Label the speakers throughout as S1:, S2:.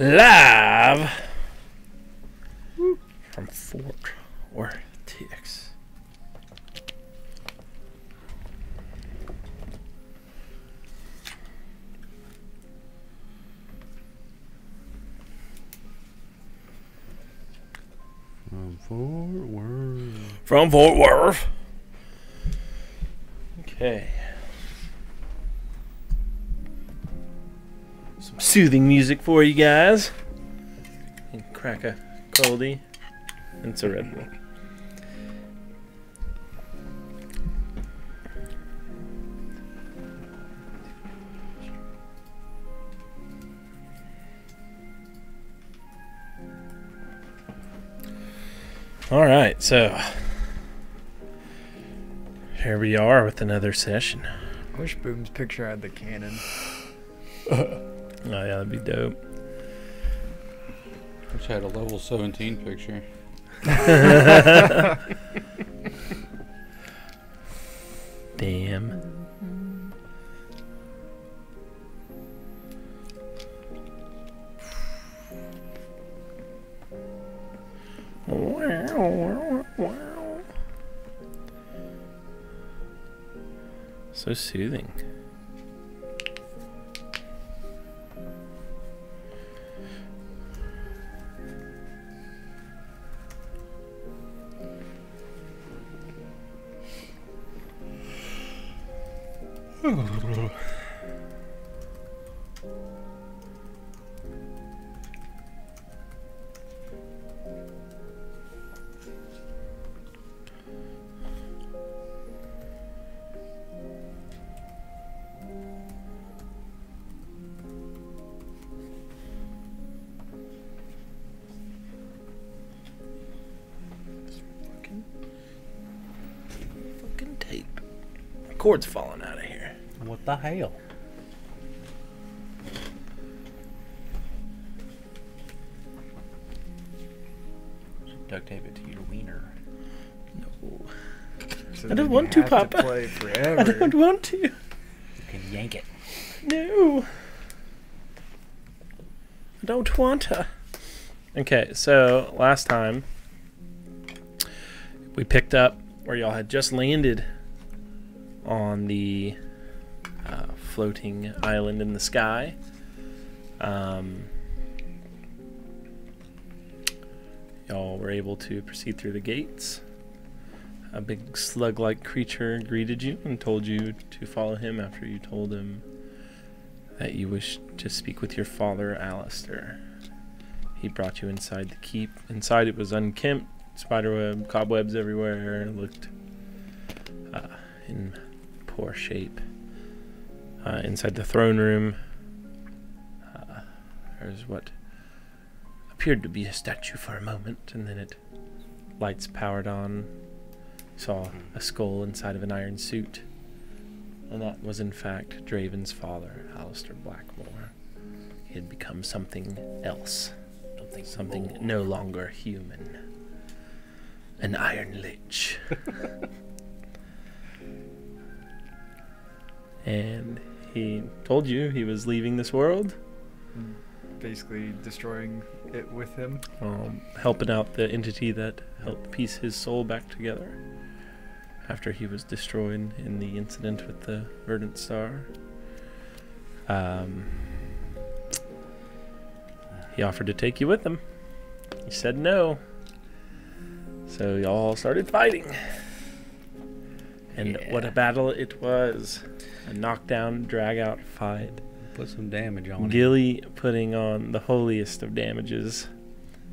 S1: Live from Fort Worth, Texas.
S2: From Fort Worth.
S1: From Fort Worth. Okay. Soothing music for you guys. And crack a coldie. And it's a Red Bull. All right, so here we are with another session.
S3: I wish Boom's picture had the cannon.
S1: Oh yeah, that'd be dope.
S2: Wish I had a level 17 picture.
S1: Damn. So soothing. Cord's falling out of here.
S2: What the hell? Duct tape it to your wiener.
S1: No.
S3: So
S1: I don't want to, Papa.
S3: play
S1: I don't want to.
S2: You can yank it.
S1: No. I don't want to. Okay, so last time we picked up where y'all had just landed on the floating island in the sky. Um, y'all were able to proceed through the gates. A big slug like creature greeted you and told you to follow him after you told him that you wished to speak with your father, Alistair. He brought you inside the keep. Inside it was unkempt, spiderweb, cobwebs everywhere, looked uh, in poor shape. Uh, inside the throne room, uh, there's what appeared to be a statue for a moment, and then it lights powered on. Saw a skull inside of an iron suit. And that was in fact Draven's father, Alistair Blackmore. He had become something else. Something, something no longer human. An Iron Lich. and he told you he was leaving this world,
S3: Basically destroying it with him.
S1: um, helping out the entity that helped piece his soul back together after he was destroyed in the incident with the Verdant Star. Um, he offered to take you with him. You said no. So y'all started fighting. And what a battle it was. A knockdown, drag out fight.
S2: Put some damage on it.
S1: Gilly putting on the holiest of damages,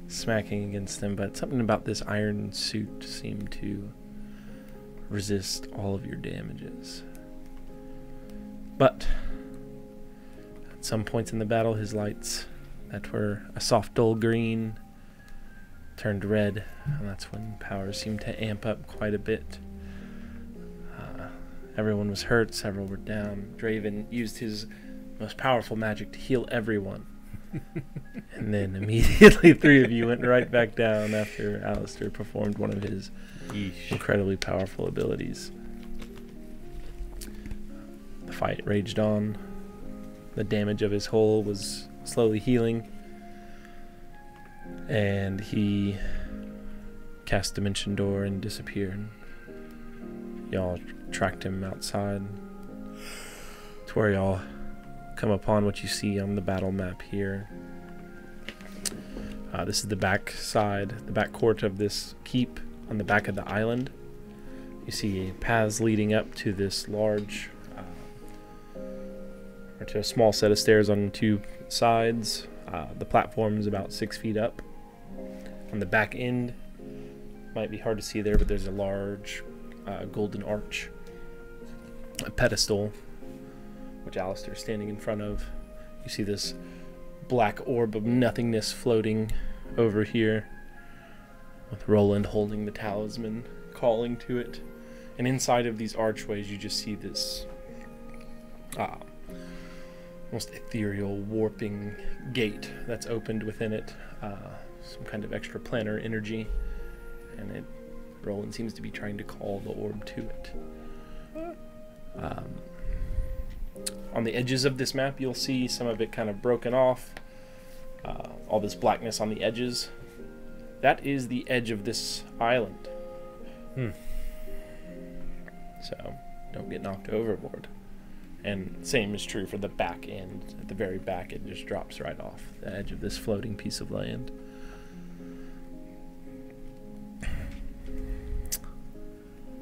S1: smacking against them, but something about this iron suit seemed to resist all of your damages. But at some points in the battle, his lights that were a soft, dull green turned red, and that's when power seemed to amp up quite a bit. Everyone was hurt, several were down. Draven used his most powerful magic to heal everyone. and then immediately three of you went right back down after Alistair performed one of his
S2: Yeesh.
S1: incredibly powerful abilities. The fight raged on. The damage of his hull was slowly healing. and he cast Dimension Door and disappeared. Y'all tracked him outside to where y'all come upon what you see on the battle map here. Uh, this is the back side, the back court of this keep on the back of the island. You see paths leading up to this large, uh, or to a small set of stairs on two sides. Uh, the platform is about six feet up. On the back end, might be hard to see there, but there's a large uh, golden arch, a pedestal, which Alistair's standing in front of. You see this black orb of nothingness floating over here, with Roland holding the talisman, calling to it. And inside of these archways, you just see this uh, almost ethereal, warping gate that's opened within it. Uh, some kind of extra planar energy, and it Roland seems to be trying to call the orb to it. Um, on the edges of this map, you'll see some of it kind of broken off. Uh, all this blackness on the edges. That is the edge of this island.
S2: Hmm.
S1: So, don't get knocked overboard. And same is true for the back end. At the very back, it just drops right off the edge of this floating piece of land.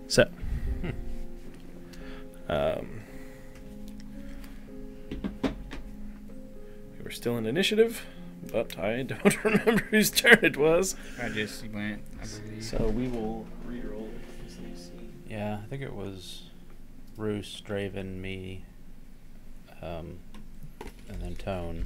S1: So, um, we were still in initiative, but I don't remember whose turn it was.
S4: I just went, I.
S1: So we will re-roll. this and see.
S2: Yeah, I think it was Roos, Draven, me, um, and then Tone.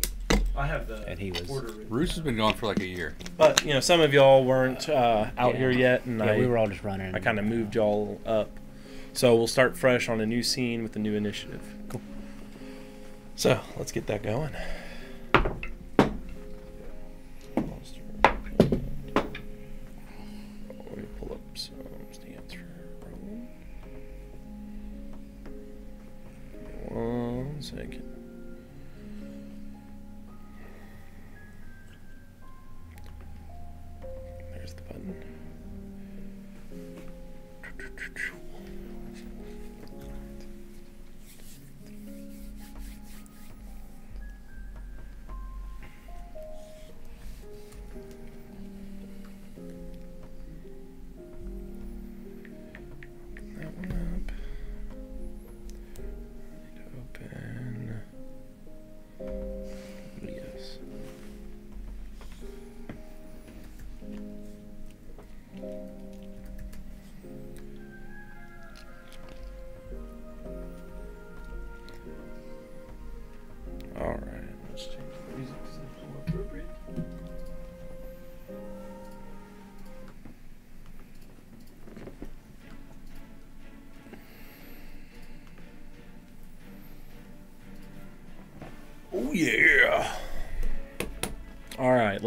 S1: I have the
S2: And he was-
S1: order
S5: Roos has been gone for like a year.
S1: But you know, some of y'all weren't uh, out
S2: Yeah.
S1: here yet, and
S2: Yeah,
S1: I
S2: we were all just running.
S1: I kind of moved y'all up. So we'll start fresh on a new scene with a new initiative.
S2: Cool.
S1: So let's get that going.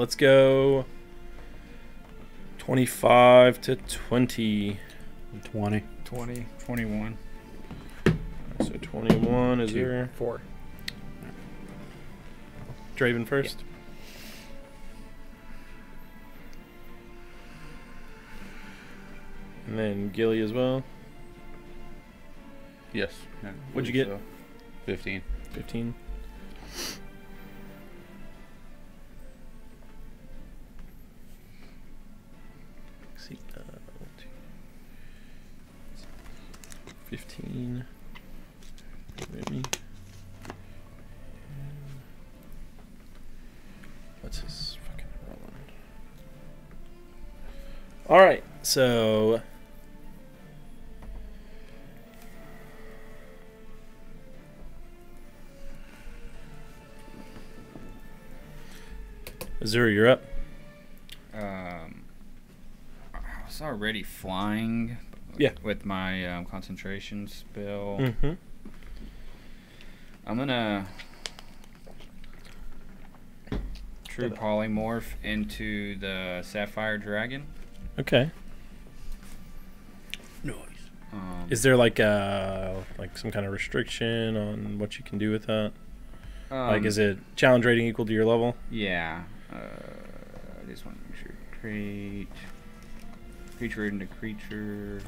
S1: Let's go 25 to 20.
S2: 20.
S3: 20,
S4: 21.
S1: So 21 is
S3: two,
S1: there.
S3: 4.
S1: Draven first. And then Gilly as well.
S5: Yes.
S1: What'd you get?
S5: So, Fifteen.
S1: 15. So Azura, you're up.
S4: Um, I was already flying.
S1: Yeah.
S4: With my um, concentration spell.
S1: Mm-hmm.
S4: I'm gonna true polymorph into the sapphire dragon.
S1: Okay. Is there like a like some kind of restriction on what you can do with that? like,
S4: um,
S1: is it challenge rating equal to your level?
S4: Yeah. Uh, I just want to make sure. Create. Creature into creature.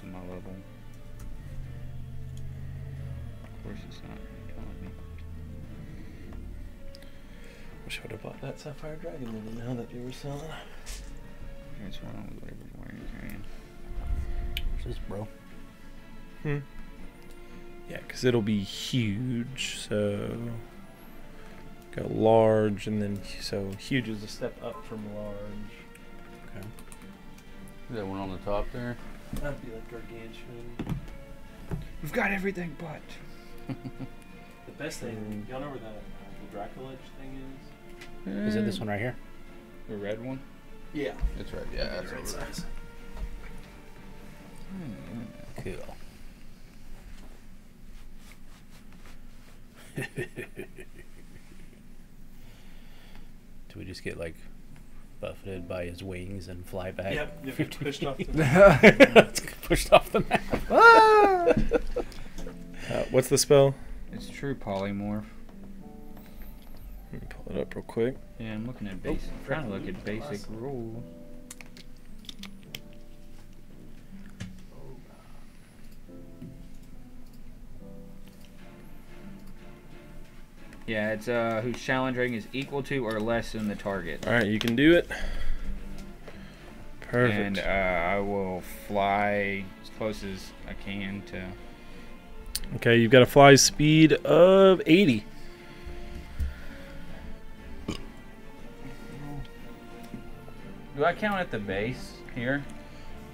S4: To my level. Of course it's not telling me.
S1: Wish I would have bought that Sapphire Dragon then now that you were selling.
S4: Here's one with whatever warrior you're carrying.
S2: What's this, bro?
S1: Hmm. Yeah, because it'll be huge. So go large, and then so huge is a step up from large.
S2: Okay. Is that one on the top there?
S1: That'd be like gargantuan.
S4: We've got everything but.
S1: The best thing, y'all know where that uh, the Draculage thing is?
S2: Is it this one right here?
S4: The red one?
S1: Yeah.
S2: It's right. Yeah, that's
S1: right
S2: over there.
S1: size.
S2: Cool. Do we just get like buffeted by his wings and fly back?
S1: Yep. You get pushed off. The,
S2: Let's pushed off the map.
S1: uh, what's the spell?
S4: It's true polymorph.
S1: Let me pull it up real quick.
S4: Yeah, I'm looking at basic. trying to look at basic rules. Yeah, it's uh whose challenge rating is equal to or less than the target.
S1: All right, you can do it. Perfect.
S4: And uh, I will fly as close as I can to.
S1: okay, you've got a fly speed of 80.
S4: Do I count at the base here?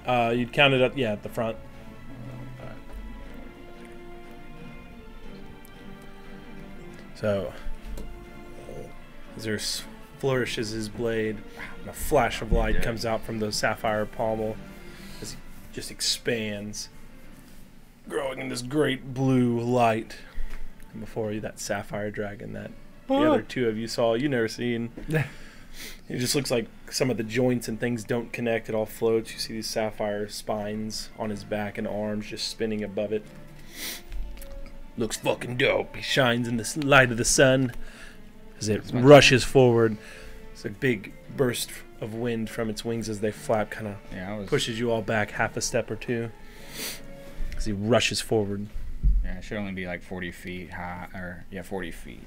S1: Uh, you'd count it up, yeah, at the front. So, as Zeus flourishes his blade, and a flash of light
S4: Yeah.
S1: comes out from the sapphire pommel as he just expands, growing in this great blue light. And before you, that sapphire dragon that the other two of you saw, you never seen. It just looks like some of the joints and things don't connect. It all floats. You see these sapphire spines on his back and arms just spinning above it. Looks fucking dope. He shines in the light of the sun as it
S4: That's my
S1: rushes forward. It's a big burst of wind from its wings as they flap, kind of
S4: Yeah, was.
S1: pushes you all back half a step or two as he rushes forward.
S4: Yeah, it should only be like 40 feet high, or yeah, 40 feet.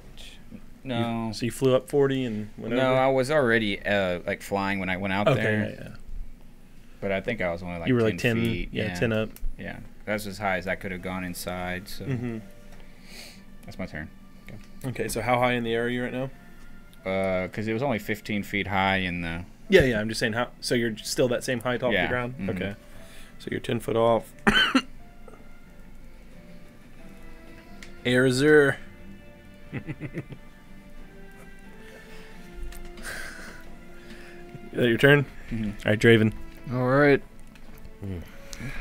S1: You-
S4: No,
S1: so you flew up 40 and went
S4: no,
S1: over?
S4: I was already uh like flying when I went out
S1: okay,
S4: there,
S1: yeah, yeah.
S4: but I think I was only like
S1: you were
S4: 10
S1: like 10,
S4: feet.
S1: yeah, 10 up.
S4: Yeah, that's as high as I could have gone inside. So
S1: hmm
S4: that's my turn.
S1: Okay, so how high in the air are you right now?
S4: Uh, because it was only 15 feet high in the.
S1: Yeah, yeah. I'm just saying how. So you're still that same height off
S4: Yeah,
S1: the ground.
S4: mhm.
S1: Okay. So you're ten foot off. Airzer. Is that your turn?
S4: Mhm.
S1: All right, Draven.
S3: All right.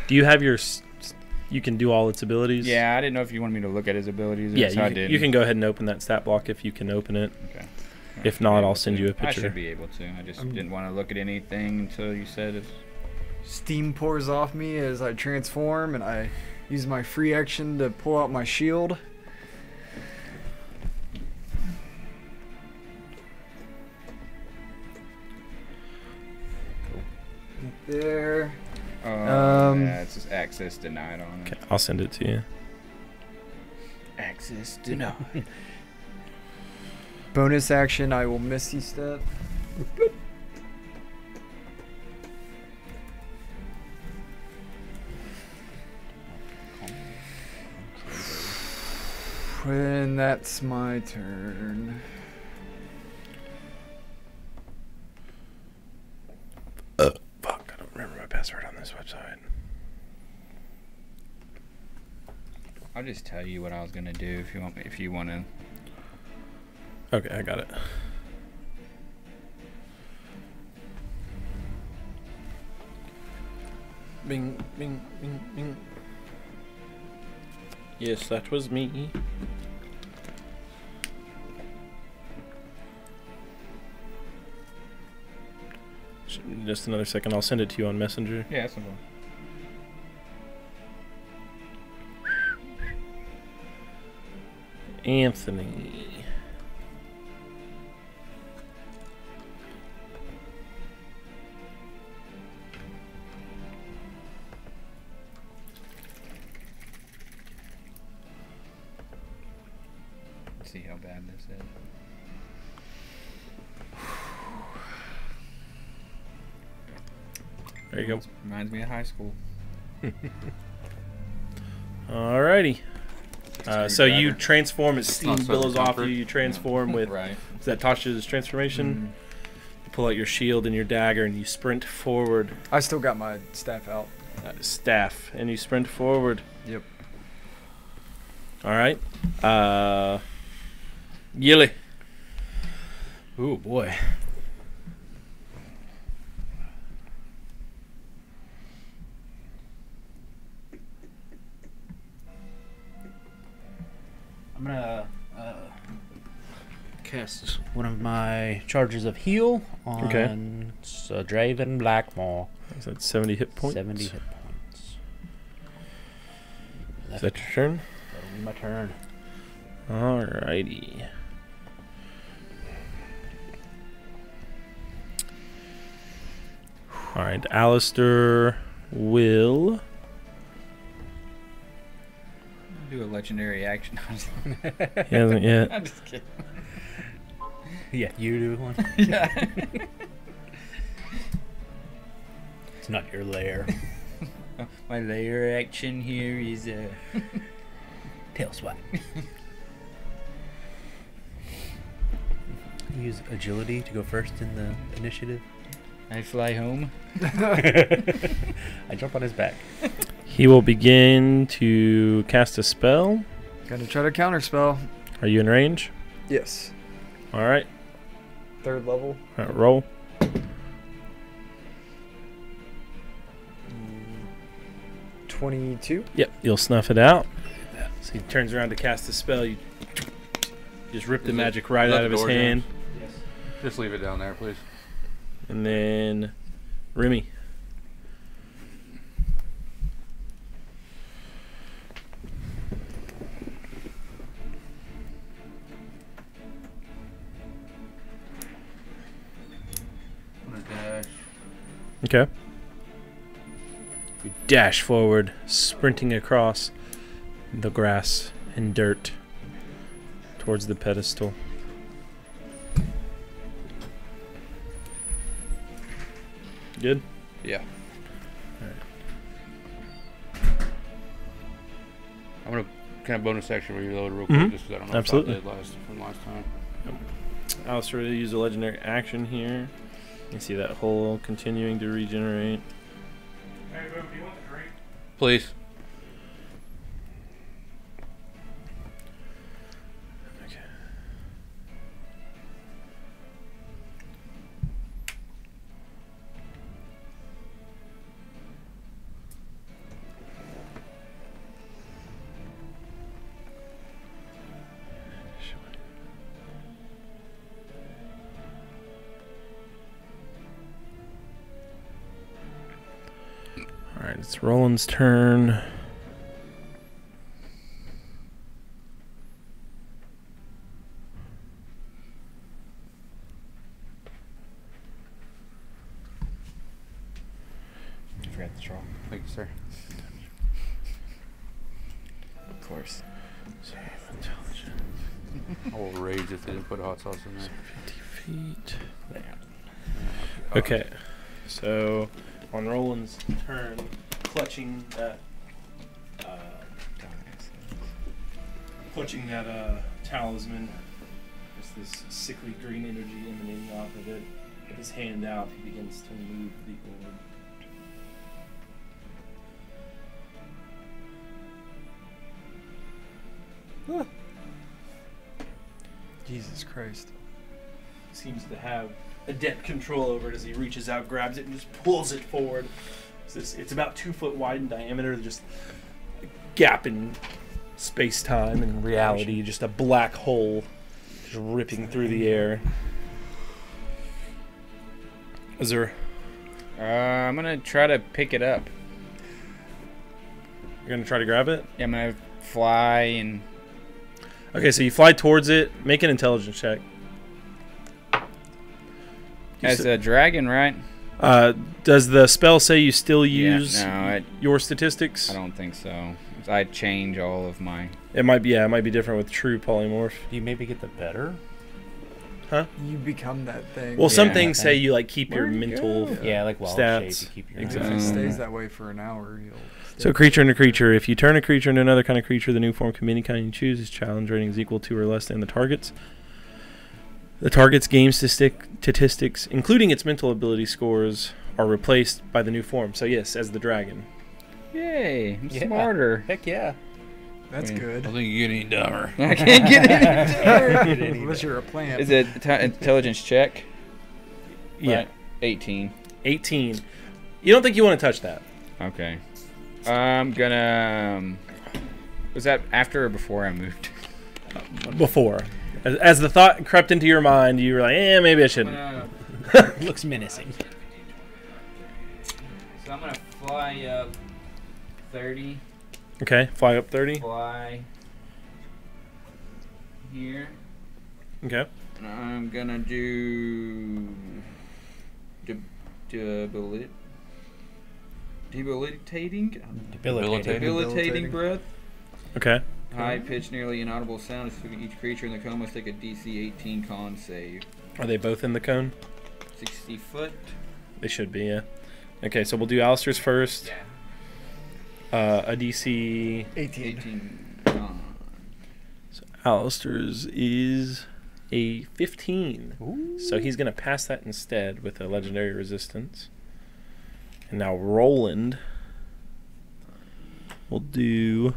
S1: Do you have your? S- s- You can do all its abilities.
S4: Yeah, I didn't know if you wanted me to look at his abilities.
S1: Yeah,
S4: so I
S1: you,
S4: did.
S1: you can go ahead and open that stat block if you can open it.
S4: Okay. I
S1: If not, I'll send
S4: to.
S1: you a picture.
S4: I should be able to. I just
S3: Um,
S4: didn't want to look at anything until you said it.
S3: Steam pours off me as I transform, and I use my free action to pull out my shield. There.
S4: Oh,
S3: Um,
S4: yeah, it's just access denied on it.
S1: Okay, I'll send it to you.
S4: Access denied.
S3: Bonus action, I will Misty Step. And that's my turn.
S1: Remember my password on this website.
S4: I'll just tell you what I was gonna do if you want. Me, if you want to.
S1: Okay, I got it. Bing, bing, bing, bing. Yes, that was me. Just another second. I'll send it to you on Messenger.
S4: Yeah, that's no problem.
S1: Anthony. There you go.
S4: Reminds me of high school.
S1: Alrighty. Uh, so you transform as steam
S5: not
S1: billows off you. You transform with
S4: right.
S1: is that Tasha's transformation. You pull out your shield and your dagger, and you sprint forward.
S3: I still got my staff out.
S1: Uh, staff, and you sprint forward.
S3: Yep.
S1: All right. Uh, Yili.
S2: Ooh boy. I'm gonna uh, cast one of my charges of heal on
S1: Okay.
S2: uh, Draven Blackmore.
S1: Is that 70 hit points?
S2: 70 hit points.
S1: Is that your turn?
S2: That'll be my turn.
S1: Alrighty. Alright, Alistair will.
S4: Do a legendary action.
S1: He hasn't yet.
S4: I'm just kidding.
S2: Yeah, you do one.
S4: yeah.
S2: It's not your lair.
S4: My lair action here is uh,
S2: Tail swipe. Use agility to go first in the initiative.
S4: I fly home.
S2: I jump on his back.
S1: He will begin to cast a spell.
S3: Gonna try to counter spell.
S1: Are you in range?
S3: Yes.
S1: Alright,
S3: Third level.
S1: uh, roll.
S3: Twenty-two.
S1: Yep, you'll snuff it out. So he turns around to cast a spell. You just rip the
S5: Is it-
S1: magic right
S5: is that
S1: out of his
S5: door,
S1: hand.
S5: James? Just leave it down there, please.
S1: And then Remy.
S5: I'm gonna dash.
S1: Okay. You dash forward, sprinting across the grass and dirt towards the pedestal. Good?
S5: Yeah.
S1: Alright.
S5: I'm gonna kind of bonus action reload real quick, mm-hmm. just 'cause I don't know
S1: Absolutely.
S5: if I did last from last time.
S1: Alistair will use a legendary action here. You see that hole continuing to regenerate.
S5: Please.
S1: All right, it's Roland's turn.
S2: I forgot the draw.
S5: Thank you, sir.
S4: Of course.
S1: Save intelligence.
S5: I will rage if they didn't put hot sauce in there.
S1: 50 feet.
S2: There.
S1: Okay, so on Roland's turn, clutching that, uh, clutching that uh, talisman, just this sickly green energy emanating off of it. With his hand out, he begins to move the orb.
S3: Jesus Christ.
S1: seems to have adept control over it as he reaches out, grabs it, and just pulls it forward. It's, it's about two foot wide in diameter, just a gap in space time and reality, just a black hole just ripping through the air. As there
S4: Uh, I'm gonna try to pick it up.
S1: You're gonna try to grab it.
S4: Yeah, I'm gonna fly and
S1: Okay, so you fly towards it. Make an intelligence check. You
S4: as
S1: s-
S4: a dragon, right?
S1: uh, does the spell say you still use
S4: Yeah, no, I,
S1: your statistics?
S4: I don't think so. I change all of my.
S1: It might be. Yeah, it might be different with true polymorph.
S2: Do you maybe get the better? Huh?
S3: You become that thing.
S1: Well, some things say you like keep your
S4: Where'd it
S1: mental.
S4: go?
S2: Yeah, like wild
S1: Stats.
S2: shape. You keep your
S1: Exactly.
S3: If it stays that way for an hour, you'll.
S1: So creature into creature. If you turn a creature into another kind of creature, the new form can be any kind you choose. Its challenge rating is equal to or less than the target's. The target's game statistic, statistics, including its mental ability scores, are replaced by the new form. So yes, as the dragon.
S4: Yay! I'm
S2: Yeah.
S4: smarter.
S2: Heck yeah.
S3: That's
S4: Yeah.
S5: I
S3: good.
S5: don't think you get any dumber.
S4: I can't get it.
S3: Unless you're a plant.
S4: Is it t- intelligence check?
S1: Yeah,
S4: Right. 18.
S1: 18. You don't think you want to touch that?
S4: Okay. I'm gonna. Um, was that after or before I moved?
S1: Before, as, as the thought crept into your mind, you were like, "Eh, maybe I shouldn't."
S2: Looks menacing.
S4: So I'm gonna fly up 30.
S1: Okay, fly up 30.
S4: Fly here.
S1: Okay.
S4: And I'm gonna do. Deb- debilit- Debilitating?
S2: Debilitating.
S4: Debilitating breath.
S1: Okay.
S4: High pitched, nearly inaudible sound. Each creature in the cone must take a DC 18 con save.
S1: Are they both in the cone?
S4: 60 foot.
S1: They should be, yeah. Okay, so we'll do Alistair's first. Uh, a DC.
S3: 18.
S4: 18 con.
S1: So Alistair's is a 15. Ooh. So he's going to pass that instead with a legendary resistance. And now Roland will do.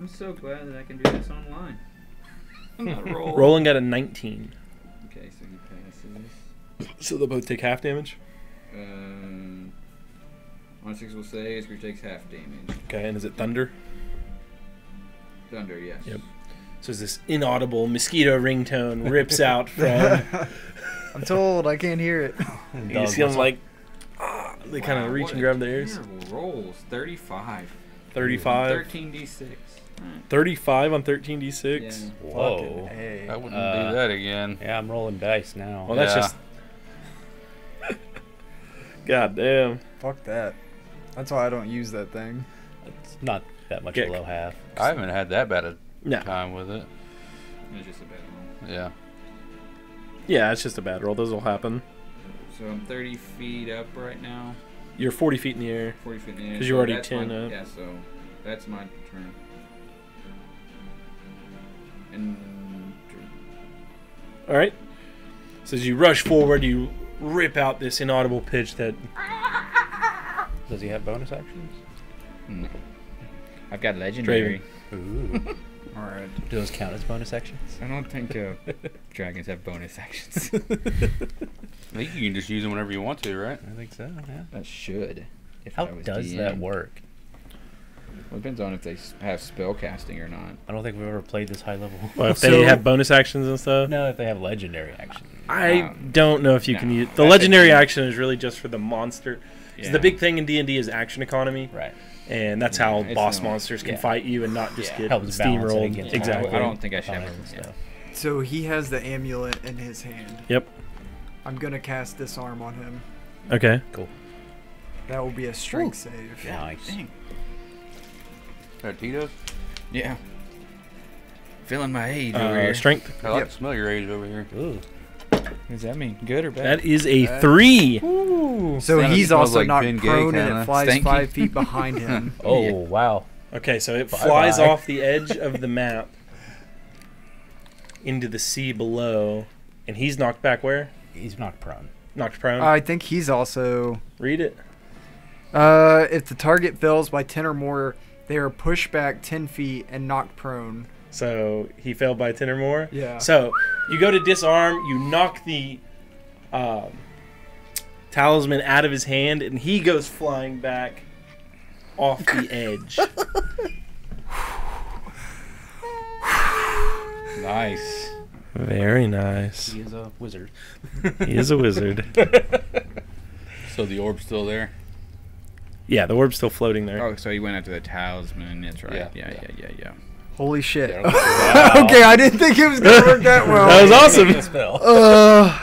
S4: I'm so glad that I can do this online. I'm not rolling.
S1: Roland got a 19.
S4: Okay, so he passes.
S1: So they'll both take half damage.
S4: Um, on six will say his creature takes half damage.
S1: Okay, and is it Thunder?
S4: Thunder, yes.
S1: Yep. So as this inaudible mosquito ringtone rips out from.
S3: I'm told I can't hear it.
S1: you see them like. ah, they kind of reach and grab their ears.
S4: Rolls. 35.
S1: 35.
S4: 13d6.
S1: 35 on 13d6.
S4: Yeah.
S2: Whoa.
S3: Hey.
S5: I wouldn't
S2: Uh,
S5: do that again.
S2: Yeah, I'm rolling dice now.
S1: Well, that's just. God damn.
S3: Fuck that. That's why I don't use that thing.
S2: it's not that much
S1: Get-
S2: below half.
S5: I haven't had that bad a
S1: No.
S5: time with it.
S4: It's just a bad roll.
S5: Yeah.
S1: Yeah, it's just a bad roll. Those will happen.
S4: So I'm 30 feet up right now.
S1: You're 40 feet in the air.
S4: 40 feet in the air.
S1: 'Cause you're already 10
S4: my,
S1: up.
S4: Yeah, so that's my turn. And
S1: All right. So as you rush forward, you rip out this inaudible pitch that.
S2: Does he have bonus actions?
S4: no. I've got legendary.
S1: Draven.
S2: Ooh.
S3: All right.
S2: Do those count as bonus actions?
S4: I don't think uh, dragons have bonus actions.
S5: I think you can just use them whenever you want to, right?
S2: I think so, yeah.
S4: that should. If
S2: How
S4: I was
S2: does
S4: DM.
S2: that work?
S4: Well, it depends on if they have spell casting or not.
S2: I don't think we've ever played this high level.
S1: Well, if
S3: So-
S1: they have bonus actions and stuff.
S2: no, if they have legendary actions.
S1: I
S4: Um,
S1: don't know if you can use the
S4: I
S1: legendary
S4: you-
S1: action is really just for the monster.
S4: Yeah.
S1: The big thing in D and D is action economy,
S2: Right.
S1: and that's
S4: Yeah,
S1: how
S4: it's
S1: boss
S4: not-
S1: monsters can
S2: yeah.
S1: fight you and not just
S4: Yeah.
S1: get
S2: Helps
S1: steamrolled.
S2: against
S1: Exactly.
S4: I don't think I should have.
S2: opponents and
S4: Yeah.
S2: stuff.
S3: So he has the amulet in his hand.
S1: Yep.
S3: I'm gonna cast disarm on him.
S1: Okay. Cool.
S3: That will be a strength save.
S2: Nice.
S4: Dang.
S5: Got Tito's?
S4: Yeah. Feeling my age over
S1: Uh,
S4: here.
S1: strength.
S5: I like
S3: Yep.
S5: to smell your age over here.
S2: Ooh.
S4: Does that mean? Good or bad?
S1: That is a
S3: That-
S1: three.
S3: So
S5: Sounded-
S3: he's
S5: smells
S3: also
S5: like
S3: not
S5: Bengay
S3: prone and
S5: kinda.
S3: it flies
S4: Stanky.
S3: five feet behind him.
S2: Oh, wow.
S1: Okay, so it
S2: Bye-bye.
S1: flies off the edge of the map into the sea below, and he's knocked back where?
S2: He's knocked prone.
S1: Knocked prone.
S3: I think he's also.
S1: Read it.
S3: Uh, if the target fails by 10 or more, they are pushed back 10 feet and knocked prone.
S1: So he failed by ten or more.
S3: Yeah.
S1: So you go to disarm, you knock the um, talisman out of his hand, and he goes flying back off the edge.
S4: Nice.
S1: Very nice.
S2: He is a wizard.
S1: He is a wizard.
S5: So the orb's still there.
S1: Yeah, the orb's still floating there.
S4: Oh, so he went after the talisman. That's right. Yeah,
S5: Yeah,
S4: yeah, yeah, yeah.
S3: Holy shit.
S5: Yeah,
S3: okay, I didn't think it was gonna work that well.
S1: That was awesome.
S2: Making spell.
S3: Uh,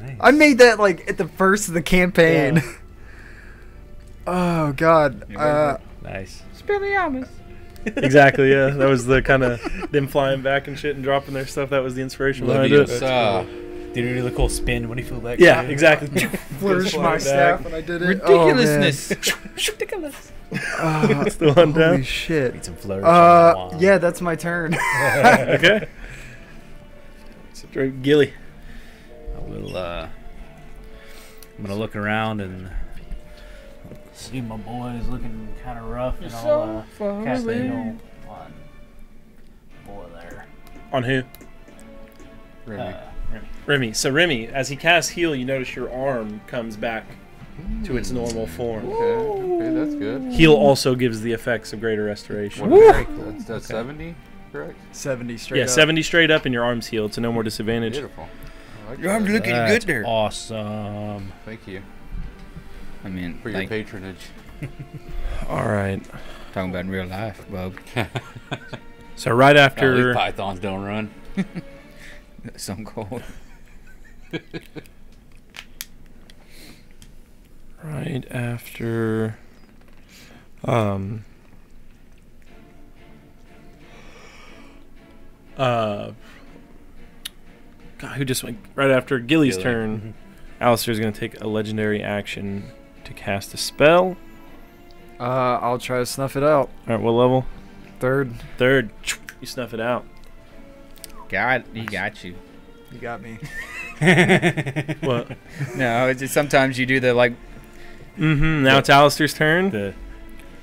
S2: Nice.
S3: I made that like at the first of the campaign.
S2: Yeah.
S3: oh god.
S4: You
S3: Uh,
S2: Nice.
S4: Spelliamus.
S1: exactly. Yeah, that was the kind of them flying back and shit and dropping their stuff. That was the inspiration behind it.
S5: Leviosa.
S2: Did a really cool spin when he flew back.
S1: Yeah,
S2: too.
S1: exactly.
S3: flourished my
S1: flying
S3: staff
S1: back.
S3: when I did it.
S4: Ridiculousness.
S2: Ridiculous.
S3: Oh, man.
S1: Still on
S3: Holy
S1: down.
S3: shit.
S2: Need some flourish.
S3: Uh, yeah, that's my turn.
S1: Okay. So, Dra- Gilly.
S2: I will. Uh, I'm gonna look around and see my boys looking kind of rough, and I'll uh,
S4: far
S2: cast a
S4: away.
S2: heal on boy there.
S1: On who?
S5: Remy.
S2: Uh, Remy.
S1: Remy. So Remy, as he casts heal, you notice your arm comes back to its hmm. normal form.
S5: Okay, okay, that's good.
S1: Heal also gives the effects of greater restoration.
S5: What- That's, that's 70, correct?
S3: 70 straight
S1: Yeah,
S3: up.
S1: 70 straight up and your arm's healed, so no more disadvantage.
S5: Beautiful. Like
S4: Your arm's
S5: that.
S4: looking good there.
S2: Awesome.
S5: Thank you
S4: I mean,
S5: for your patronage.
S1: All right.
S4: talking about in real life, Bob.
S1: So right
S5: Golly,
S1: after oh,
S5: pythons don't run.
S4: Some cold.
S1: right after um uh God, who just went right after Gilly's
S2: Gilly.
S1: turn Alistair's gonna take a legendary action to cast a spell.
S3: Uh, I'll try to snuff it out.
S1: Alright, what level?
S3: Third.
S1: Third. You snuff it out.
S4: God, he got you.
S3: You got me.
S1: What?
S4: No, it's just sometimes you do the like,
S1: mm-hmm. Now it's Alistair's turn.
S2: The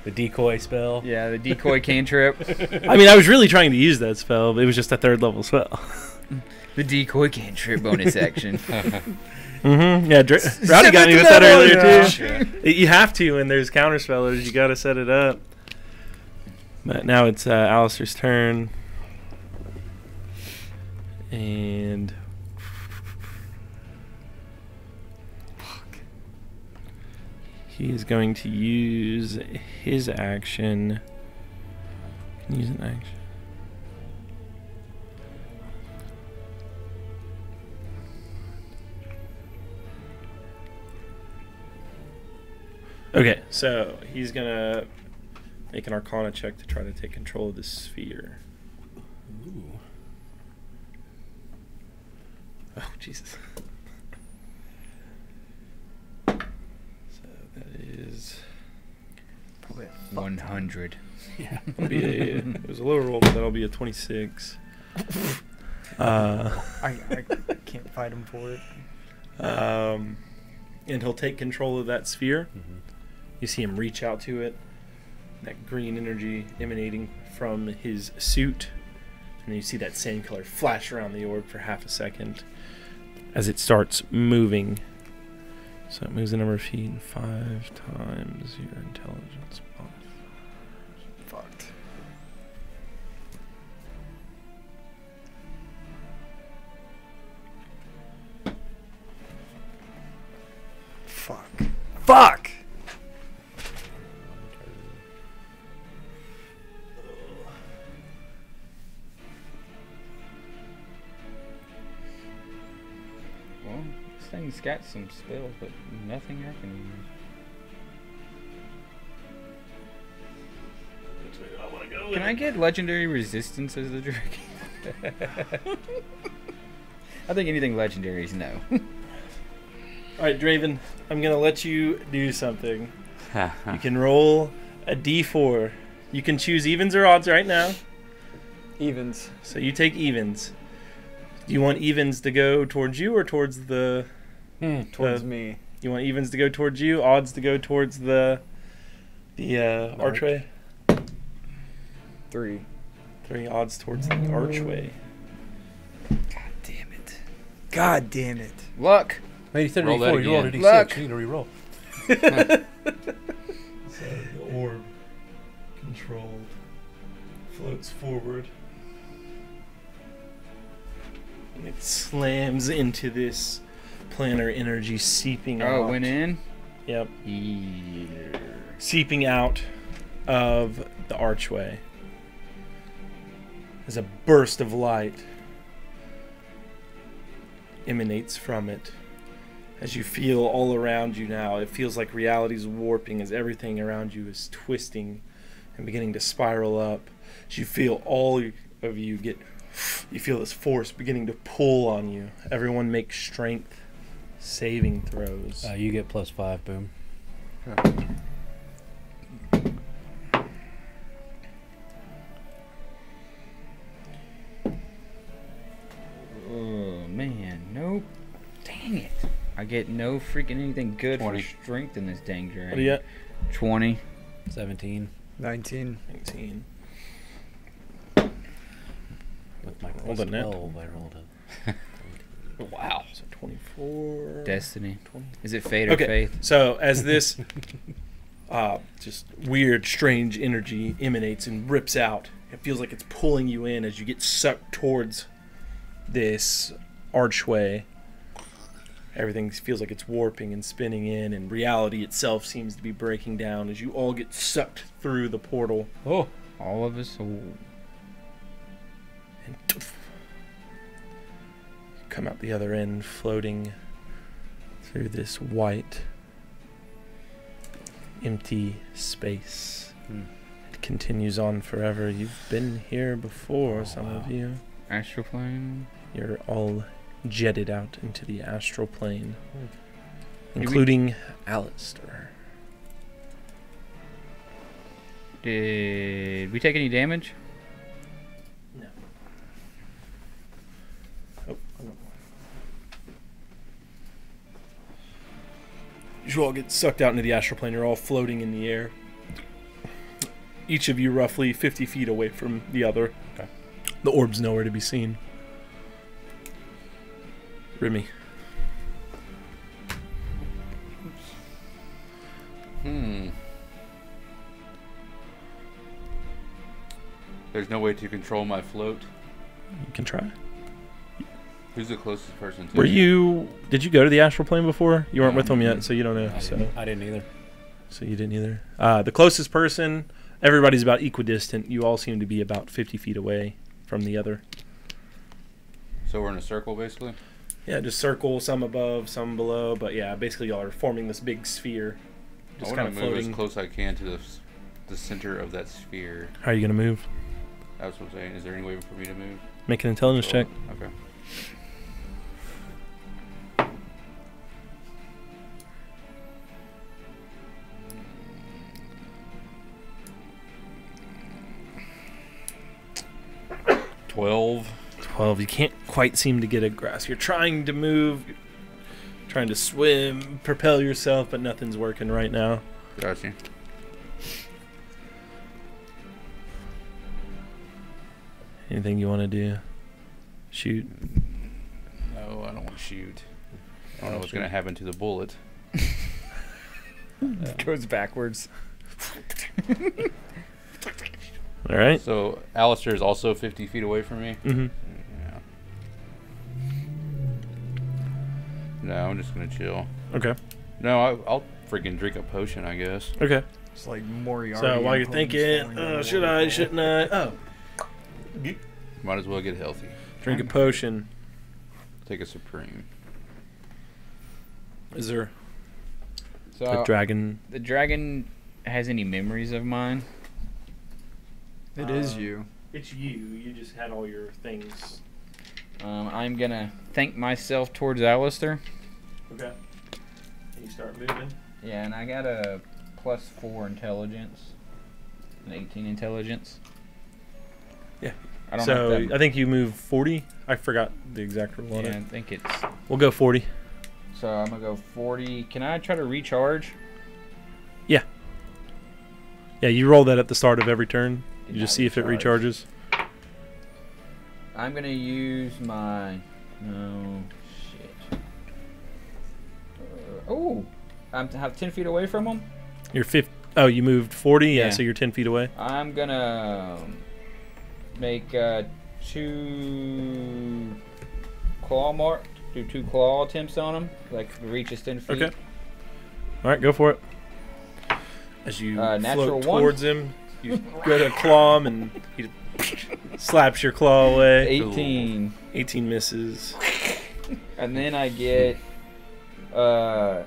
S2: the decoy spell.
S4: yeah, the decoy cantrip,
S1: I mean I was really trying to use that spell, but it was just a third level spell.
S4: the decoy cantrip bonus action.
S1: Mm-hmm. Yeah, Dr- Rowdy got me with that earlier
S3: yeah.
S1: too. You have to when there's counter spellers. You got to set it up. But now it's uh, Alistair's turn, and he's going to use his action. Can use an action. Okay, so he's gonna make an Arcana check to try to take control of the sphere.
S2: Ooh.
S1: Oh Jesus! That is
S4: One hundred.
S1: that'll be a, it was a lower roll, but that'll be a twenty-six. Uh,
S3: I, I can't fight him for it.
S1: um, and he'll take control of that sphere.
S2: Mhm.
S1: You see him reach out to it, that green energy emanating from his suit. And you see that same color flash around the orb for half a second as it starts moving. So it moves the number of feet five times your intelligence. modifier.
S3: Fucked. Fuck. Fuck!
S4: Thing's got some spells, but nothing I can use. Can I get legendary resistance as the dragon? I think anything legendary is no.
S1: All right, Draven, I'm gonna let you do something. You can roll a d4. You can choose evens or odds right now.
S3: Evens.
S1: So you take evens. Do you want evens to go towards you or towards the?
S3: Towards
S1: Uh,
S3: me.
S1: You want evens to go towards you, odds to go towards the, the uh,
S2: arch.
S1: archway.
S3: Three.
S1: Three odds towards the archway.
S4: God damn it.
S3: God damn it.
S4: Luck.
S2: Wait, you said
S5: Roll that
S2: D4, you rolled a
S5: again.
S2: D6.
S4: Luck.
S2: You need to re-roll.
S1: So the orb, controlled, floats forward. And it slams into this planar energy seeping oh, out.
S4: Oh, went in.
S1: Yep.
S4: Yeah.
S1: seeping out of the archway. As a burst of light emanates from it. As you feel all around you now, it feels like reality's warping as everything around you is twisting and beginning to spiral up. As you feel all of you get, you feel this force beginning to pull on you. Everyone make strength saving throws.
S2: Uh, you get plus five, boom.
S4: Oh man, nope. Dang it. I get no freaking anything good
S5: 20.
S4: for strength in this dang dragon.
S1: what do you got?
S4: 20.
S2: 17
S3: 19.
S1: 19.
S2: with my
S1: Rolled
S2: plus
S1: a net.
S2: 12. I rolled a.
S4: Wow.
S1: So 24.
S4: Destiny.
S1: 20.
S4: Is it fate or
S1: Okay.
S4: faith?
S1: So as this uh, just weird, strange energy emanates and rips out, it feels like it's pulling you in as you get sucked towards this archway. Everything feels like it's warping and spinning in, and reality itself seems to be breaking down as you all get sucked through the portal.
S4: Oh, all of us. Oh.
S1: and toof, come out the other end floating through this white empty space
S2: Hmm.
S1: it continues on forever you've been here before
S2: Oh,
S1: some
S2: wow.
S1: of you
S4: Astral plane.
S1: you're all jetted out into the astral plane
S2: Hmm.
S4: we-
S1: including Alistair.
S4: Did we take any damage?
S1: You all get sucked out into the astral plane. You're all floating in the air. Each of you roughly 50 feet away from the other.
S2: Okay.
S1: The orb's nowhere to be seen. Remy.
S5: Hmm. There's no way to control my float.
S1: You can try.
S5: Who's the closest person to
S1: Were you? Did you go to the astral plane before? You weren't
S5: No.
S1: with them yet, so you don't know.
S2: I,
S1: So,
S2: didn't, I didn't either.
S1: so you didn't either. Uh, the closest person, everybody's about equidistant. You all seem to be about 50 feet away from the other.
S5: So we're in a circle, basically.
S1: Yeah, just circle, some above, some below. But yeah, basically y'all are forming this big sphere,
S5: I
S1: just
S5: want
S1: kind
S5: to
S1: of
S5: move
S1: floating.
S5: as close as I can to the, the center of that sphere.
S1: How are you gonna move?
S5: That's what I'm saying. Is there any way for me to move?
S1: Make an intelligence check.
S5: Okay. Twelve.
S1: 12. You can't quite seem to get a grasp. You're trying to move, trying to swim, propel yourself, but nothing's working right now.
S5: Gotcha.
S1: Anything you want to do? Shoot.
S5: No, I don't want to shoot. I don't know what's gonna happen to the bullet.
S3: Goes backwards.
S1: All right.
S5: So Alistair is also 50 feet away from me.
S1: Mm-hmm.
S5: Yeah. No, I'm just gonna chill.
S1: Okay.
S5: No, I, I'll freaking drink a potion, I guess.
S1: Okay.
S3: It's like Moriarty.
S1: So while you're thinking,
S3: falling down
S1: uh,
S3: the
S1: should I, shouldn't I? Oh,
S5: Might as well get healthy.
S1: drink a potion.
S5: Take a supreme.
S1: Is there
S4: So
S1: a dragon?
S4: the dragon has any memories of mine?
S3: It is
S1: Uh,
S3: you.
S1: It's you. You just had all your things.
S4: Um, I'm gonna thank myself towards Alistair.
S1: Okay. And you start moving.
S4: Yeah, and I got a plus four intelligence, an 18 intelligence.
S1: Yeah.
S4: I don't.
S1: So
S4: if
S1: I think you move 40. I forgot the exact rule
S4: yeah, I think it's.
S1: We'll go 40.
S4: So I'm gonna go 40. Can I try to recharge?
S1: Yeah. Yeah, you roll that at the start of every turn. You just see if it recharges.
S4: I'm gonna use my. No shit. Uh, oh, I'm to have 10 feet away from him.
S1: You're 50. Oh, you moved 40. Yeah,
S4: Yeah.
S1: so you're 10 feet away.
S4: I'm gonna make uh, two claw mark. Do two claw attempts on him, like reach his ten feet.
S1: Okay. All right, go for it. As you
S4: Uh, natural
S1: float
S4: one?
S1: towards him, you go to claw him, and he slaps your claw away.
S4: 18.
S1: 18 misses.
S4: And then I get uh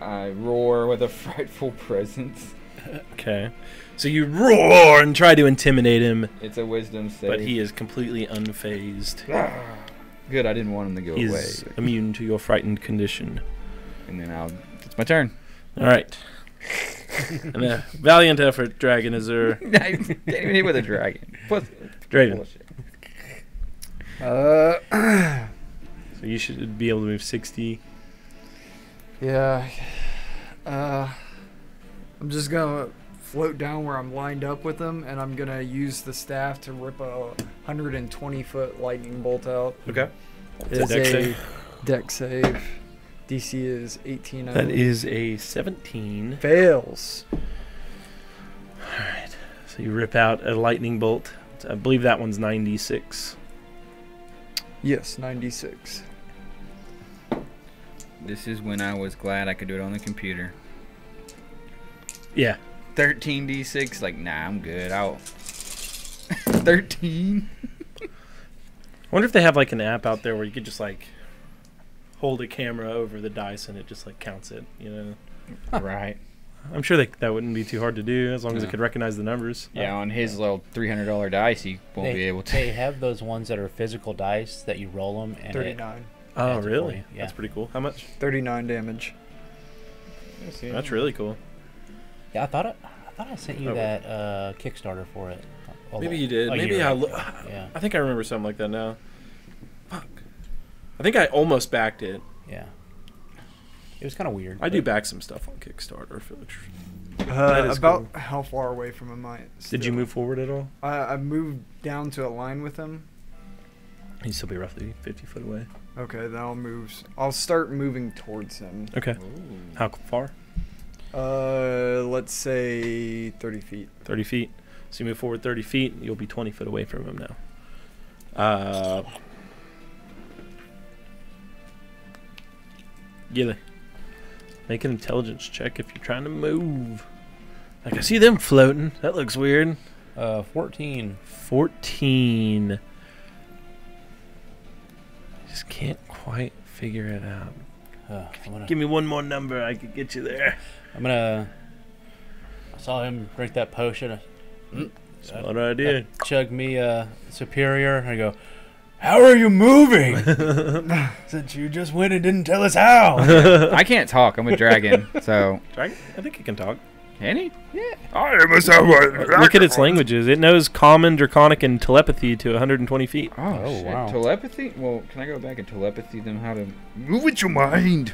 S4: I roar with a frightful presence.
S1: Okay. So you roar and try to intimidate him,
S4: It's a wisdom save.
S1: but he is completely unfazed.
S4: good. I didn't want him to go
S1: He
S4: away.
S1: immune to your frightened condition.
S4: And then I'll. It's my turn.
S1: All right. And a valiant effort, Dragonizer.
S4: I can't even hit with a dragon. Plus,
S1: Draven.
S4: bullshit.
S3: Uh,
S1: So you should be able to move 60.
S3: yeah. Uh, I'm just gonna float down where I'm lined up with them, and I'm gonna use the staff to rip a 120 foot lightning bolt out.
S1: Okay.
S3: It's
S1: a dex
S3: a
S1: save?
S3: deck save. DC is 18. I
S1: That
S3: believe.
S1: is a 17.
S3: fails.
S1: Alright. So you rip out a lightning bolt. I believe that one's 96.
S3: Yes, 96.
S4: This is when I was glad I could do it on the computer.
S1: Yeah.
S4: 13d6. Like, nah, I'm good. I'll. 13?
S1: I wonder if they have like an app out there where you could just like hold a camera over the dice and it just like counts it, you know?
S4: right.
S1: I'm sure they, that wouldn't be too hard to do as long as it could recognize the numbers.
S4: Yeah, on his little $300 dice, he won't
S2: they,
S4: be able to.
S2: They have those ones that are physical dice that you roll them and
S3: 39.
S1: Oh,
S2: Adds it for
S1: really?
S2: yeah.
S1: That's pretty cool. How much?
S3: 39 damage.
S1: That's really cool.
S2: yeah, I thought it, I thought I sent you
S1: Oh.
S2: that uh, Kickstarter for it. a
S1: Maybe
S2: lo-
S1: you did. Maybe I.
S2: ago.
S1: Lo-
S2: yeah,
S1: I think I remember something like that now. Fuck. I think I almost backed it.
S2: yeah. It was kind of weird.
S1: I do back some stuff on Kickstarter. For the tr-
S3: Uh, about
S1: cool.
S3: how far away from him I
S1: Did you move forward at all?
S3: I, I moved down to a line with him.
S1: He'd still be roughly 50 foot away.
S3: Okay, then I'll move. I'll start moving towards him.
S1: Okay. How far?
S3: Uh, let's say 30 feet.
S1: 30 feet. So you move forward 30 feet, you'll be 20 foot away from him now. Uh, Gilly, make an intelligence check if you're trying to move. Like, I see them floating. That looks weird.
S2: Uh, 14.
S1: 14. Just can't quite figure it out.
S2: Uh, gonna.
S1: Give me one more number, I could get you there.
S2: I'm gonna. I saw him drink that potion.
S1: Smart idea.
S2: Chug me uh, superior. I go. How are you moving? Since you just went and didn't tell us how.
S4: I can't talk. I'm a dragon. So.
S1: Dragon? I think it can talk.
S4: Can he? Yeah.
S5: I am a someone.
S1: Uh, look at its languages. It knows common, draconic, and telepathy to 120 feet.
S4: Oh,
S2: Oh,
S4: shit.
S2: wow.
S4: Telepathy? Well, can I go back and telepathy them how to.
S5: Move with your mind.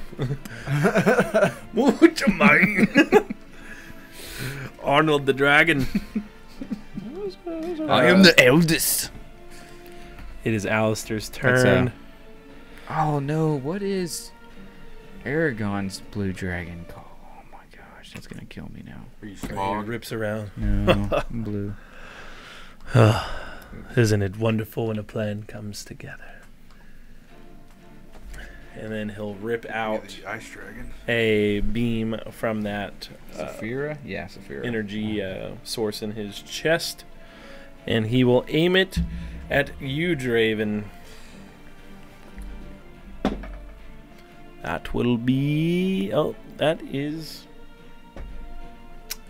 S1: Move with your mind. Arnold the dragon.
S5: I am the uh, eldest.
S1: It is Alistair's
S4: That's, uh,
S1: turn.
S4: Oh no, what is Eragon's blue dragon called? Oh my gosh, that's gonna kill me now.
S1: He rips around.
S4: No, blue.
S1: Isn't it wonderful when a plan comes together? And then he'll rip out
S5: The ice dragon.
S1: a beam from that uh,
S4: Saphira? Yeah, Saphira.
S1: energy uh, source in his chest, and he will aim it at you, Draven. That will be. Oh, that is.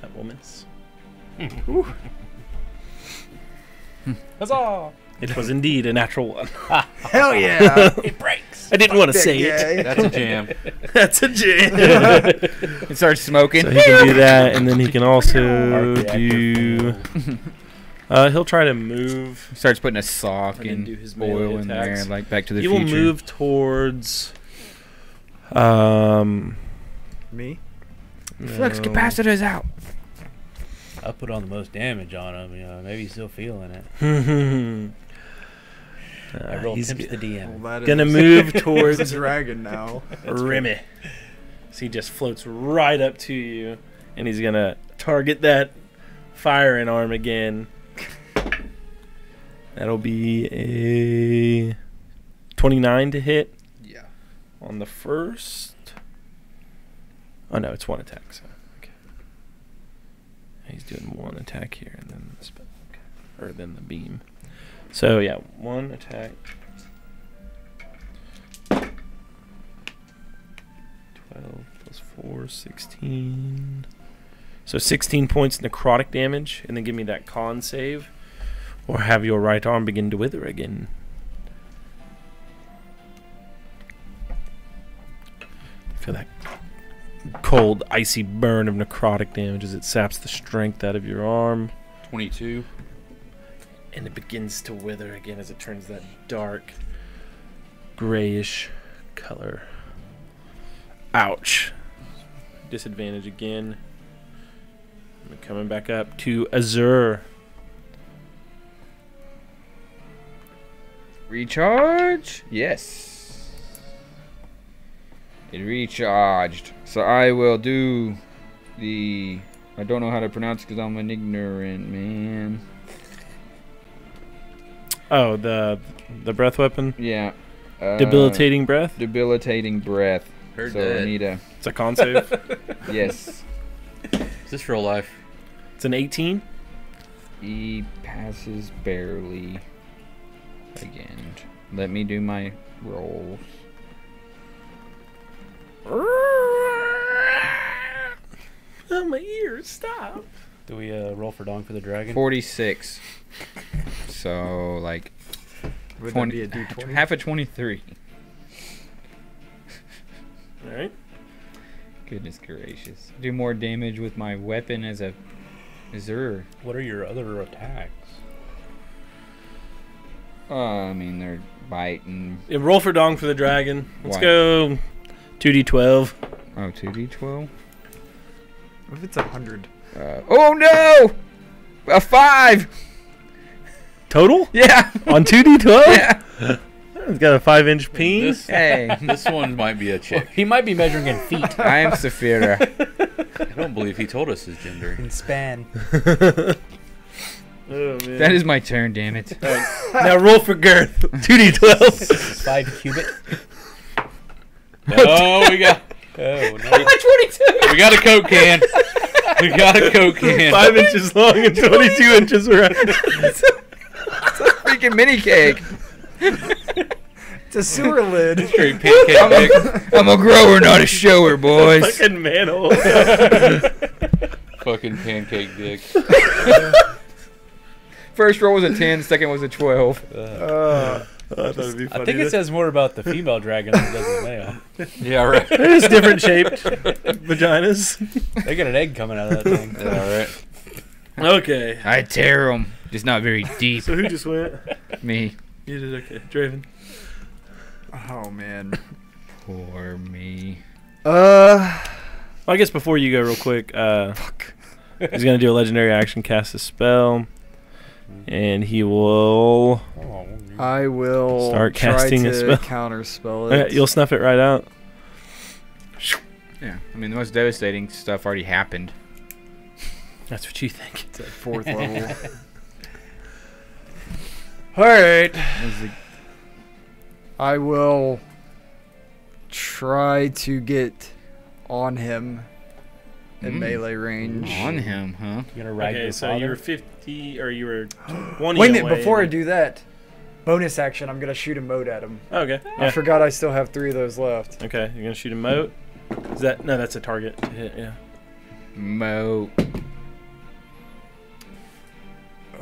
S1: That will miss. Hmm.
S2: Huzzah!
S1: It was indeed a natural one.
S3: Hell yeah!
S2: It breaks.
S1: I didn't want to
S3: That
S1: say it.
S4: That's a jam.
S1: That's a jam.
S4: it starts smoking.
S1: so he can do that, and then he can also do.
S2: Reactor
S1: Uh, he'll try to move.
S4: starts putting a sock
S1: And
S4: and
S1: do his
S4: oil in there, like Back to the
S1: he
S4: Future.
S1: He will move towards. Um.
S3: Me?
S4: Flux
S1: no.
S4: capacitor's out.
S2: I put on the most damage on him. You know, maybe he's still feeling it.
S1: Uh,
S2: I rolled
S1: he's
S2: pimps the DM.
S3: Well,
S1: gonna move
S3: towards a
S1: towards
S3: dragon now.
S1: Remy. So he just floats right up to you, and he's gonna target that firing arm again. That'll be a 29 to hit
S5: Yeah.
S1: on the first. Oh no, it's one attack. So okay. He's doing one attack here, and then the spell, okay. or then the beam. So yeah, one attack. Twelve plus four, 16. So 16 points necrotic damage, and then give me that con save, or have your right arm begin to wither again. Feel that cold, icy burn of necrotic damage as it saps the strength out of your arm,
S5: 22.
S1: and it begins to wither again as it turns that dark, grayish color. Ouch. Disadvantage again. I'm coming back up to Azure.
S4: Recharge? Yes. It recharged. So I will do the. I don't know how to pronounce because I'm an ignorant man.
S1: Oh, the the breath weapon,
S4: Yeah. Uh,
S1: debilitating breath.
S4: Debilitating breath.
S5: Heard
S4: so I
S5: that.
S4: need a.
S1: It's a con save.
S4: Yes.
S5: Is this real life?
S1: it's an 18.
S4: he passes barely. Again. Let me do my rolls.
S1: Oh, my ears, stop.
S2: Do we uh, roll for Dong for the Dragon?
S4: 46. So, like,
S3: Would
S4: 20,
S3: that be a D20?
S4: half a 23.
S1: All right.
S4: Goodness gracious. Do more damage with my weapon as a Azure.
S2: What are your other attacks?
S4: Uh, I mean, they're biting.
S1: Yeah, roll for dong for the dragon. Let's
S4: Why?
S1: go 2d12.
S4: Oh, 2d12?
S3: What if it's a hundred?
S4: Uh, oh no! A 5!
S1: Total?
S4: Yeah!
S1: On 2d12?
S4: yeah!
S1: It's got a 5 inch penis.
S5: This,
S4: Hey,
S5: this one might be a chick.
S2: He might be measuring in feet.
S4: I am Saphira.
S5: I don't believe he told us his gender.
S2: in span.
S1: Oh, man.
S4: That is my turn, damn it.
S1: now roll for girth. 2d12.
S2: Five cubit.
S5: Oh, we got
S2: Oh, no.
S4: 22!
S5: we got a coke can. We got a coke can.
S1: 5 inches long and 22 inches around.
S4: It's a freaking mini cake!
S3: It's a sewer lid.
S5: Straight pancake
S4: I'm a, I'm a grower, not a shower, boys.
S1: Fucking manhole.
S5: Fucking pancake dick.
S4: First roll was a 10, second was a 12.
S3: Uh,
S1: Oh, I thought it'd
S2: I
S1: funny
S2: think it says more about the female dragon than it does the male.
S5: Yeah, right.
S1: There's different shaped vaginas.
S2: They got an egg coming out of that thing.
S5: Yeah, right.
S1: Okay.
S4: I tear them, just not very deep.
S1: So who just went?
S4: Me.
S1: You did okay. Draven.
S3: oh man.
S4: Poor me.
S3: Uh.
S1: Well, I guess before you go, real quick, uh, he's gonna do a legendary action, cast a spell, and he will.
S3: I will
S1: Start
S3: try
S1: casting a spell.
S3: counter spell it.
S1: you'll snuff it right out.
S4: Yeah, I mean, the most devastating stuff already happened.
S1: That's what you think.
S3: It's at fourth level. All right. I will try to get on him in
S4: Mm.
S3: melee range.
S4: On him, huh?
S2: You gonna rag
S1: Okay,
S2: your
S1: so
S2: father?
S1: you were 50, or you were 20.
S3: Wait a minute,
S1: away
S3: before I do that, bonus action, I'm gonna shoot a mote at him.
S1: Oh, okay.
S3: I
S1: Yeah.
S3: forgot I still have three of those left.
S1: Okay, you're gonna shoot a mote. Is that no? That's a target to hit. Yeah.
S4: Mote.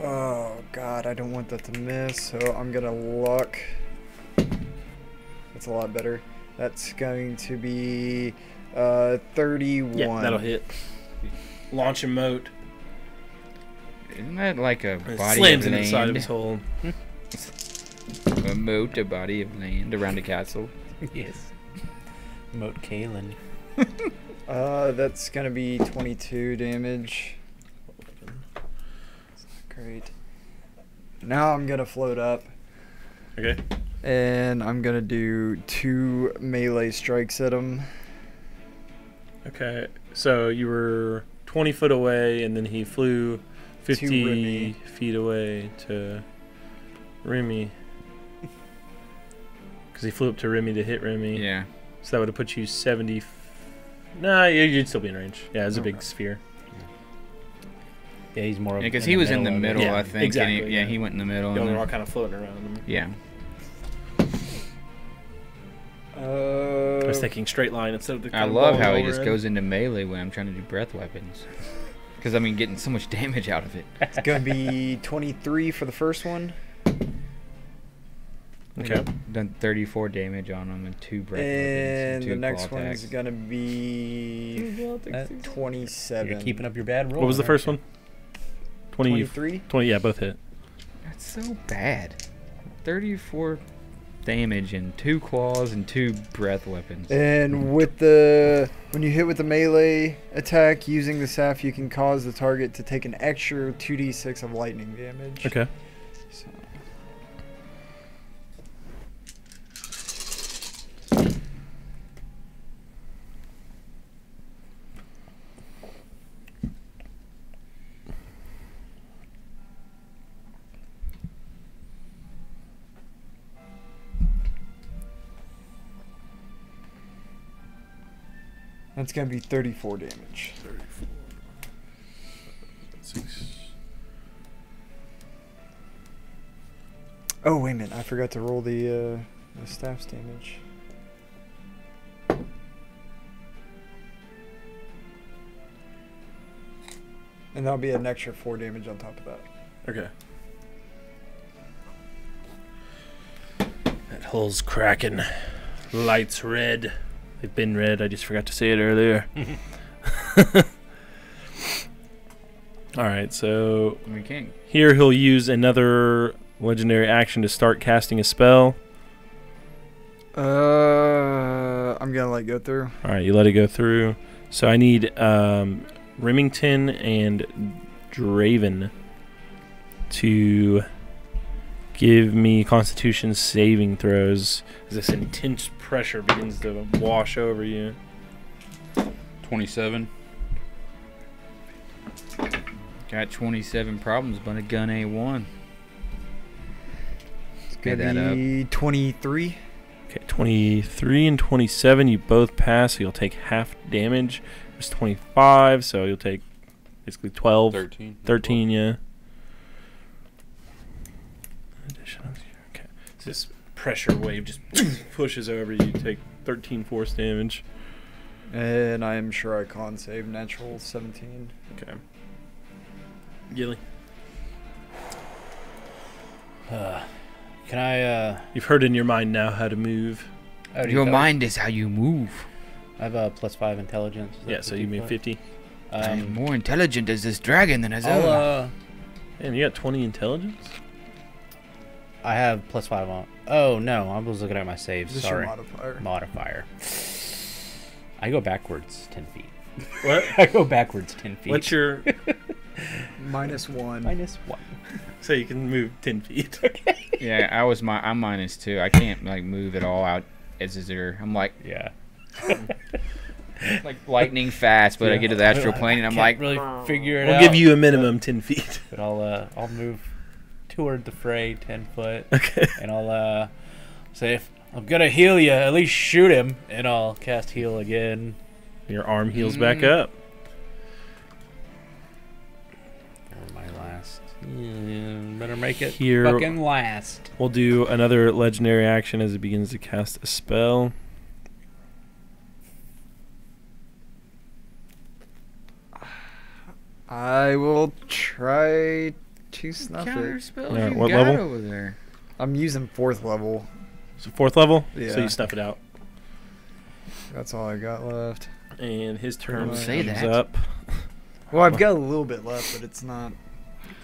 S3: Oh god, I don't want that to miss, so I'm gonna luck. That's a lot better. That's going to be uh 31.
S1: Yeah, that'll hit. Launch a mote.
S4: Isn't that like a
S1: It
S4: body
S1: slams
S4: of
S1: into the side of his hole.
S4: A moat, a body of land around a castle.
S2: yes. Moat Kalen.
S3: Uh that's gonna be 22 damage. Great. Now I'm gonna float up
S1: Okay.
S3: and I'm gonna do two melee strikes at him.
S1: Okay. So you were 20 foot away, and then he flew 50 feet away to Remy. Because he flew up to Remy to hit Remy.
S4: Yeah.
S1: So that would have put you 70. f- Nah, you- you'd still be in range. Yeah, it's a big
S3: Okay.
S1: sphere.
S2: Yeah, he's more.
S4: Because
S2: in
S4: he was in the
S2: of
S4: middle,
S1: Yeah,
S4: I think. and
S1: exactly,
S4: he- yeah,
S1: yeah.
S4: he went in the middle.
S1: Y'all
S4: and
S1: were
S4: then-
S1: all kind of floating around him.
S4: yeah.
S3: Uh,
S1: I was thinking straight line instead of the.
S4: I love how he just
S1: in.
S4: goes into melee when I'm trying to do breath weapons. Because, I mean, getting so much damage out of it.
S3: it's gonna be 23 for the first one,
S1: Okay.
S4: Done 34 damage on him and two breath
S3: and
S4: weapons.
S3: the next
S4: claw
S3: one's
S4: attacks.
S3: gonna be 27.
S2: You're keeping up your bad roll.
S1: What was the first
S2: you?
S1: one? 20,
S3: 23.
S1: 20 Yeah, both hit.
S4: That's so bad. 34 damage and two claws and two breath weapons.
S3: And with the when you hit with the melee attack using the staff, you can cause the target to take an extra 2d6 of lightning damage.
S1: Okay.
S3: So, That's gonna be 34 damage. Oh wait a minute, I forgot to roll the uh, the staff's damage. And that'll be an extra four damage on top of that.
S1: Okay. That hull's cracking. Lights red. They've been red. I just forgot to say it earlier. All right, so
S4: We can't.
S1: here he'll use another legendary action to start casting a spell.
S3: Uh, I'm gonna let it go through.
S1: All right, you let it go through. So I need um, Remington and Draven to give me Constitution saving throws as this intense pressure begins to wash over you.
S5: 27.
S4: Got 27 problems, but a gun A1.
S3: It's
S4: Get that up.
S3: 23.
S1: Okay, 23 and 27, you both pass, so you'll take half damage. It's 25, so you'll take basically 12.
S5: 13.
S1: 13, yeah. Addition of- Okay. So this pressure wave just pushes over you. You take 13 force damage.
S3: And I am sure I con save natural 17.
S1: Okay. Gilly,
S2: Uh, can I? Uh,
S1: you've heard in your mind now how to move.
S2: oh, do
S4: Your
S2: you-
S4: mind is how you move.
S2: I have a plus five intelligence.
S1: Yeah, so you move
S2: 50
S1: 50.
S2: foot?
S4: I'm
S2: Um,
S4: more intelligent as this dragon than as
S2: I'll, uh,
S1: And you got 20 intelligence?
S2: I have plus five on. Oh no, I was looking at my saves.
S3: Just
S2: Sorry,
S3: your modifier.
S2: modifier. I go backwards ten feet.
S1: What?
S2: I go backwards ten feet.
S1: What's your.
S3: Minus one.
S2: minus one?
S1: so you can move 10 feet. Okay.
S4: yeah, I was my I'm minus two. I can't like move at all out as a zero. I'm like
S2: Yeah.
S4: like lightning fast, but I get to the astral plane and I'm like,
S2: really figure it
S1: We'll
S2: out.
S1: give you a minimum 10 feet.
S2: But I'll uh, I'll move toward the fray ten foot,
S1: Okay.
S2: and I'll uh, say if I'm gonna heal you, at least shoot him, and I'll cast heal again.
S1: Your arm heals back
S4: Mm.
S1: up.
S2: Or my last. Yeah, better make it
S1: Here-
S2: fucking last.
S1: We'll do another legendary action as it begins to cast a spell.
S3: I will try to snuff
S4: counter
S3: it.
S4: spells
S1: Alright,
S4: you
S1: what
S4: got
S1: level?
S4: over there.
S3: I'm using fourth level.
S1: So fourth level. Yeah. So
S3: Yeah.
S1: you snuff it out.
S3: That's all I got left.
S1: And his turn
S3: Don't
S4: say
S1: comes
S4: that.
S1: up.
S3: Well, I've got a little bit left, but it's not.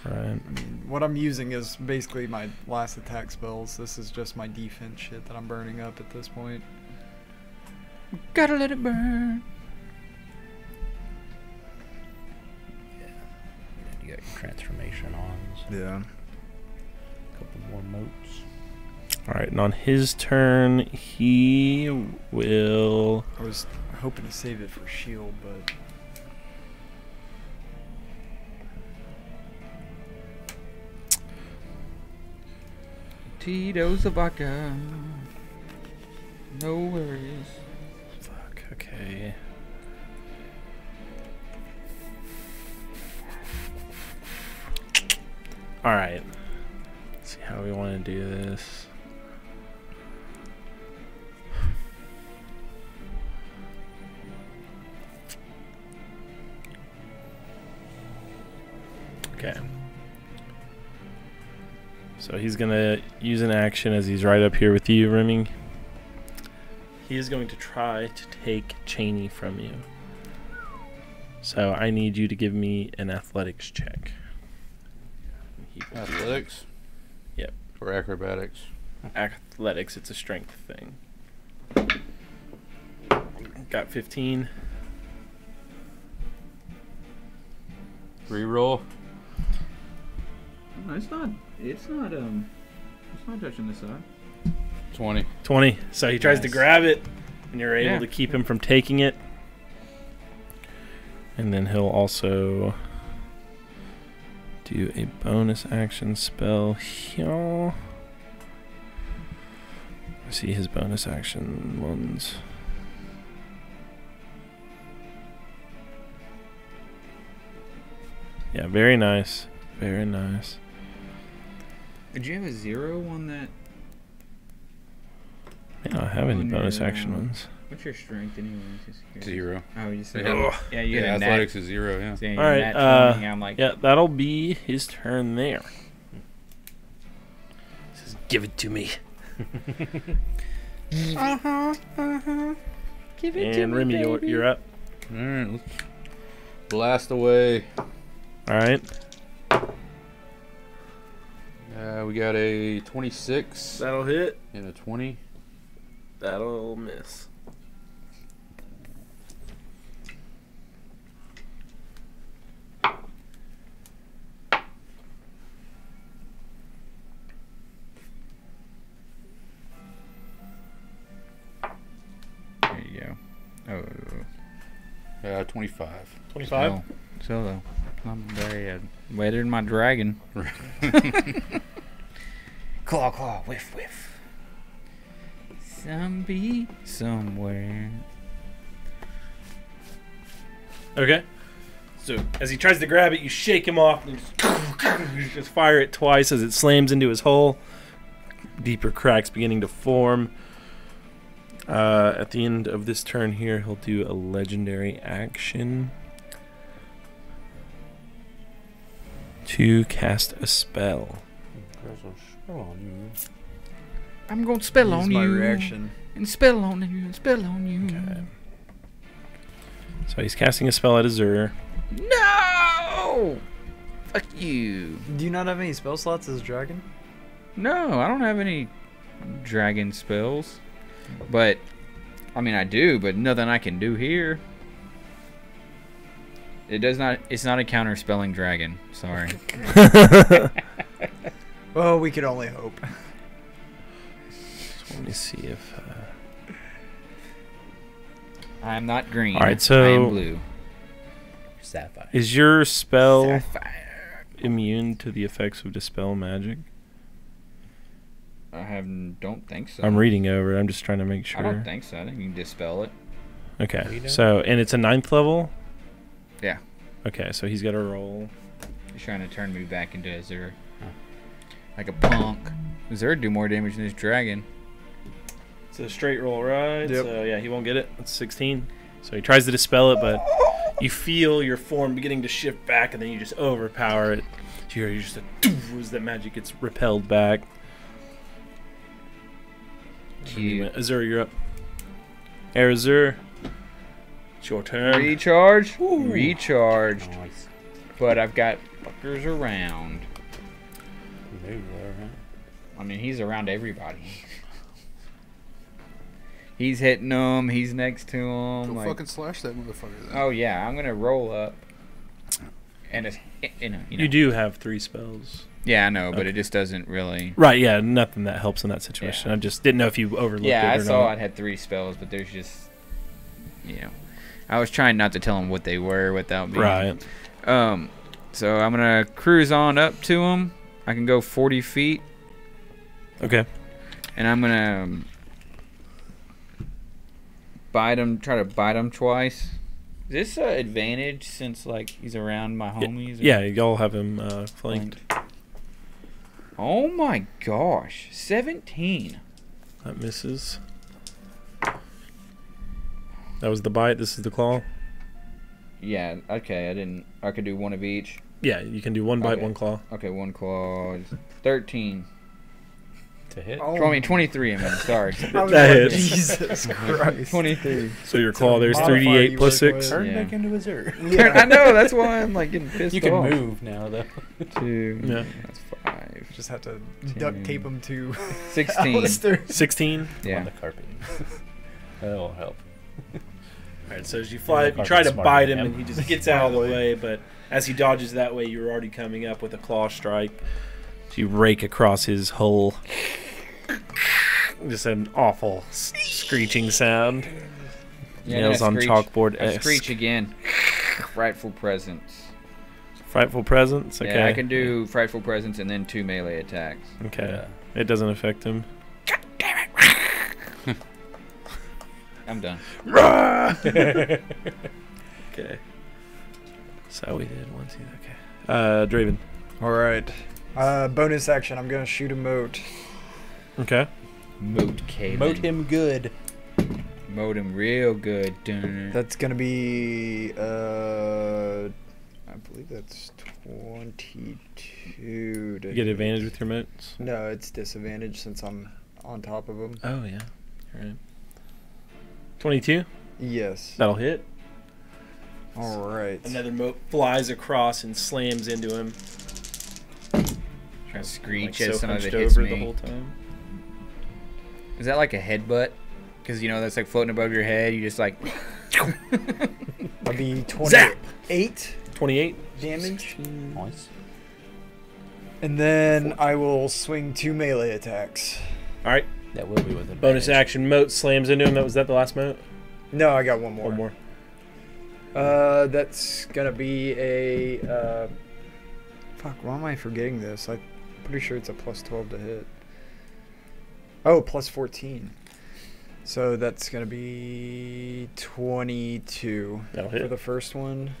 S1: Right.
S3: I mean, what I'm using is basically my last attack spells. This is just my defense shit that I'm burning up at this point.
S4: Gotta let it burn.
S2: You got your transformation on. So
S3: Yeah.
S2: a couple more motes.
S1: All right. And on his turn, he will.
S3: I was hoping to save it for shield, but
S4: Tito's a vodka. No worries.
S1: Fuck. Okay. All right. Let's see how we want to do this. Okay. So he's gonna use an action as he's right up here with you, Rimming. He is going to try to take Cheney from you. So I need you to give me an athletics check. He it.
S5: Athletics?
S1: Yep.
S5: Or acrobatics?
S1: Athletics, it's a strength thing. Got 15.
S5: Reroll?
S4: No, it's not. It's not. Um, it's not touching the side.
S5: 20.
S1: 20. So he tries to grab it, and you're able
S4: Yeah.
S1: to keep him from taking it. And then he'll also do a bonus action spell here. I see his bonus action ones. Yeah, very nice. Very nice.
S4: Did you have a zero on that?
S1: I don't have any bonus action
S4: um,
S1: ones.
S4: What's your strength anyway? Just curious.
S5: Zero.
S4: Oh, you said.
S5: Yeah.
S4: Yeah, you
S5: Yeah,
S4: had a nat-
S5: athletics is zero, yeah.
S4: Yeah, you
S1: All
S4: had a
S1: right,
S4: nat
S1: uh,
S4: 20, I'm like,
S1: Yeah, that'll be his turn there. Says, Give it to me.
S4: uh-huh, uh-huh. Give it to me.
S1: And
S4: me,
S1: Remy, you're, you're up.
S5: Alright, let's blast away.
S1: All right.
S5: Uh, we got a 26
S1: That'll hit.
S5: and a 20.
S1: That'll miss.
S4: Oh.
S5: Uh, 25.
S1: 25.
S4: Oh, so though, I'm very uh, wetter than my dragon. claw, claw, whiff, whiff. Some bee somewhere.
S1: Okay. So as he tries to grab it, you shake him off and you just, just fire it twice as it slams into his hole. Deeper cracks beginning to form. Uh, at the end of this turn here, he'll do a legendary action to cast a spell.
S4: I'm gonna spell
S3: Use
S4: on
S3: my
S4: you.
S3: reaction.
S4: And spell on you. And spell on you.
S1: Okay. So he's casting a spell at Azur.
S4: No! Fuck you.
S3: Do you not have any spell slots as a dragon?
S4: No, I don't have any dragon spells. But, I mean, I do, but nothing I can do here. It does not. It's not a counter spelling dragon. Sorry.
S3: Well, we could only hope.
S1: Let me see if. Uh,
S4: I'm not green.
S1: All right, so
S4: I
S1: so-
S4: am blue.
S5: Sapphire.
S1: is your spell
S4: Sapphire.
S1: immune to the effects of dispel magic?
S4: I have. Don't think so.
S1: I'm reading over. it. I'm just trying to make sure.
S4: I don't
S1: sure.
S4: think so. I think you can dispel it.
S1: Okay. So and it's a ninth level.
S4: Yeah.
S1: Okay, so he's got to roll.
S4: He's trying to turn me back into Azur. Like a punk. Azur do more damage than this dragon.
S1: It's a straight roll, right?
S3: Yep.
S1: So yeah, he won't get it. It's 16. So he tries to dispel it, but you feel your form beginning to shift back, and then you just overpower it. So you hear just a doof as that magic gets repelled back.
S4: Cute.
S1: Azur, you're up. Air Azur, it's your turn.
S4: Recharge. Recharge.
S5: Nice.
S4: But I've got fuckers around.
S5: There you are, huh?
S4: I mean, he's around everybody. he's hitting them. He's next to
S5: Go
S4: them. Like,
S5: fucking slash that motherfucker. Then.
S4: oh yeah, I'm gonna roll up. And it's, you know, you know.
S1: You do have three spells.
S4: Yeah, I know, but
S1: Okay.
S4: it just doesn't really.
S1: Right, yeah, nothing that helps in that situation. I just didn't know if you overlooked
S4: Yeah,
S1: it
S4: I
S1: or
S4: saw
S1: not.
S4: I had three spells, but there's just, you know, I was trying not to tell him what they were without being.
S1: Right.
S4: Um, so I'm gonna cruise on up to him. I can go 40 feet.
S1: Okay.
S4: and I'm gonna um, bite him. Try to bite him twice. Is this an advantage since like he's around my homies? or-
S1: Yeah, y'all have him uh, flanked.
S4: Oh my gosh, seventeen.
S1: That misses. That was the bite. This is the claw.
S4: Yeah. Okay. I didn't. I could do one of each.
S1: Yeah, you can do one bite,
S4: Okay.
S1: one claw.
S4: Okay, one claw. Thirteen.
S2: To hit.
S3: Oh,
S4: I mean, twenty-three. I mean, sorry.
S1: That
S3: like,
S1: hits.
S3: Jesus Christ.
S4: Twenty-three.
S1: So your claw there's
S3: modifier
S1: 38
S3: you
S1: plus
S3: work
S1: 6.
S3: with.
S2: Turn
S4: Yeah.
S2: back into a zero.
S4: I know. That's why I'm like getting pissed
S2: You can
S4: off.
S2: move now, though.
S4: Two.
S1: Yeah.
S4: That's five.
S3: Just have to duct tape them to
S4: Sixteen.
S3: Alistair.
S1: 16.
S2: On the carpet. that will help.
S1: Alright, so as you
S2: fly-
S1: fly,
S2: you
S1: you
S2: try
S1: try
S2: to
S1: to
S2: bite
S1: bite
S2: him,
S1: him,
S2: and
S1: and
S2: he
S1: he just gets out of the way. But as he dodges that way, you're already coming up with a claw strike. So you rake across his hull. Just an awful screeching sound.
S4: Yeah,
S1: Nails on
S4: screech.
S1: chalkboard.
S4: I screech again. Frightful presence.
S1: Frightful presence. Okay.
S4: Yeah, I can do frightful presence and then two melee attacks.
S1: Okay. It doesn't affect him. God damn it!
S4: I'm done.
S1: okay. So we did one, two. Okay. Uh, Draven.
S3: All right. Uh, bonus action. I'm gonna shoot a mote.
S1: Okay.
S4: Moat cave.
S2: Moat him good.
S4: Moat him real good. Dun.
S3: That's gonna be. Uh, I believe that's twenty-two. To
S1: You get advantage with your motes.
S3: No, it's disadvantage since I'm on top of him.
S1: Oh yeah. All right. Twenty-two.
S3: Yes.
S1: That'll hit.
S3: All right.
S1: Another mote flies across and slams into him.
S4: Trying to screech
S1: like,
S4: as
S1: so
S4: some of it hits
S1: over
S4: me.
S1: the whole time.
S4: Is that like a headbutt? Because you know that's like floating above your head. You just like.
S3: I'll be
S1: Zap!
S3: twenty-eight
S1: Twenty-eight.
S3: damage,
S2: Nice.
S3: and then I will swing two melee attacks.
S1: All right.
S2: That will be with advantage.
S1: Bonus action. Mote slams into him. That was that the last mote.
S3: No, I got one more.
S1: One more.
S3: Uh, that's gonna be a. Uh, fuck, why am I forgetting this? I'm pretty sure it's a plus 12 to hit. Oh, plus 14. So that's gonna be 22
S1: That'll
S3: for
S1: hit.
S3: the first one.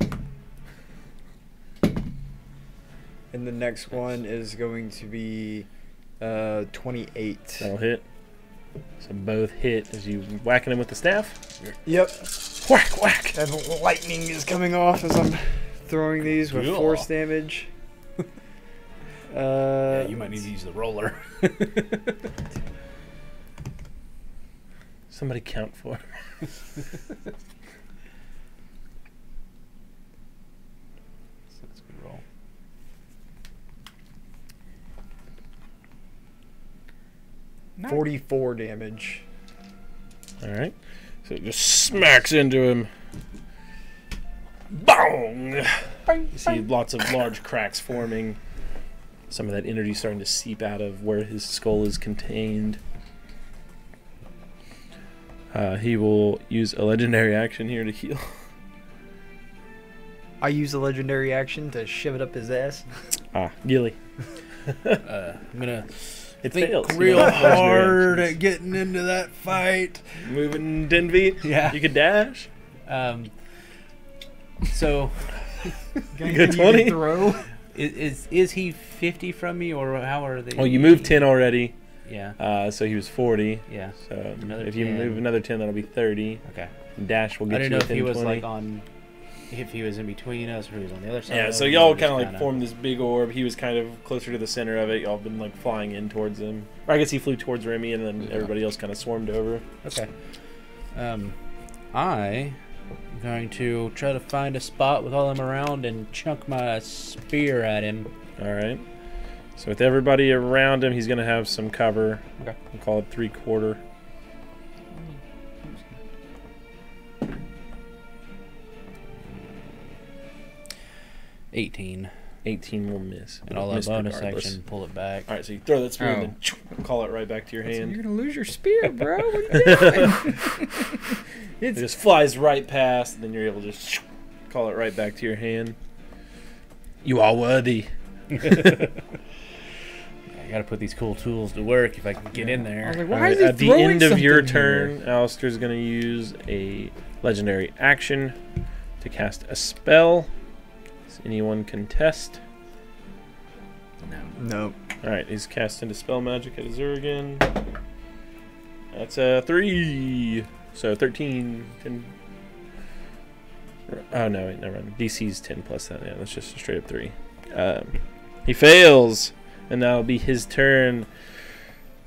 S3: And the next one is going to be uh, 28.
S1: That'll hit. So both hit as you whacking him with the staff.
S3: Yep.
S1: Whack whack.
S3: And lightning is coming off as I'm throwing these with
S2: Cool.
S3: force damage. Uh,
S2: Yeah, you might need to use the roller.
S1: Somebody count for.
S2: That's a good roll.
S4: Not-
S3: 44 damage.
S1: All right. So it just smacks into him. Bong! You see lots of large cracks forming. Some of that energy starting to seep out of where his skull is contained. Uh, he will use a legendary action here to heal.
S3: I use a legendary action to shove it up his ass.
S1: Ah, Gilly.
S2: Uh, I'm gonna
S1: It
S2: think
S1: fails.
S2: Real
S1: don't
S2: hard at getting into that fight.
S1: Moving 10 feet.
S2: Yeah.
S1: You could dash.
S2: Um. So,
S1: Good 20.
S3: Throw.
S2: is, is is he 50 from me, or how are they?
S1: Well, you moved 10 already.
S2: Yeah.
S1: Uh, so he was 40.
S2: Yeah.
S1: So
S2: Another
S1: if you move another 10, that'll be 30.
S2: Okay.
S1: Dash will
S2: I
S1: get
S2: didn't
S1: you
S2: know if
S1: within
S2: he was
S1: 20.
S2: like on, if he was in between us, or he was on the other side.
S1: Yeah, so y'all kind of like
S2: kinda-
S1: formed this big orb. He was kind of closer to the center of it. Y'all been like flying in towards him. Or I guess he flew towards Remy, and then everybody else kind of swarmed over.
S2: Okay. Um, I am going to try to find a spot with all of them around and chunk my spear at him.
S1: All right. So with everybody around him, he's gonna have some cover.
S2: Okay.
S1: We'll call it three quarter.
S2: Eighteen,
S1: 18 will miss.
S2: and all
S1: Miss
S2: that bonus
S1: regardless.
S2: action, pull it back.
S1: All right, so you throw that spear
S4: Oh.
S1: and then oh. call it right back to your hand.
S4: You're gonna lose your spear, bro. What are you doing?
S1: It just flies right past, and then you're able to just call it right back to your hand. You are worthy.
S2: Yeah, I gotta put these cool tools to work if I can get in
S4: I
S2: there.
S4: was like, why is he
S1: at the end of your
S4: something here?
S1: turn, Alistair's going to use a legendary action to cast a spell. Does anyone contest?
S2: No.
S3: Nope.
S1: Alright, he's cast into spell magic at Azure again. That's a 3. So 13. 10. Oh, no, wait, never mind. DC's 10 plus that. Yeah, that's just a straight up 3. Um, he fails. And that'll be his turn.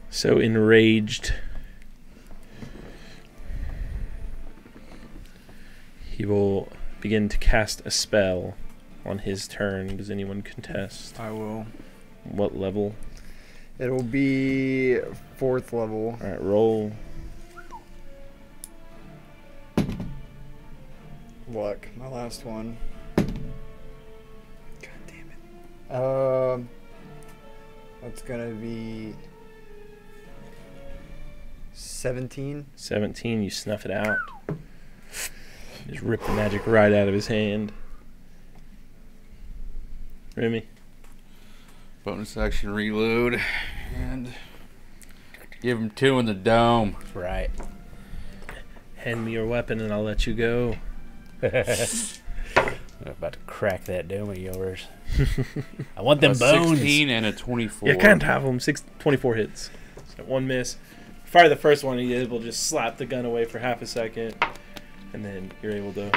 S1: So enraged. He will begin to cast a spell on his turn. Does anyone contest?
S3: I will.
S1: What level?
S3: It'll be fourth level.
S1: All right, roll.
S3: Luck. My last one. God damn it. Um. That's gonna be. 17.
S1: 17. You snuff it out. Just rip the magic right out of his hand. Remy.
S5: Bonus action reload. And give him two in the dome.
S2: Right.
S1: Hand me your weapon and I'll let you go.
S2: I'm about to crack that dome of yours. I want them
S5: a
S2: bones.
S5: 16 and a 24.
S1: You can't have him. Six, 24 hits. So one miss. Fire the first one, he's able to just slap the gun away for half a second. And then you're able to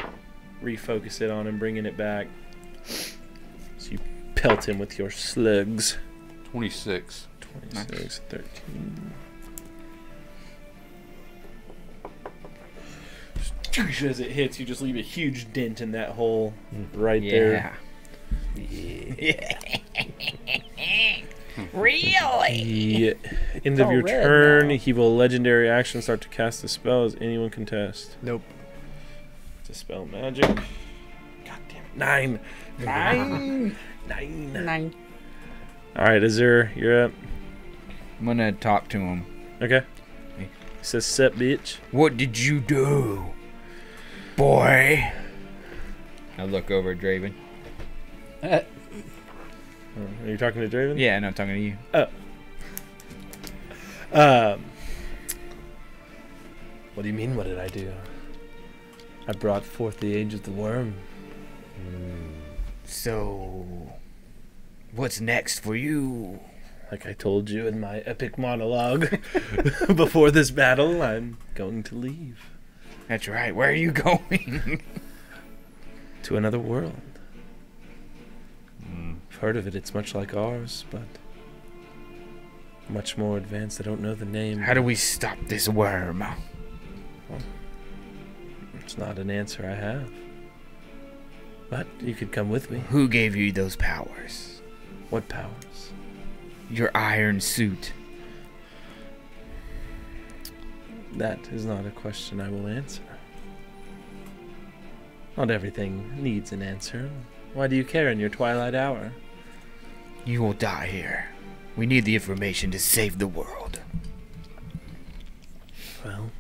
S1: refocus it on him, bringing it back. So pelt him with your slugs.
S5: 26.
S1: 26, 13. Just As it hits, you just leave a huge dent in that hole right there.
S4: Yeah.
S1: The end of
S3: oh,
S1: your turn,
S3: now.
S1: he will legendary action start to cast a spell. as anyone contest?
S3: Nope.
S1: Dispel magic. God damn it. Nine. Nine. Nine.
S4: Nine.
S1: All right, Azure, you're up.
S4: I'm gonna talk to him.
S1: Okay. He says, "Sup, bitch."
S4: What did you do, boy? I look over at Draven.
S1: Oh, Are you talking to Draven?
S4: Yeah, no, I'm talking to you.
S1: Um. What do you mean? What did I do? I brought forth the age of the worm.
S4: So, what's next for you?
S1: Like I told you in my epic monologue before this battle, I'm going to leave
S4: That's right. Where are you going?
S1: to another world. I've heard of it. It's much like ours, but much more advanced. I don't know the name.
S4: How do we stop this worm?
S1: It's not an answer I have. But you could come with me.
S4: Who gave you those powers?
S1: What powers?
S4: Your iron suit.
S1: That is not a question I will answer. Not everything needs an answer. Why do you care in your twilight hour?
S4: You will die here. We need the information to save the world.
S1: Well,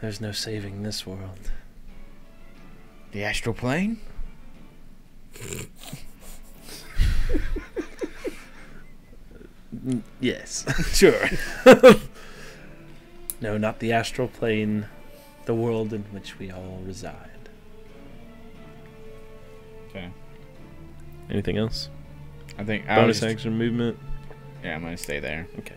S1: there's no saving this world.
S4: The astral plane?
S1: Yes, sure. no, not the astral plane, the world in which we all reside.
S4: Okay.
S1: Anything else?
S4: I think I'll
S1: Bonus
S4: just,
S1: action movement?
S4: Yeah, I'm gonna stay there.
S1: Okay.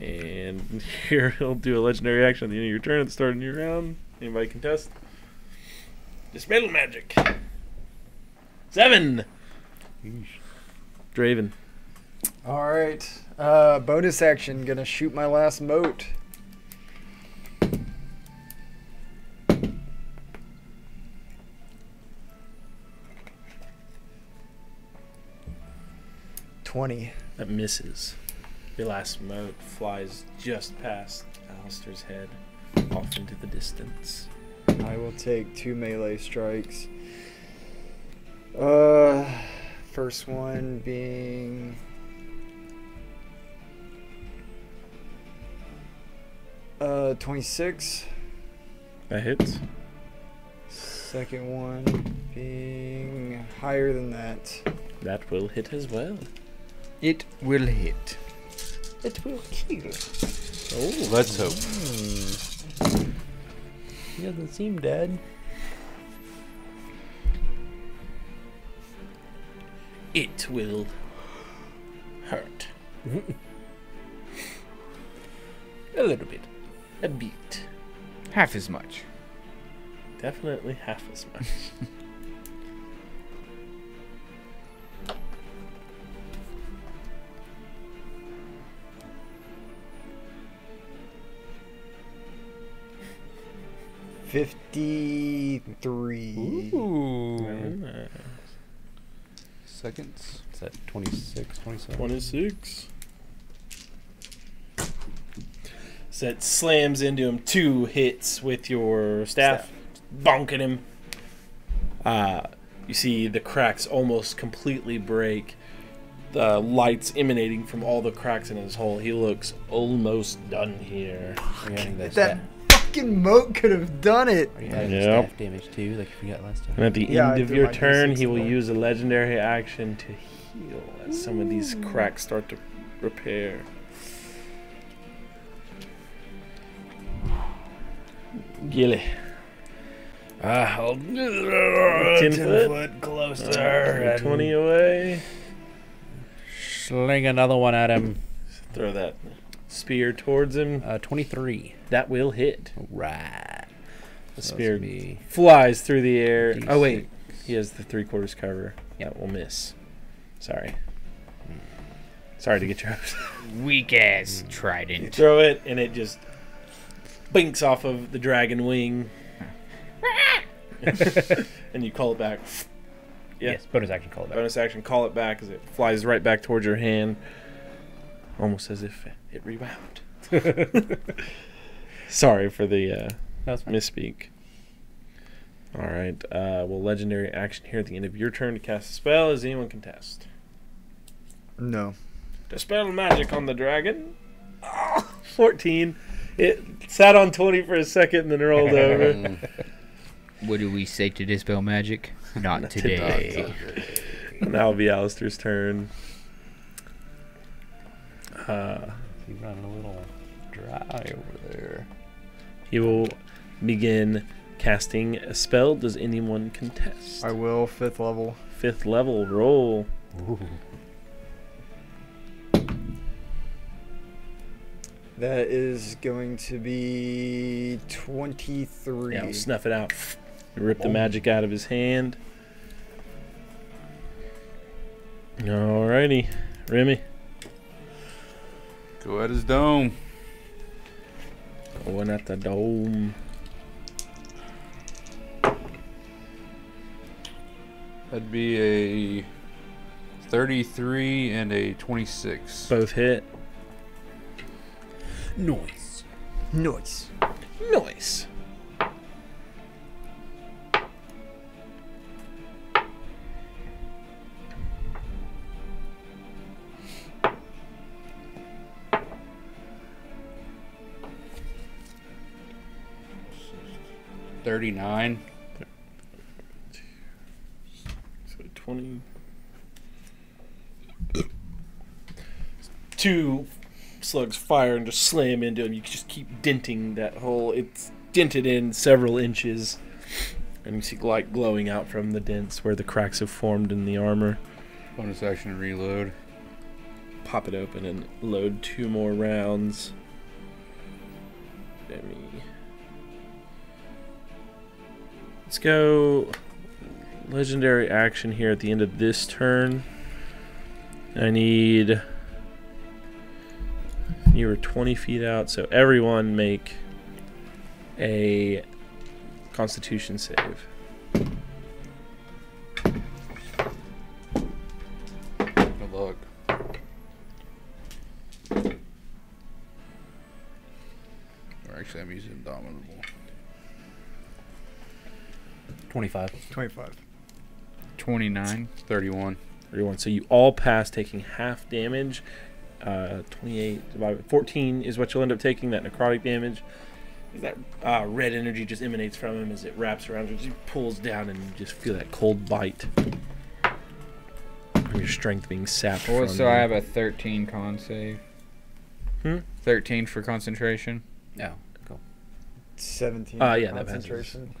S1: And here he'll do a legendary action at the end of your turn at the start of your round. Anybody contest? Dispel magic. Seven. Draven.
S3: All right. Uh, bonus action. Gonna shoot my last mote. Twenty.
S1: That misses. Your last mote flies just past Alistair's head, off into the distance.
S3: I will take two melee strikes. Uh, first one being. Uh, 26.
S1: That hits.
S3: Second one being higher than that.
S1: That will hit as well.
S4: It will hit.
S3: It will kill.
S1: Oh,
S5: Let's hope.
S2: He doesn't seem dead.
S1: It will hurt. a little bit. A bit.
S4: Half as much.
S1: Definitely half as much.
S3: Fifty-three.
S2: Ooh.
S5: Seconds.
S2: Is that 26, 27?
S1: 26. So it slams into him. Two hits with your staff, bonking him. Uh, you see the cracks almost completely break. The lights emanating from all the cracks in his hull. He looks almost done here.
S2: Are you adding
S3: That
S2: staff,
S3: fucking mote could have done it.
S2: are you adding
S1: Yep.
S2: staff damage too, like you got last time?
S1: And at the
S3: Yeah,
S1: end of your
S3: my
S1: turn, he will
S3: away.
S1: use a legendary action to heal as some of these cracks start to repair. Gilly.
S2: Ah, I'll
S1: 10 foot.
S2: closer.
S1: Uh, 20 away.
S2: Sling another one at him.
S1: Throw that spear towards him.
S2: Uh, 23.
S1: That will hit.
S2: Right.
S1: The
S2: So
S1: spear flies through the air.
S2: D6.
S1: Oh, wait. He has the three quarters cover. That will miss. Sorry. Sorry to get your hopes.
S4: Weak ass trident.
S1: throw it and it just binks off of the dragon wing and you call it back Yeah.
S2: Yes, bonus action call it back.
S1: bonus action call it back as it flies right back towards your hand almost as if it rewound sorry for the uh, misspeak all right uh, well legendary action here at the end of your turn to cast a spell as anyone can test
S3: No.
S1: Dispel magic on the dragon. 14. It sat on 20 for a second and then rolled over.
S4: What do we say to dispel magic? Not,
S1: Not
S4: today.
S1: and that'll be Alistair's turn. Uh,
S2: He's running a little dry over there.
S1: he will begin casting a spell. Does anyone contest?
S3: I will. Fifth level.
S1: Fifth level roll.
S2: Ooh.
S3: That is going to be 23.
S1: Yeah, snuff it out. Rip the magic out of his hand. Alrighty. Remy.
S5: Go at his dome.
S1: Going at the dome.
S5: That'd be a 33 and a 26.
S1: Both hit.
S2: Noise.
S3: Noise.
S1: Noise.
S5: 39.
S1: So 20. Two slugs fire and just slam into him. You just keep denting that hole. It's dented in several inches. And you see light glowing out from the dents where the cracks have formed in the armor.
S5: Bonus action reload.
S1: Pop it open and load two more rounds. Let me Let's go legendary action here at the end of this turn. I need. You were 20 feet out, so everyone make a constitution save.
S5: Good luck. Actually, I'm using Indomitable.
S2: 25.
S3: 25.
S4: 29.
S5: 31.
S1: Everyone, so you all pass taking half damage. Uh, 28 divided 14 is what you'll end up taking, that necrotic damage. That uh, red energy just emanates from him as it wraps around him. He pulls down and you just feel that cold bite. And your strength being sapped.
S4: Well,
S1: from
S4: so
S1: you.
S4: I have a 13 con save.
S1: Hmm?
S4: 13 for concentration.
S2: No. Cool.
S3: 17.
S1: Uh, yeah, that passes.
S3: concentration.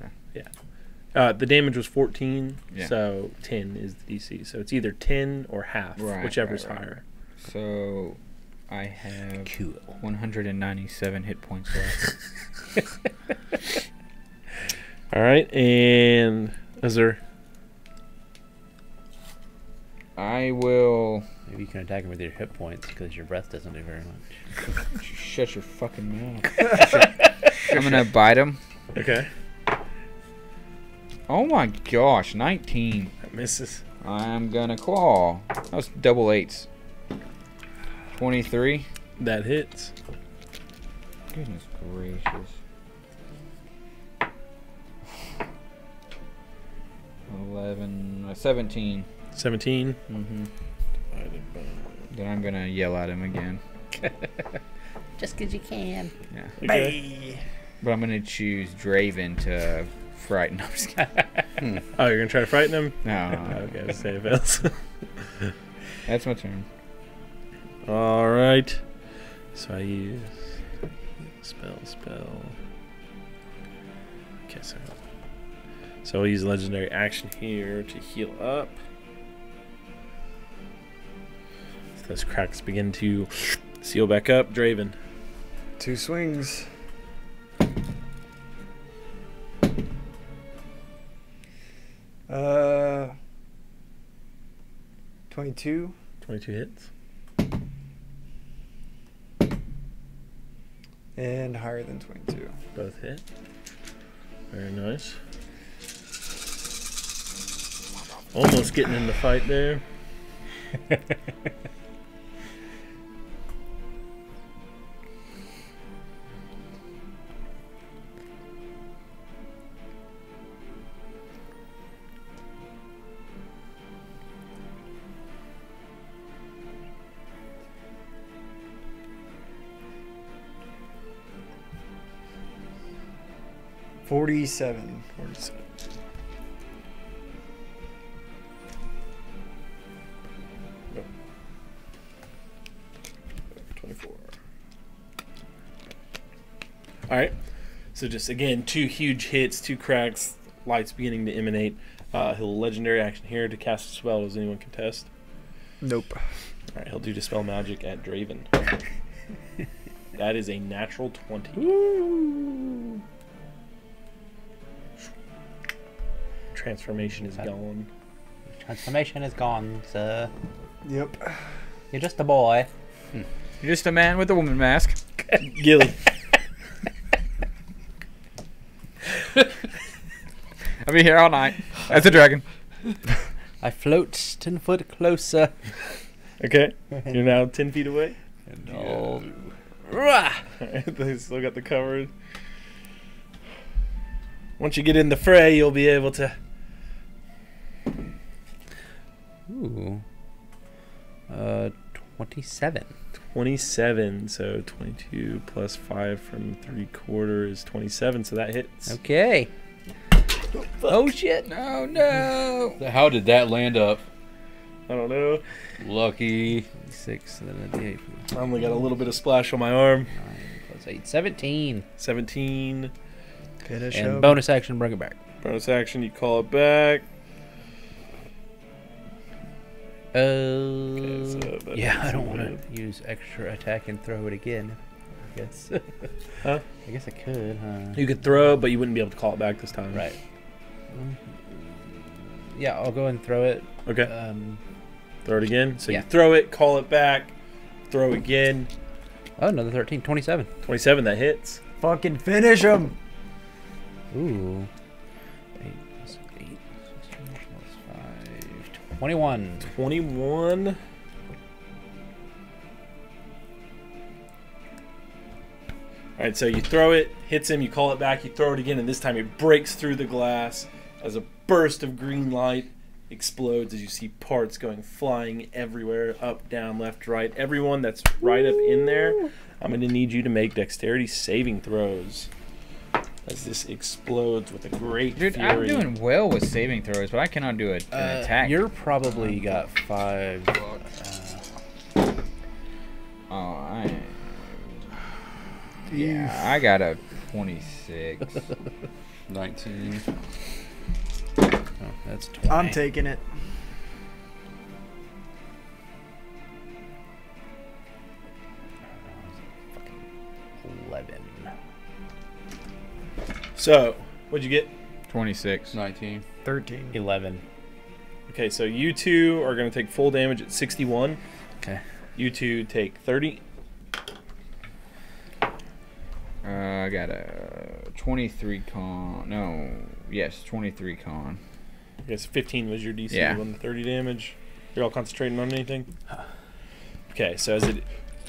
S1: Uh, the damage was 14,
S4: Yeah.
S1: so 10 is the DC. So it's either 10 or half,
S4: Right,
S1: whichever's
S4: right, right.
S1: higher.
S4: So I have
S2: Cool.
S4: 197 hit points left.
S1: All right, and is there?
S4: I will.
S2: Maybe you can attack him with your hit points because your breath doesn't do very much.
S4: Shut your fucking mouth. I'm gonna bite him.
S1: Okay,
S4: Oh my gosh, 19.
S1: that misses.
S4: I'm gonna claw. That was double eights. 23.
S1: That hits.
S4: Goodness gracious. 11, uh, 17.
S1: 17.
S4: Mm-hmm. Then I'm gonna yell at him again.
S2: Just because you can.
S4: Yeah.
S1: Okay.
S4: But I'm gonna choose Draven to frighten. I'm just kidding.
S1: Oh, you're gonna try to frighten him?
S4: No, oh,
S1: okay, let's say it fails.
S4: that's my turn.
S1: All right. So I use spell, spell. Okay, so so I'll use legendary action here to heal up. As those cracks begin to seal back up, Draven.
S3: Two swings. Uh, 22
S1: Twenty-two hits.
S3: and higher than 22.
S1: Both hit. Very nice. Almost getting in the fight there.
S3: Forty-seven.
S1: 47. Nope. 24. Alright. So just again, two huge hits, two cracks, lights beginning to emanate. Uh, he'll legendary action here to cast a spell. Does anyone contest?
S3: Nope.
S1: Alright, he'll do dispel magic at Draven. that is a natural 20. Transformation is gone.
S2: Transformation is gone, sir.
S3: Yep.
S2: You're just a boy. Hmm.
S4: You're just a man with a woman mask.
S1: Gilly.
S4: I'll be here all night as a dragon.
S2: I float ten foot closer.
S1: Okay, you're now 10 feet away.
S2: And all
S1: Alright, they still got the cover. Once you get in the fray, you'll be able to.
S2: 27.
S1: 27, so 22 plus 5 from 3 quarter is 27, so that hits.
S2: Okay. Oh shit.
S4: No, no.
S5: How did that land up?
S1: I don't know.
S5: Lucky.
S2: 6, and then a d8
S1: I only got a little bit of splash on my arm.
S2: 9 plus 8. 17.
S1: 17.
S3: Finish
S2: And
S3: him.
S2: bonus action, bring it back.
S1: Bonus action, you call it back.
S2: Uh,
S1: so
S2: yeah, I don't want to use extra attack and throw it again. I guess.
S1: Huh?
S2: I guess I could, huh?
S1: You could throw, but you wouldn't be able to call it back this time.
S2: Right. Yeah, I'll go and throw it.
S1: Okay.
S2: Um,
S1: Throw it again. So
S2: yeah.
S1: you throw it, call it back, throw again.
S2: oh, another 13. 27.
S1: 27, that hits.
S3: Fucking finish him.
S2: Ooh. 21.
S1: 21. All right, so you throw it, hits him, you call it back, you throw it again, and this time it breaks through the glass as a burst of green light explodes as you see parts going flying everywhere up, down, left, right. Everyone that's right up in there, I'm going to need you to make dexterity saving throws. As this explodes with a great
S4: Dude,
S1: fury.
S4: I'm doing well with saving throws, but I cannot do a, an
S2: Uh,
S4: attack.
S2: You're probably got five. Uh,
S4: Oh, I. Yeah, I got a 26.
S5: 19.
S2: oh, that's 20.
S3: I'm taking it.
S2: Eleven.
S1: So, what'd you get?
S4: 26.
S5: 19.
S3: 13.
S2: Eleven.
S1: Okay, so you two are going to take full damage at 61.
S2: Okay.
S1: You two take 30.
S4: Uh, I got a 23 con. No, yes, 23 con.
S1: I guess 15 was your DC
S4: Yeah.
S1: on the 30 damage. You're all concentrating on anything? Okay, so as it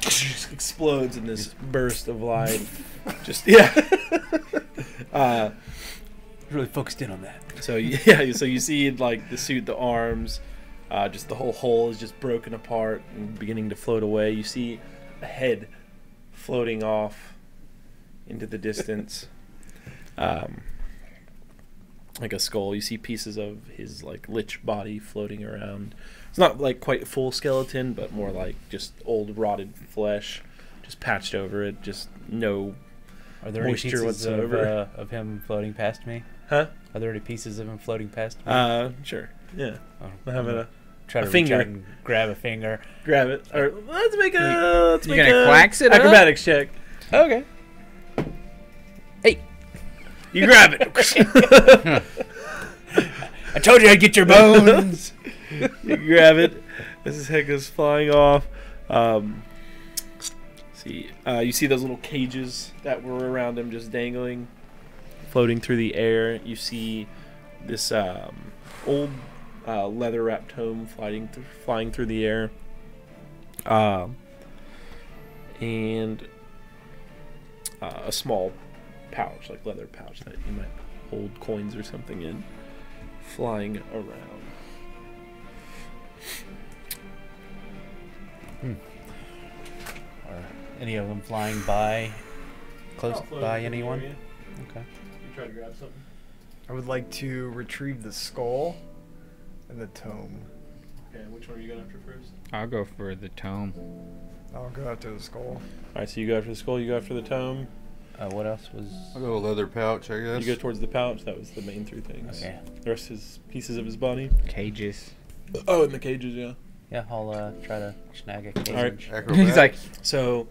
S1: explodes in this burst of light, just, yeah. uh,
S2: Really focused in on that.
S1: So yeah, so you see like the suit, the arms, uh, just the whole hull is just broken apart and beginning to float away. You see a head floating off into the distance, um, like a skull. You see pieces of his like lich body floating around. It's not like quite a full skeleton, but more like just old rotted flesh, just patched over it. Just no,
S2: Are there any
S1: Moisture
S2: pieces of,
S1: whatsoever.
S2: uh, of him floating past me?
S1: huh?
S2: Are there any pieces of him floating past me?
S1: Uh, sure, yeah.
S2: Oh,
S1: I have a
S2: try to reach
S1: finger.
S2: out and grab a finger.
S1: grab it. Or let's make a let's
S4: You
S1: make
S4: gonna
S1: a
S4: quacks it up?
S1: acrobatics check.
S2: Okay.
S1: Hey, you grab it.
S2: I told you I'd get your bones.
S1: you grab it. As his head goes flying off. Um, see, uh, you see those little cages that were around him, just dangling, floating through the air. You see this um, old uh, leather-wrapped tome flying th- flying through the air. Um, and uh, a small pouch, like leather pouch that you might hold coins or something in, flying around.
S2: Are any of them flying by, close by anyone? Okay.
S1: You try to grab something.
S3: I would like to retrieve the skull and the tome.
S1: Okay, which one are you going after first?
S4: I'll go for the tome.
S3: I'll go after the skull.
S1: All right, so you go after the skull. You go after the tome.
S2: Uh, what else was?
S5: I'll go leather pouch, I guess.
S1: You go towards the pouch. That was the main three things.
S2: Okay.
S1: The rest is pieces of his body.
S4: Cages.
S1: Oh, and the cages, yeah.
S2: Yeah, I'll uh, try to snag a cage.
S1: All right.
S5: Acrobatics.
S4: He's like,
S1: So,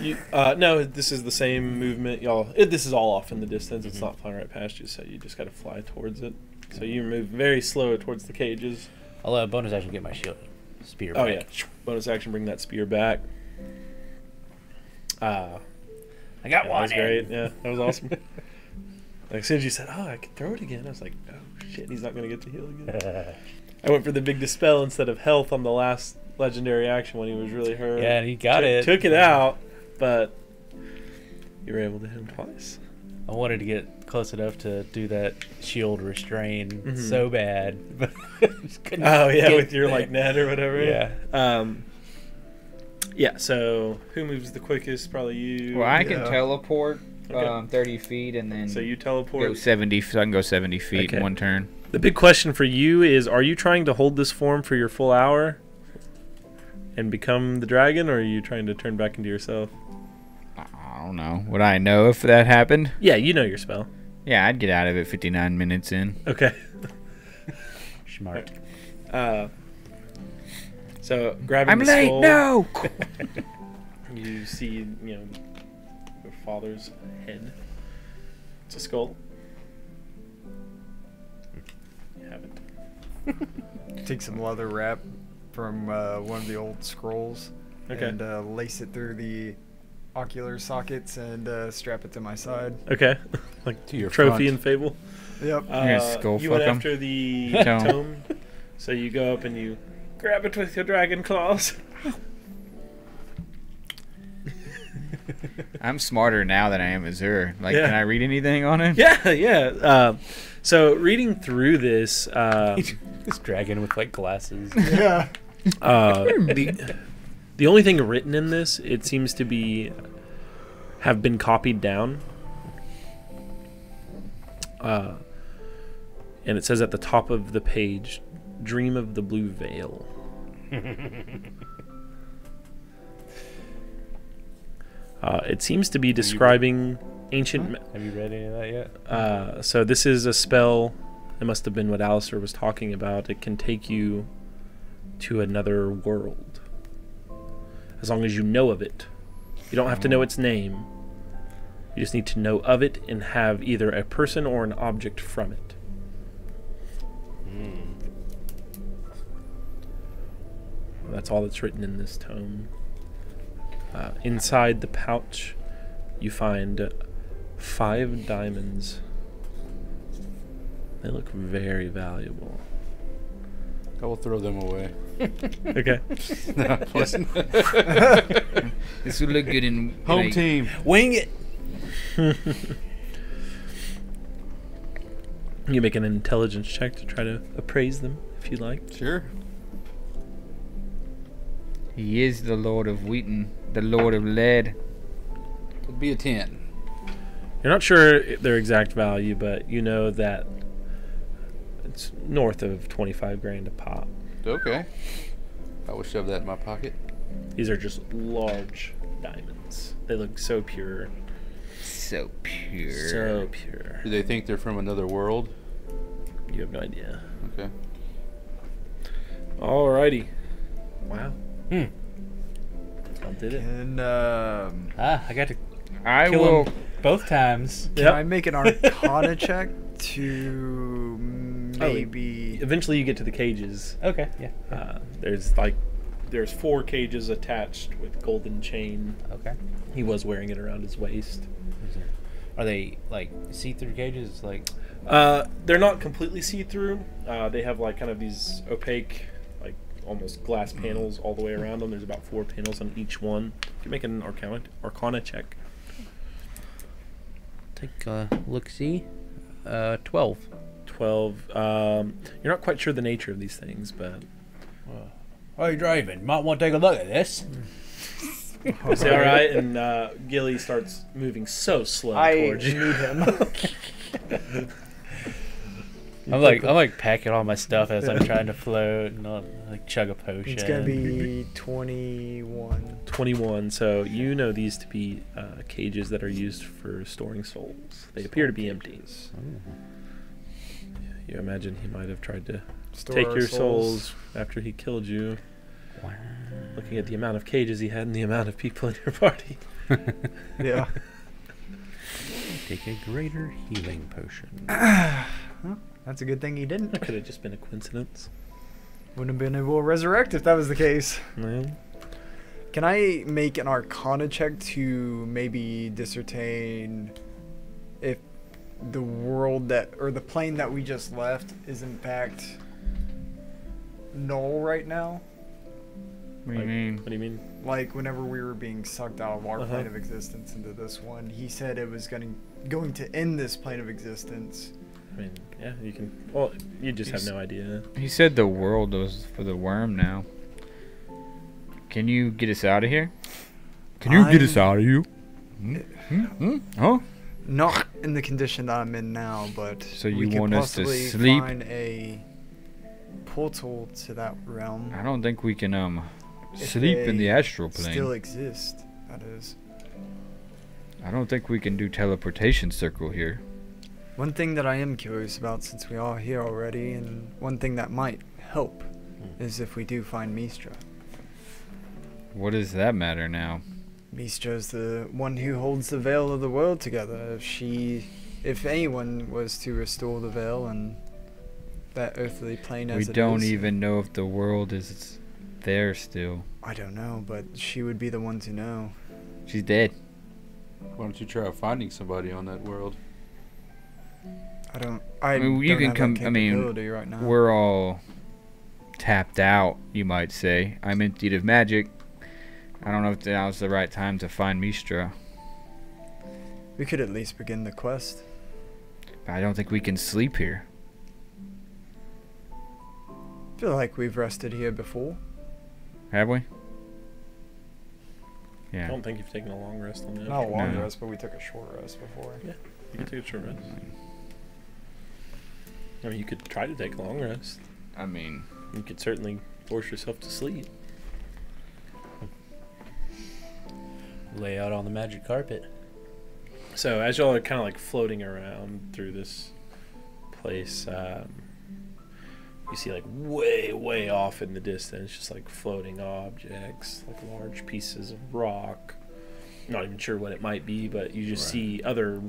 S1: you uh, no, this is the same movement, y'all. It, this is all off in the distance. It's
S2: Mhm.
S1: not flying right past you, so you just got to fly towards it. So you move very slow towards the cages.
S2: I'll uh, bonus action get my shield, spear.
S1: Oh
S2: back.
S1: yeah, bonus action, bring that spear back. Uh,
S2: I got
S1: Yeah, that
S2: one.
S1: was
S2: in.
S1: great. Yeah, that was awesome. like as soon as you said, "Oh, I can throw it again," I was like, "Oh shit, he's not gonna get to heal again." I went for the big dispel instead of health on the last legendary action when he was really hurt.
S2: yeah, and he got
S1: took,
S2: it.
S1: Took it out, but you were able to hit him twice.
S2: I wanted to get close enough to do that shield restrain
S1: Mhm.
S2: so bad, but couldn't
S1: Oh yeah, with your
S2: there.
S1: like net or whatever.
S2: Yeah.
S1: Um. Yeah. So who moves the quickest? Probably you.
S4: well, I can
S3: Yeah.
S4: teleport
S1: Okay.
S4: um, 30 feet and then
S1: So you
S4: go
S1: teleport.
S4: 70. So I can go 70 feet
S1: Okay.
S4: in one turn.
S1: The big question for you is: Are you trying to hold this form for your full hour and become the dragon, or are you trying to turn back into yourself?
S4: I don't know. Would I know if that happened?
S1: Yeah, you know your spell.
S4: Yeah, I'd get out of it 59 minutes in.
S1: Okay.
S2: Smart.
S1: Uh, so grabbing
S4: I'm
S1: the
S4: late.
S1: skull,
S4: No.
S1: you see, you know, your father's head. It's a skull.
S3: Take some leather wrap from uh, one of the old scrolls
S1: Okay.
S3: and uh, lace it through the ocular sockets and uh, strap it to my side.
S1: Okay. like
S2: To your
S1: trophy
S2: front.
S1: in Fable.
S3: Yep.
S1: Uh,
S4: skull
S1: you went
S4: fuck 'em?
S1: after the
S4: Tome.
S1: tome. So you go up and you grab it with your dragon claws.
S4: I'm smarter now than I am Azure. Like,
S1: Yeah.
S4: can I read anything on it?
S1: yeah, yeah. Uh, so reading through this, uh,
S2: this dragon with like glasses.
S3: yeah.
S1: uh, the, the only thing written in this, it seems to be have been copied down. Uh, and it says at the top of the page, "Dream of the Blue Veil." uh, it seems to be describing ancient. ma-
S2: Have you read any of that yet?
S1: Uh, so this is a spell. It must have been what Alistair was talking about. It can take you to another world, as long as you know of it. You don't have to know its name. You just need to know of it and have either a person or an object from it. That's all that's written in this tome. Uh, inside the pouch, you find five diamonds. They look very valuable.
S5: I will throw them away.
S1: Okay.
S5: No,
S4: This would look good in
S5: Home
S4: like,
S5: team.
S2: Wing it.
S1: You make an intelligence check to try to appraise them, if you like.
S5: Sure.
S4: He is the Lord of Wheaton, the Lord of Lead.
S5: It'd be a 10.
S1: You're not sure their exact value, but you know that it's north of 25 grand a pop.
S5: Okay. I will shove that in my pocket.
S1: These are just large diamonds. They look so pure.
S4: So pure.
S1: So pure.
S5: Do they think they're from another world?
S1: You have no idea.
S5: Okay.
S1: Alrighty. Wow.
S2: Hmm.
S1: I did it.
S3: And um,
S2: Ah, I got to
S4: I
S2: kill
S4: will.
S2: him both times.
S3: can
S1: Yep.
S3: I make an Arcana check to maybe?
S1: Eventually, you get to the cages.
S2: Okay, yeah.
S1: Uh, there's like, there's four cages attached with golden chain.
S2: Okay.
S1: He was wearing it around his waist.
S2: Are they like see-through cages? Like,
S1: Uh, they're not completely see-through. Uh, they have like kind of these opaque, like almost glass panels all the way around them. There's about four panels on each one. You can make an Arcana, Arcana check.
S2: Take a look. See, uh, twelve.
S1: Twelve. Um, you're not quite sure the nature of these things, but
S2: Hey, Draven, might want to take a look at this.
S1: you say all right, and uh, Gilly starts moving so slow
S3: I
S1: towards you.
S3: need him.
S2: I'm like, I'm like packing all my stuff as I'm trying to float and I'll, like chug a potion.
S3: it's gonna be twenty-one.
S1: 21. So you know these to be uh, cages that are used for storing souls. They appear to be empty. You imagine he might have tried to
S3: Store
S1: take your souls. after he killed you.
S2: Wow.
S1: Looking at the amount of cages he had and the amount of people in your party.
S3: Yeah.
S2: Take a greater healing potion.
S3: That's a good thing he didn't.
S1: Could have just been a coincidence.
S3: Wouldn't have been able to resurrect if that was the case.
S1: No.
S3: Can I make an Arcana check to maybe discertain if the world that or the plane that we just left is in fact null right now?
S4: What do you
S1: Like-
S4: mean?
S1: What do you mean?
S3: Like whenever we were being sucked out of our
S1: Uh-huh.
S3: plane of existence into this one, he said it was going going to end this plane of existence.
S1: I mean, yeah, you can. Well, you just have no idea.
S4: He said the world was for the worm now. Can you get us out of here? Can you get us out of here? Hmm? Hmm? Hmm? Huh?
S3: Not in the condition that I'm in now, but
S4: So
S3: we
S4: you
S3: could
S4: want us to
S3: possibly
S4: sleep?
S3: find a portal to that realm.
S4: I don't think we can um sleep in the astral plane.
S3: Still exist. That is.
S4: I don't think we can do teleportation circle here.
S3: One thing that I am curious about since we are here already, and one thing that might help,
S1: Hmm.
S3: is if we do find Mystra.
S4: What does that matter now?
S3: Mystra's the one who holds the veil of the world together. If she, if anyone was to restore the veil and that earthly plane
S4: we
S3: as it
S4: don't
S3: is,
S4: even know if the world is there still.
S3: I don't know, but she would be the one to know.
S4: She's dead.
S5: Why don't you try finding somebody on that world?
S3: I don't. I,
S4: I mean, you
S3: don't
S4: can
S3: have that
S4: come- I mean,
S3: capability right now.
S4: We're all tapped out, you might say. I'm emptied of magic. I don't know if now's the right time to find Mystra.
S3: We could at least begin the quest.
S4: But I don't think we can sleep here.
S3: I feel like we've rested here before.
S4: Have we? Yeah.
S1: I don't think you've taken a long rest on that.
S3: Not a long
S4: No.
S3: rest, but we took a short rest before.
S1: Yeah, You can take a short rest. I mean, you could try to take a long rest.
S4: I mean,
S1: You could certainly force yourself to sleep.
S2: Lay out on the magic carpet.
S1: So as y'all are kind of like floating around through this place, um, you see like way, way off in the distance, just like floating objects, like large pieces of rock. Not even sure what it might be, but you just
S2: Right.
S1: see other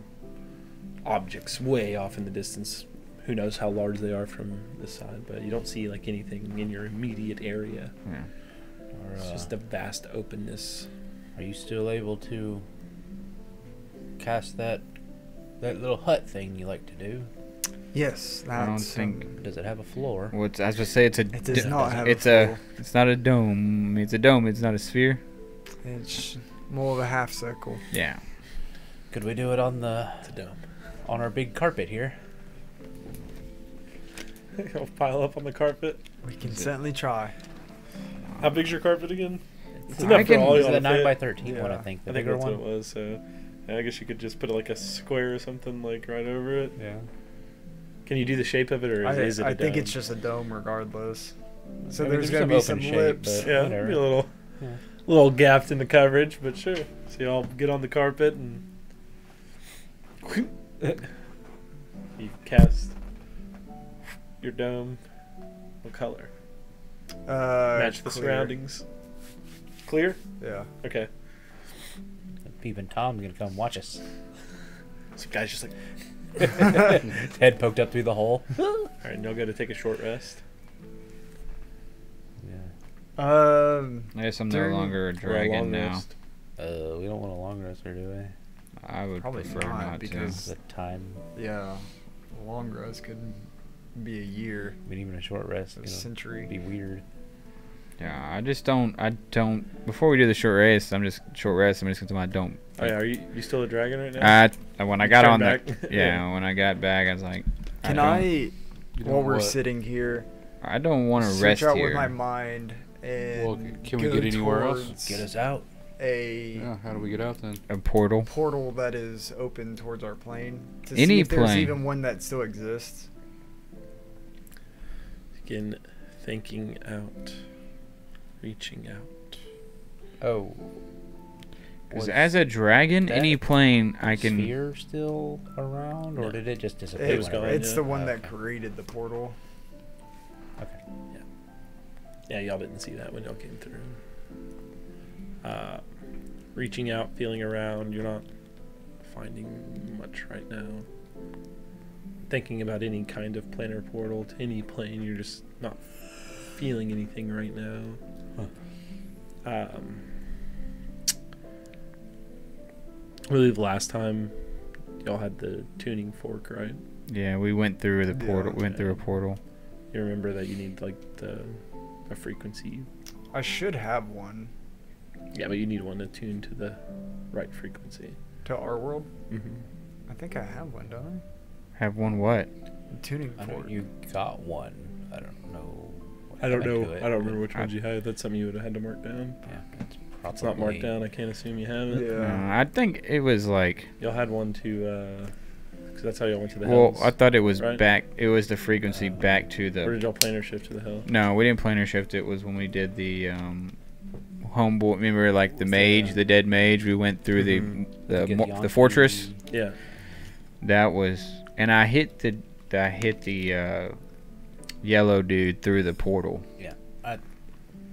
S1: objects way off in the distance. Who knows how large they are from this side, but you don't see like anything in your immediate area.
S4: yeah.
S2: Or,
S1: It's
S2: uh,
S1: just a vast openness.
S2: Are you still able to cast that that little hut thing you like to do?
S3: Yes,
S4: I don't think.
S3: um,
S2: Does it have a floor?
S4: Well, it's, I was gonna say it's a.
S3: It does
S4: d-
S3: not have
S4: It's
S3: a
S4: a.
S3: floor.
S4: It's not a dome. It's a dome. It's not a sphere.
S3: it's more of a half circle.
S4: Yeah.
S2: Could we do it on the
S1: It's a dome.
S2: on our big carpet here?
S1: I'll pile up on the carpet.
S3: We can certainly try.
S1: How big's your carpet again? It's enough for all y'all
S2: the nine by thirteen one, I think. The
S1: I think
S2: bigger
S1: that's
S2: one.
S1: what it was. So yeah, I guess you could just put like a square or something like right over it.
S2: Yeah.
S1: Can you do the shape of it, or is,
S3: I,
S1: is it? a
S3: I think
S1: dome?
S3: it's just a dome regardless. So
S2: I mean,
S3: there's
S2: there's
S3: gonna
S2: some
S3: be some
S2: shape,
S3: lips.
S1: yeah,
S2: whatever.
S1: maybe a little,
S2: Yeah.
S1: little gapped in the coverage, but sure. So y'all get on the carpet and you cast your dome. What color?
S3: Uh,
S1: Match the
S3: clear.
S1: surroundings. Clear.
S3: Yeah.
S1: Okay.
S2: Peeping Tom's gonna come watch us.
S1: So guys, just like,
S2: Head poked up through the hole.
S1: all right, and y'all got to take a short rest.
S2: Yeah.
S3: Um.
S4: I guess I'm no longer a
S1: Or a
S4: dragon
S1: long
S4: now.
S1: rest.
S2: Uh, we don't want a long rest, or do we?
S4: I would
S3: Probably
S4: prefer
S3: not,
S4: not,
S3: because-
S4: to.
S2: The time,
S3: Yeah. Long rest could be a year,
S2: I mean, even a short rest,
S3: a
S2: you know,
S3: century.
S2: be weird.
S4: Yeah, I just don't. I don't. Before we do the short rest, I'm just short rest. I'm just gonna. I don't.
S1: Oh yeah, are you you still a dragon right now?
S4: I when I got on
S1: back.
S4: the yeah, when I got back, I was like,
S3: Can
S4: don't-
S3: I,
S4: you
S3: while we're
S4: what?
S3: sitting here,
S4: I don't want to
S3: search
S4: rest
S3: out
S4: here.
S3: with my mind and
S4: Well, can we
S3: go
S4: get anywhere else?
S2: Get us out.
S3: a
S4: Yeah, how do we get out then? A portal.
S3: portal that is open towards our plane to
S4: Any
S3: see if there's
S4: plane.
S3: even one that still exists.
S1: Begin thinking out, reaching out.
S2: Oh.
S4: Because as a dragon, any plane I can.
S2: sphere still around, or
S1: No.
S2: did it just disappear?
S3: It,
S1: was
S2: whenever
S1: gone,
S3: it's
S1: yeah.
S3: the one that
S2: Okay.
S3: created the portal.
S2: Okay.
S1: Yeah. Yeah, y'all didn't see that when y'all came through. Uh, reaching out, feeling around. You're not finding much right now. Thinking about any kind of planar portal to any plane. You're just not feeling anything right now. Um, I believe last time y'all had the tuning fork, right?
S4: Yeah, we went through the
S3: Yeah.
S4: portal. Went through a portal.
S1: You remember that you need like the a frequency.
S3: I should have one
S1: Yeah, but you need one to tune to the right frequency.
S3: to our world.
S1: Mm-hmm.
S3: I think I have one, don't
S4: Have one what?
S3: I? A tuning
S2: I know
S3: fork.
S2: you got one. I don't know. what
S1: I don't know.
S2: to it,
S1: I don't remember which
S4: I-
S1: ones you had. That's something you would have had to mark down.
S2: Yeah, it's probably.
S1: It's not marked down. I can't assume you have it.
S3: Yeah.
S4: Uh, I think it was like.
S1: Y'all had one to, uh 'cause that's how y'all went to the
S4: Well,
S1: hills.
S4: I thought it was
S1: right?
S4: back. It was the frequency
S2: Uh,
S4: back to the.
S1: Or did
S4: the.
S1: y'all planar shift to the hill?
S4: No, we didn't planar shift. It was when we did the um, homeboy. Remember, like the mage,
S2: that?
S4: the dead mage. We went through
S3: Mhm.
S4: the the
S2: Get
S4: mo- the fortress.
S1: Yeah.
S4: That was, and I hit the I hit the uh, yellow dude through the portal.
S2: Yeah, I,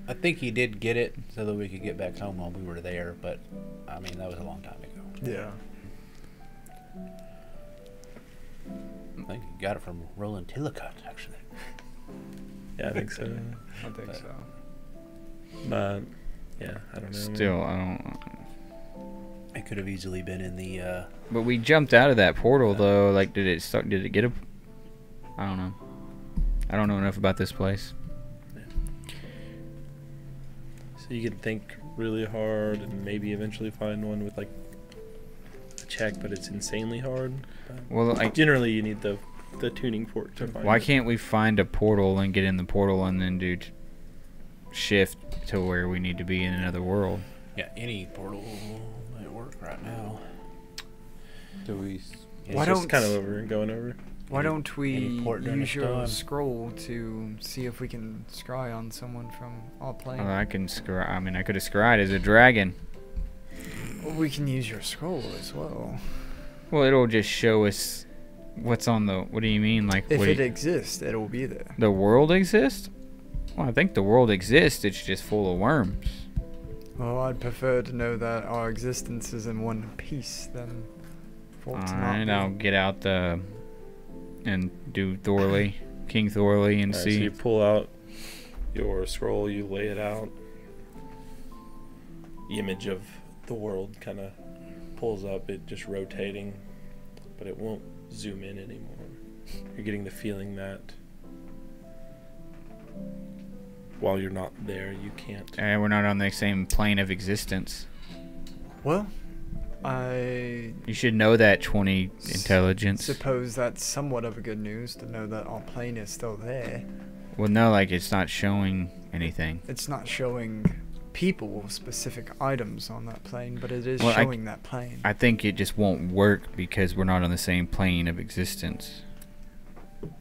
S2: I think he did get it so that we could get back home while we were there. But I mean, that was a long time ago.
S3: Yeah.
S2: I think he got it from Roland Tillicott, actually.
S1: Yeah, I think so.
S3: I think
S2: But-
S3: so.
S1: but yeah, I don't know.
S4: Still, I don't.
S2: It could have easily been in the. Uh,
S4: But we jumped out of that portal though. Like, did it start? Did it get a? I don't know. I don't know enough about this place.
S1: So you could think really hard and maybe eventually find one with like a check, but it's insanely hard. But
S4: Well, like,
S1: generally, you need the the tuning fork to find.
S4: why
S1: it.
S4: can't we find a portal and get in the portal and then do t- shift to where we need to be in another world?
S2: yeah, any portal might work right now.
S4: Do we?
S2: It's
S3: Why
S1: It's
S3: don't
S1: kind of over going over.
S3: Why don't we
S2: any port during
S3: use your
S2: storm.
S3: scroll to see if we can scry on someone from our plane?
S4: Well, I can scry. I mean, I could have scried as a dragon.
S3: Well, we can use your scroll as well.
S4: Well, it'll just show us what's on the. What do you mean? Like,
S3: If
S4: what
S3: it
S4: you-
S3: exists, it'll be there.
S4: the world exists? Well, I think the world exists. It's just full of worms.
S3: Well, I'd prefer to know that our existence is in one piece than for
S4: All
S3: it to not be.
S4: I'll get out the and do Thorley, King Thorley, and
S1: Alright, so
S4: see.
S1: you pull out your scroll, you lay it out. The image of the world kind of pulls up, it just rotating, but it won't zoom in anymore. You're getting the feeling that while you're not there, you can't.
S4: Uh, we're not on the same plane of existence.
S3: Well, I
S4: You should know that 20 intelligence.
S3: suppose that's somewhat of a good news to know that our plane is still there.
S4: Well, no, like it's not showing anything.
S3: It's not showing people or specific items on that plane, but it is
S4: Well, I-
S3: showing that plane.
S4: I think it just won't work because we're not on the same plane of existence.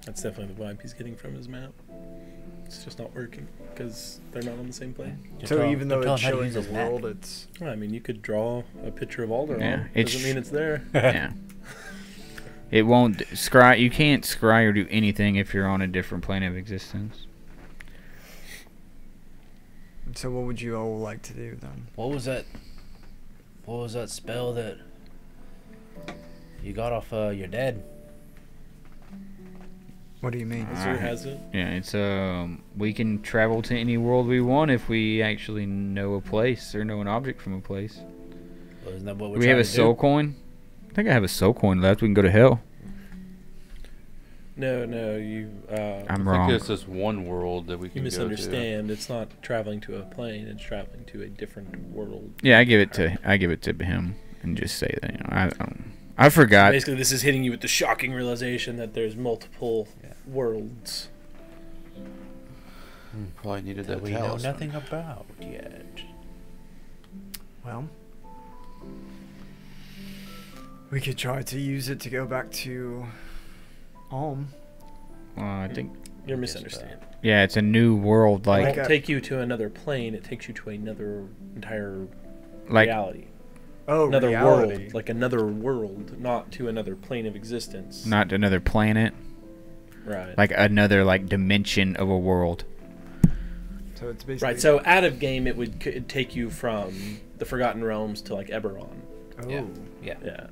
S1: That's definitely the vibe he's getting from his map. It's just not working because they're not on the same plane.
S2: Just
S3: so
S2: tell-
S3: even though
S2: don't
S3: it's
S2: tell him how to
S3: showing the
S2: his map.
S3: world, it's
S1: Well, I mean, you could draw a picture of Alderaan.
S4: Yeah, it
S1: Doesn't mean it's there.
S4: yeah. It won't scry. You can't scry or do anything if you're on a different plane of existence.
S3: so. What would you all like to do then?
S2: What was that? What was that spell that you got off uh, your dad?
S3: What do you mean?
S1: Azure
S4: Alright.
S1: has it.
S4: Yeah, it's um. We can travel to any world we want if we actually know a place or know an object from a place.
S2: Well, isn't that what we're
S4: we have a
S2: to
S4: soul
S2: do?
S4: coin? I think I have a soul coin left. We can go to hell.
S1: No, no, you. Uh,
S4: I'm
S5: I think
S4: wrong.
S5: it's just one world that we
S1: you
S5: can go to.
S1: misunderstand. It's not traveling to a plane. It's traveling to a different world.
S4: Yeah, I give it to I give it to him and just say that you know I um, I forgot.
S1: Basically, this is hitting you with the shocking realization that there's multiple worlds.
S5: Probably needed
S2: That
S5: that
S2: we know
S5: talisman.
S2: nothing about yet.
S3: Well, we could try to use it to go back to Amn.
S4: Well, I think
S1: You're
S2: Yes,
S1: misunderstanding.
S4: yeah, it's a new world like
S3: Like
S1: won't take you to another plane. It takes you to another entire
S4: like
S1: reality,
S3: Oh,
S1: another
S3: reality.
S1: world, like another world, not to another plane of existence.
S4: not another planet,
S1: right.
S4: like another like dimension of a world.
S3: So it's basically
S1: Right. So out of game, it would could take you from the Forgotten Realms to like Eberron.
S3: Oh,
S2: Yeah. Yeah.
S1: Yeah.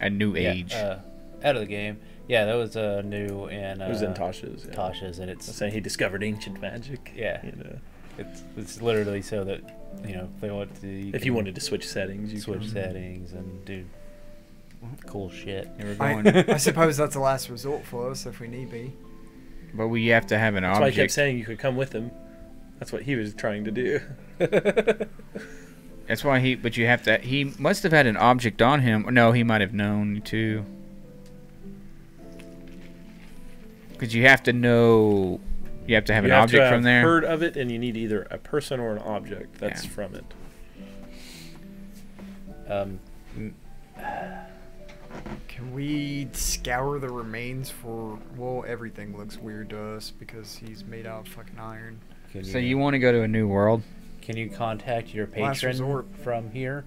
S4: A new
S2: Yeah,
S4: age.
S2: uh, out of the game. Yeah, that was uh, new and uh,
S1: It was in Tasha's. Yeah.
S2: Tasha's, and it's
S1: was saying he discovered ancient magic.
S2: Yeah.
S1: You know,
S2: it's it's literally so that you know if they want to. You
S1: if you wanted to switch settings, you
S2: switch
S1: could.
S2: settings and do cool shit.
S4: They were
S3: I,
S4: going-
S3: I suppose that's a last resort for us if we need be.
S4: but we have to have an
S1: That's why I kept saying you could come with him. That's what he was trying to do.
S4: That's why he. But you have to. He must have had an object on him. No, he might have known too. Because you have to know. You have to have
S1: you
S4: an
S1: have
S4: object
S1: to have
S4: from there.
S1: heard of it, and you need either a person or an object that's
S4: Yeah.
S1: from it.
S2: Um, m-
S3: Can we scour the remains for? Well, everything looks weird to us because he's made out of fucking iron.
S2: can
S4: So you want to go to a new world?
S2: can you contact your
S3: Last
S2: patron
S3: resort.
S2: from here?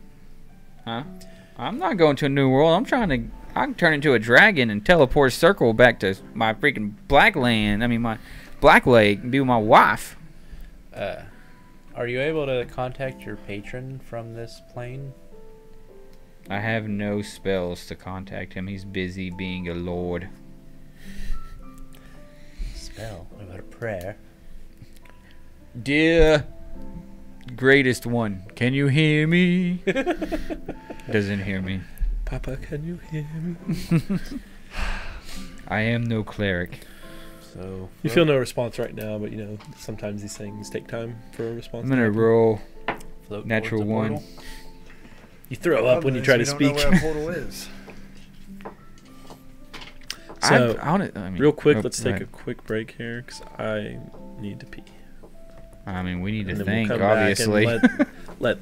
S4: Huh? I'm not going to a new world. I'm trying to. I can turn into a dragon and teleport circle back to my freaking black land. I mean my black lake and be with my wife.
S2: Uh, are you able to contact your patron from this plane?
S4: I have no spells to contact him. He's busy being a lord.
S2: Spell. What about a prayer?
S4: Dear greatest one, can you hear me? Doesn't hear me.
S1: Papa, can you hear me?
S4: I am no cleric.
S2: So
S1: You feel no response right now, but you know sometimes these things take time for a response.
S4: I'm
S1: to
S4: gonna roll
S2: float
S4: natural one.
S2: portal?
S1: You throw up when you try to speak.
S3: know where portal is.
S1: So,
S4: I, I, wanna- I mean,
S1: Real quick,
S4: oh,
S1: let's take
S4: ahead.
S1: a quick break here because I need to pee.
S4: I mean, we need to
S1: And then
S4: think,
S1: we'll come back and
S4: obviously.
S1: let, let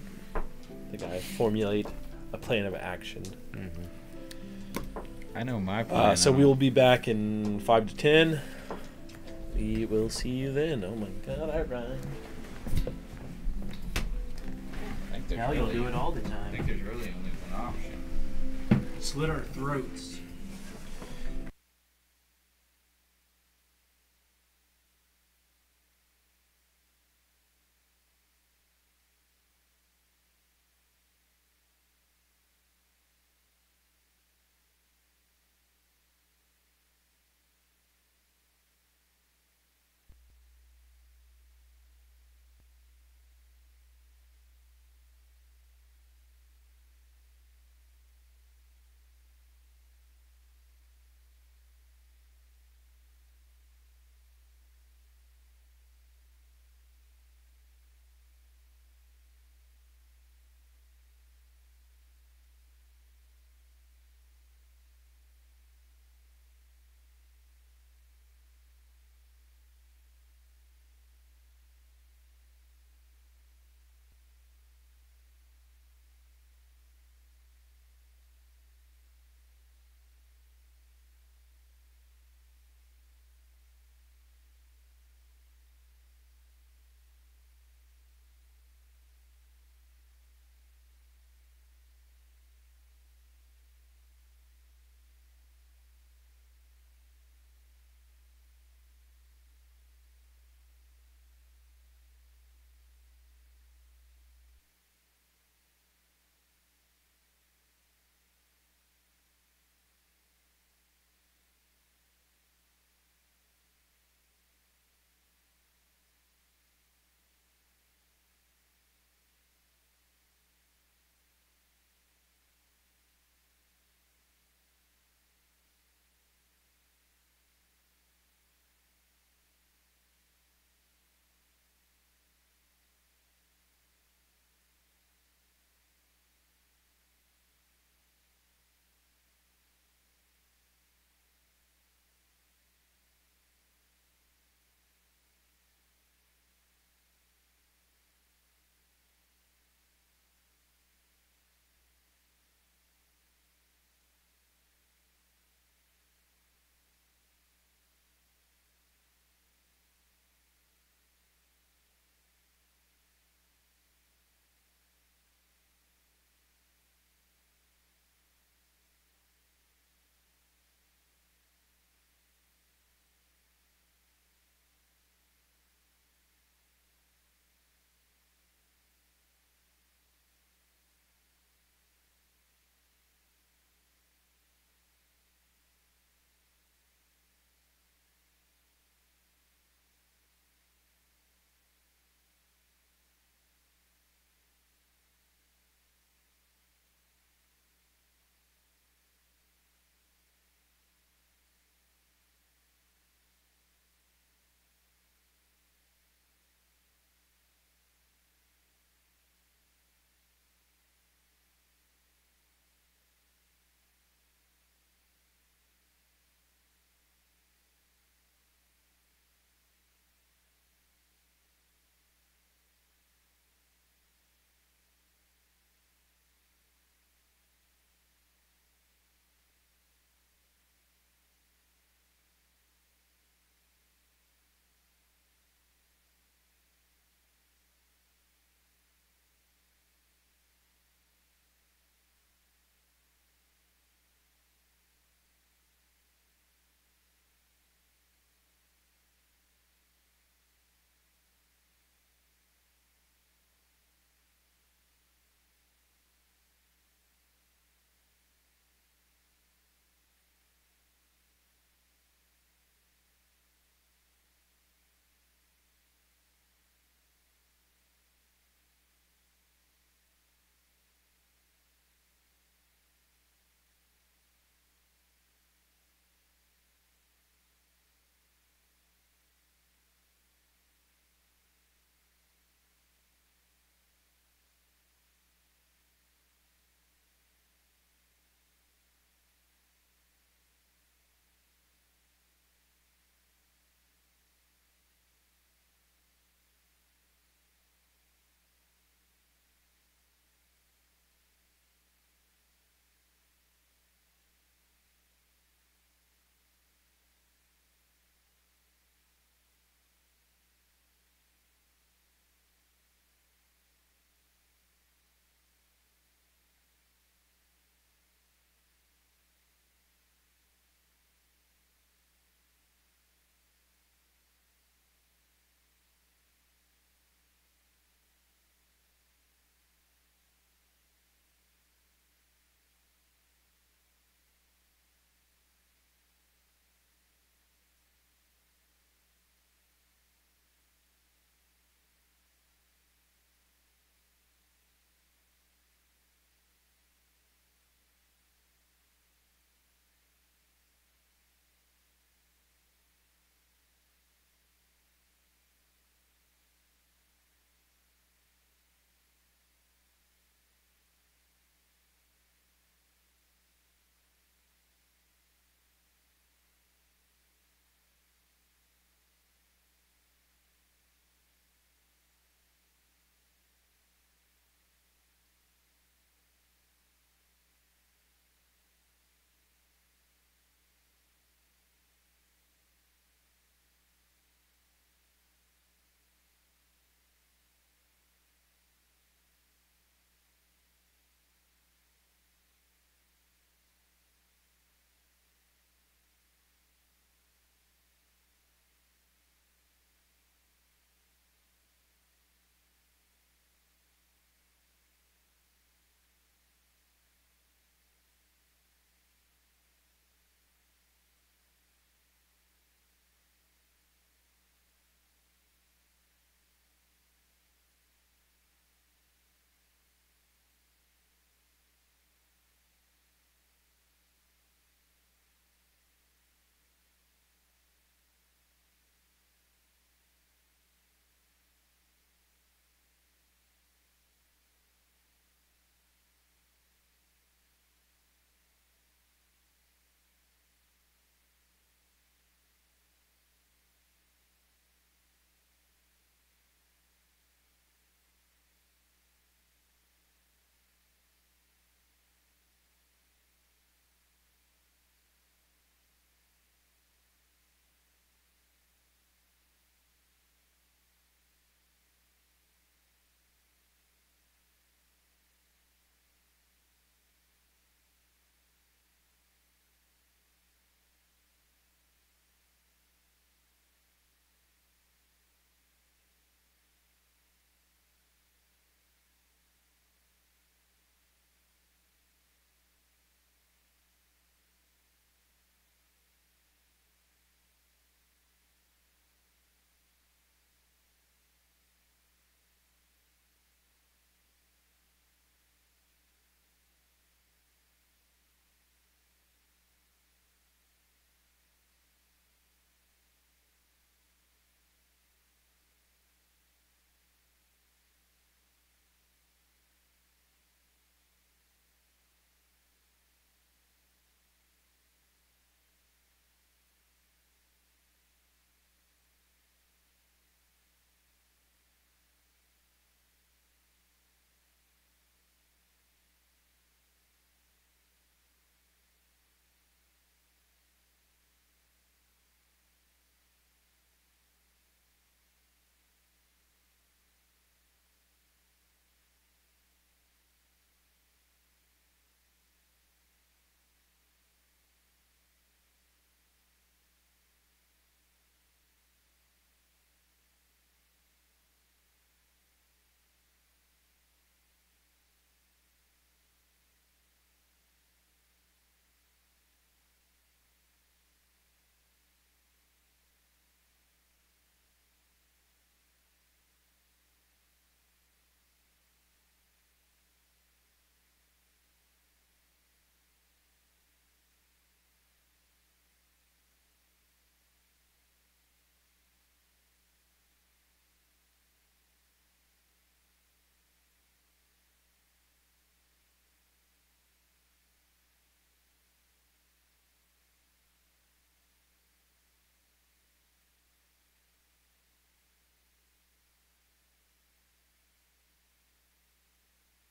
S1: the guy formulate a plan of action.
S2: Mhm.
S4: I know my plan.
S1: Uh, so we will be back in five to ten. We will see you then. Oh my god, I rhyme.
S4: I think
S2: Now you'll
S4: really-
S2: do it all the time.
S4: I think there's really only one option.
S2: Slit our throats.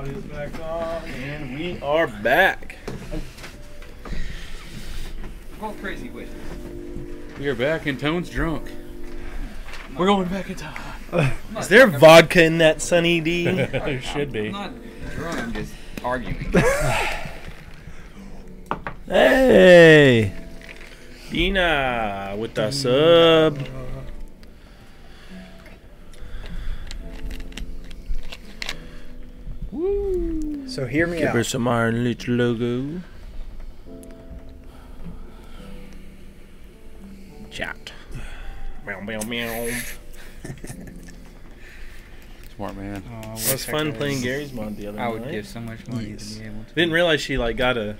S1: Audio's back on, and we are back.
S4: Go crazy with.
S5: We are back and Tone's drunk. We're going back in time.
S1: Is there vodka in that Sunny D?
S5: there should be.
S4: I'm not drunk. I'm just arguing.
S1: hey, Dina with the sub.
S3: So hear me
S1: Give
S3: out.
S1: her some Iron Lich logo. Chat. Meow meow meow.
S5: Smart man.
S4: Oh, I
S1: It was fun
S4: could.
S1: playing Garry's Mod the other
S4: I would give so much money
S3: Yes.
S4: to be able to.
S1: Didn't realize she like got a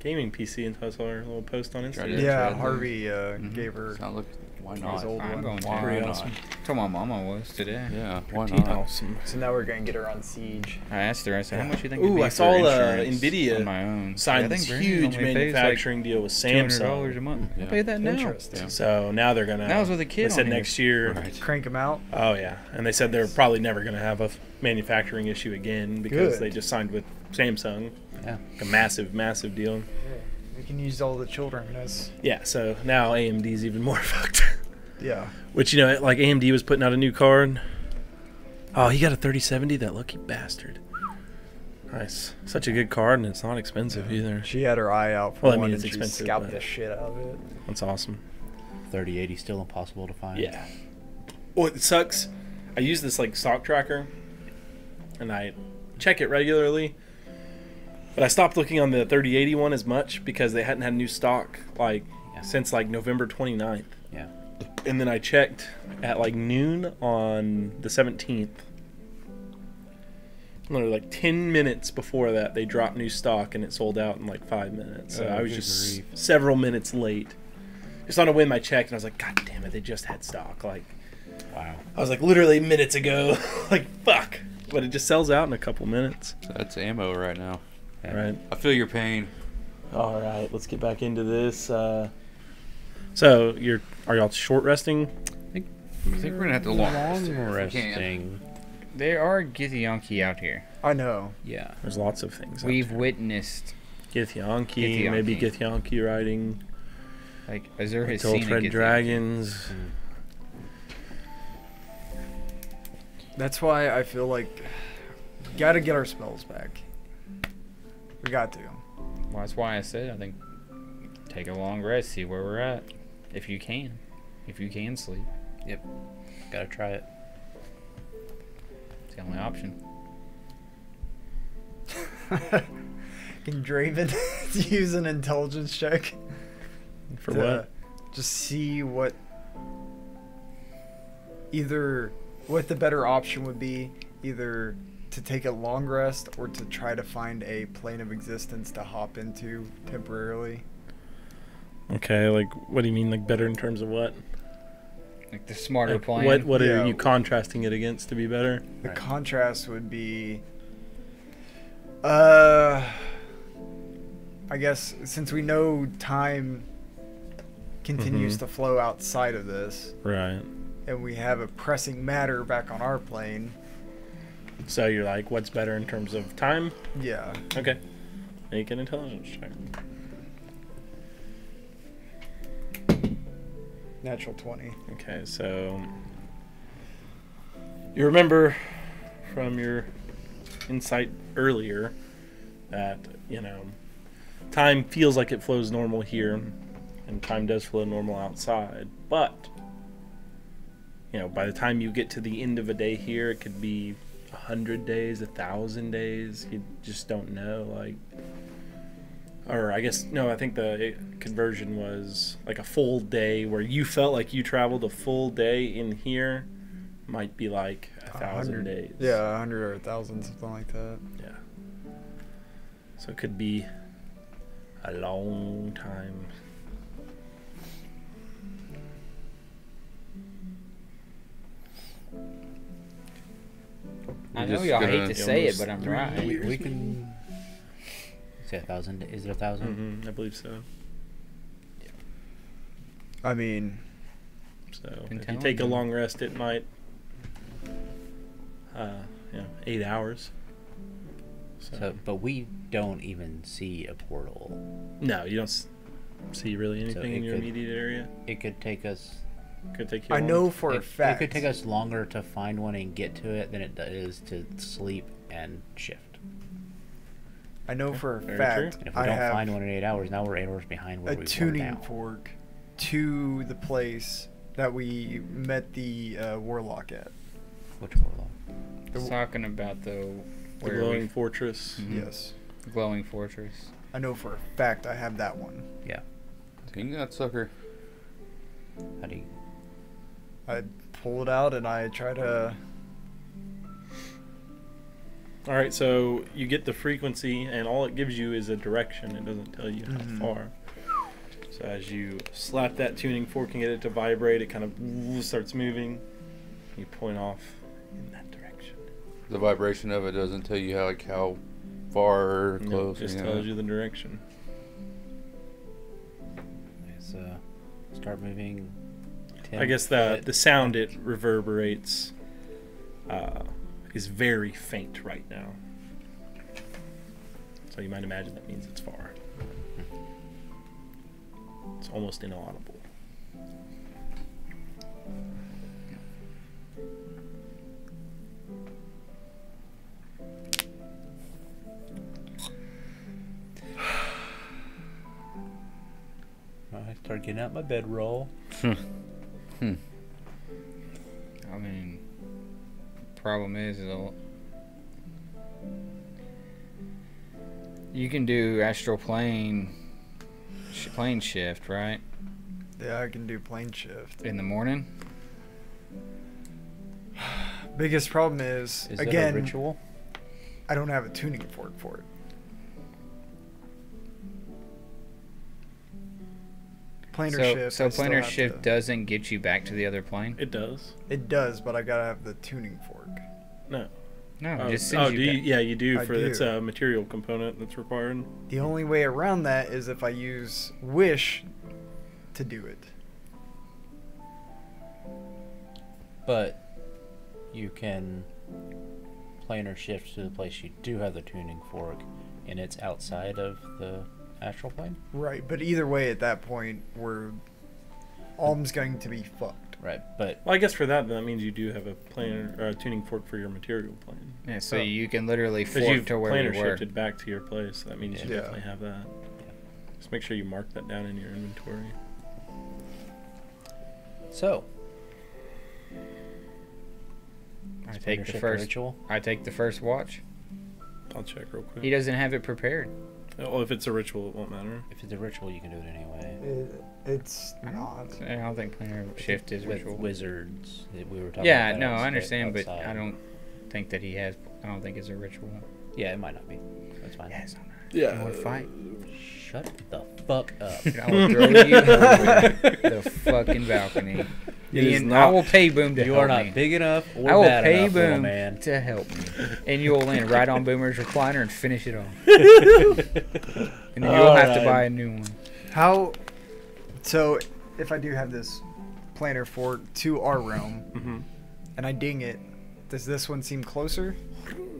S1: gaming PC until I saw her little post on Instagram.
S3: Yeah, Harvey uh,
S5: Mhm.
S3: gave her.
S5: Sound look. Why not?
S3: old
S4: I'm
S3: one.
S4: going to.
S5: Why
S1: Pretty
S5: not?
S1: awesome.
S4: Told my mama was today.
S5: Yeah. Why
S1: Pretty
S5: not?
S1: awesome.
S3: So now we're gonna get her on siege.
S4: I asked her. I said, "How much do you think?"
S1: Ooh,
S4: it'd be
S1: I
S4: for
S1: saw, uh, Nvidia
S4: on my own.
S1: Signed
S4: I think
S1: this huge
S4: only pays, like,
S1: manufacturing deal with
S4: Two hundred dollars a
S1: Samsung.
S4: month.
S5: Yeah.
S4: I pay that now.
S3: Interesting.
S5: Yeah.
S1: So now they're gonna.
S4: That was with a kid
S1: They said
S4: on here.
S1: next year.
S5: Right.
S3: Crank them out.
S1: Oh yeah, and they said they're probably never gonna have a f- manufacturing issue again because
S3: Good.
S1: they just signed with Samsung.
S5: Yeah.
S1: A massive, massive deal. Yeah.
S3: We can use all the children as.
S1: Yeah. So now AMD's even more fucked.
S3: Yeah.
S1: Which you know, like AMD was putting out a new card. Oh, he got a 3070. That lucky bastard. Nice. Such a good card, and it's not expensive either.
S3: She had her eye out for
S1: Well, I
S3: one
S1: mean, it's
S3: and she
S1: expensive,
S3: scalped
S1: but-
S3: the shit out of it.
S1: That's awesome.
S6: 3080 still impossible to find.
S1: Yeah. Well, it sucks. I use this like stock tracker, and I check it regularly. But I stopped looking on the 3080 one as much because they hadn't had new stock like
S6: Yeah.
S1: since like November 29th.
S6: Yeah.
S1: And then I checked at like noon on the 17th. Literally like 10 minutes before that, they dropped new stock and it sold out in like five minutes. So
S5: Oh,
S1: I was just
S5: grief.
S1: several minutes late. Just on a whim, I checked and I was like, God damn it, they just had stock. Like,
S6: Wow.
S1: I was like, literally minutes ago. like, fuck. But it just sells out in a couple minutes.
S5: That's ammo right now.
S6: Yeah.
S1: Right.
S5: I feel your pain.
S1: All right, let's get back into this. Uh, so, you're are y'all short resting?
S5: I think we're gonna have to long rest
S6: Long
S5: if we can.
S6: resting.
S4: There are Githyanki out here.
S3: I know.
S6: Yeah.
S1: There's lots of things.
S4: We've
S1: there.
S4: witnessed
S1: Githyanki, maybe
S4: Githyanki.
S1: Githyanki riding.
S4: like Azur has
S1: Until
S4: seen a
S1: Red
S4: Githyanki.
S1: Dragons.
S3: That's why I feel like we gotta get our spells back. We got to.
S4: Well, that's why I said I think take a long rest, see where we're at, if you can, if you can sleep.
S6: Yep, gotta try it.
S4: It's the only option.
S3: Can Draven use an intelligence check?
S1: For what?
S3: Just see what either what the better option would be, either to take a long rest or to try to find a plane of existence to hop into temporarily.
S1: Okay, like, what do you mean, like, better in terms of what?
S4: Like the smarter
S1: Like,
S4: plan.
S1: what what
S3: Yeah.
S1: are you contrasting it against to be better?
S3: The
S6: Right.
S3: contrast would be uh I guess since we know time continues
S1: Mhm.
S3: to flow outside of this
S1: Right.
S3: and we have a pressing matter back on our plane,
S1: So you're like, what's better in terms of time?
S3: yeah.
S1: Okay. Make an intelligence check.
S3: Natural 20.
S1: Okay, so you remember from your insight earlier that, you know, time feels like it flows normal here and time does flow normal outside, but you know, by the time you get to the end of a day here, it could be a hundred days, a thousand days. You just don't know. Like, or I guess no, I think the eh, conversion was like a full day where you felt like you traveled a full day in here might be like a thousand
S3: hundred-
S1: days.
S3: Yeah, a 100 or a 1,000, something like that.
S1: Yeah. So it could be a long time.
S4: I know y'all hate
S5: gonna-
S4: to say it, but I'm right.
S6: We, we can. Say a thousand. Is it a 1000
S1: hmm I believe so. Yeah.
S3: I mean,
S1: So if you take a long rest, it might, uh, you know, eight hours. So,
S2: So, but we don't even see a portal.
S1: no, you don't s- see really anything
S2: it
S1: in your
S2: could-
S1: immediate area.
S2: It could take us.
S1: Could take you.
S3: I
S1: long.
S3: know for
S2: it,
S3: a fact.
S2: it could take us longer to find one and get to it than it is to sleep and shift.
S3: I know for a
S1: Very
S3: fact.
S2: And if we
S3: I
S2: don't
S3: have
S2: find one in eight hours, now we're eight hours behind where
S3: a
S2: we were
S3: tuning
S2: now.
S3: fork to the place that we met the uh, warlock at.
S2: Which portal?
S3: The-
S4: Talking about the
S1: the glowing
S4: we,
S1: fortress.
S2: Mhm.
S3: Yes,
S4: glowing fortress.
S3: I know for a fact I have that one.
S2: Yeah.
S7: Dang that sucker.
S2: How do you?
S3: I pull it out and I try to.
S1: All right, so you get the frequency, and all it gives you is a direction. It doesn't tell you
S3: Mhm.
S1: how far. So as you slap that tuning fork and get it to vibrate, it kind of starts moving. You point off in that direction.
S7: The vibration of it doesn't tell you how like how far or
S1: No,
S7: close.
S1: it just
S7: you
S1: tells
S7: know.
S1: you the direction.
S2: Let's uh, start moving. 10
S1: I guess the the sound it reverberates uh, is very faint right now. So you might imagine that means it's far. It's almost inaudible.
S2: I start getting out my bedroll.
S7: Hmm.
S4: I mean, problem is, is a, you can do astral plane, sh- plane shift, right?
S3: Yeah, I can do plane shift.
S4: In the morning.
S3: Biggest problem is,
S2: Is
S3: again,
S2: a ritual?
S3: I don't have a tuning fork for it. Planar
S4: so,
S3: shift.
S4: so
S3: I
S4: planar shift
S3: to-
S4: doesn't get you back to the other plane.
S1: It does.
S3: It does, but I gotta have the tuning fork.
S1: No.
S4: No,
S1: Oh,
S4: it just
S1: oh,
S4: sends
S1: do
S4: you.
S1: you,
S4: back.
S1: yeah, you do.
S3: I
S1: For it's a uh, material component that's required.
S3: The only way around that is if I use wish to do it.
S2: But you can planar shift to the place you do have the tuning fork, and it's outside of the astral plane.
S3: Right, but either way, at that point, we're Amn's going to be fucked.
S2: Right, but
S1: Well, I guess for that, that means you do have a planar or a tuning fork for your material plane.
S4: Yeah, so
S3: Oh.
S4: you can literally
S1: Because
S4: fork
S1: you've
S4: to where
S1: planar
S4: you were.
S1: shifted back to your place. That means you
S3: Yeah.
S1: definitely have that. Just make sure you mark that down in your inventory.
S2: so
S4: I take the first.
S2: ritual.
S4: I take the first watch.
S1: I'll check real quick.
S4: He doesn't have it prepared.
S1: Well, if it's a ritual, it won't matter.
S2: If it's a ritual, you can do it anyway.
S3: It, it's not.
S4: I don't think planar shift is
S2: With
S4: ritual.
S2: wizards, that we were talking
S4: Yeah,
S2: about
S4: no, I understand, but. I don't think that he has. I don't think it's a ritual.
S2: Yeah, it might not be. That's fine.
S4: Yes, I'm not.
S1: Yeah.
S4: You want to fight?
S2: Shut the fuck up.
S4: I will throw you over the fucking balcony.
S1: It is
S4: Ian, I will pay Boom to
S2: you
S4: help
S2: are not
S4: me.
S2: big enough or
S4: I will
S2: bad
S4: pay
S2: enough,
S4: Boom
S2: man.
S4: to help me, and you will land right on Boomer's recliner and finish it off. and then you'll have to buy a new one.
S3: How? So, if I do have this planar fork to our realm
S1: hmm
S3: and I ding it, does this one seem closer?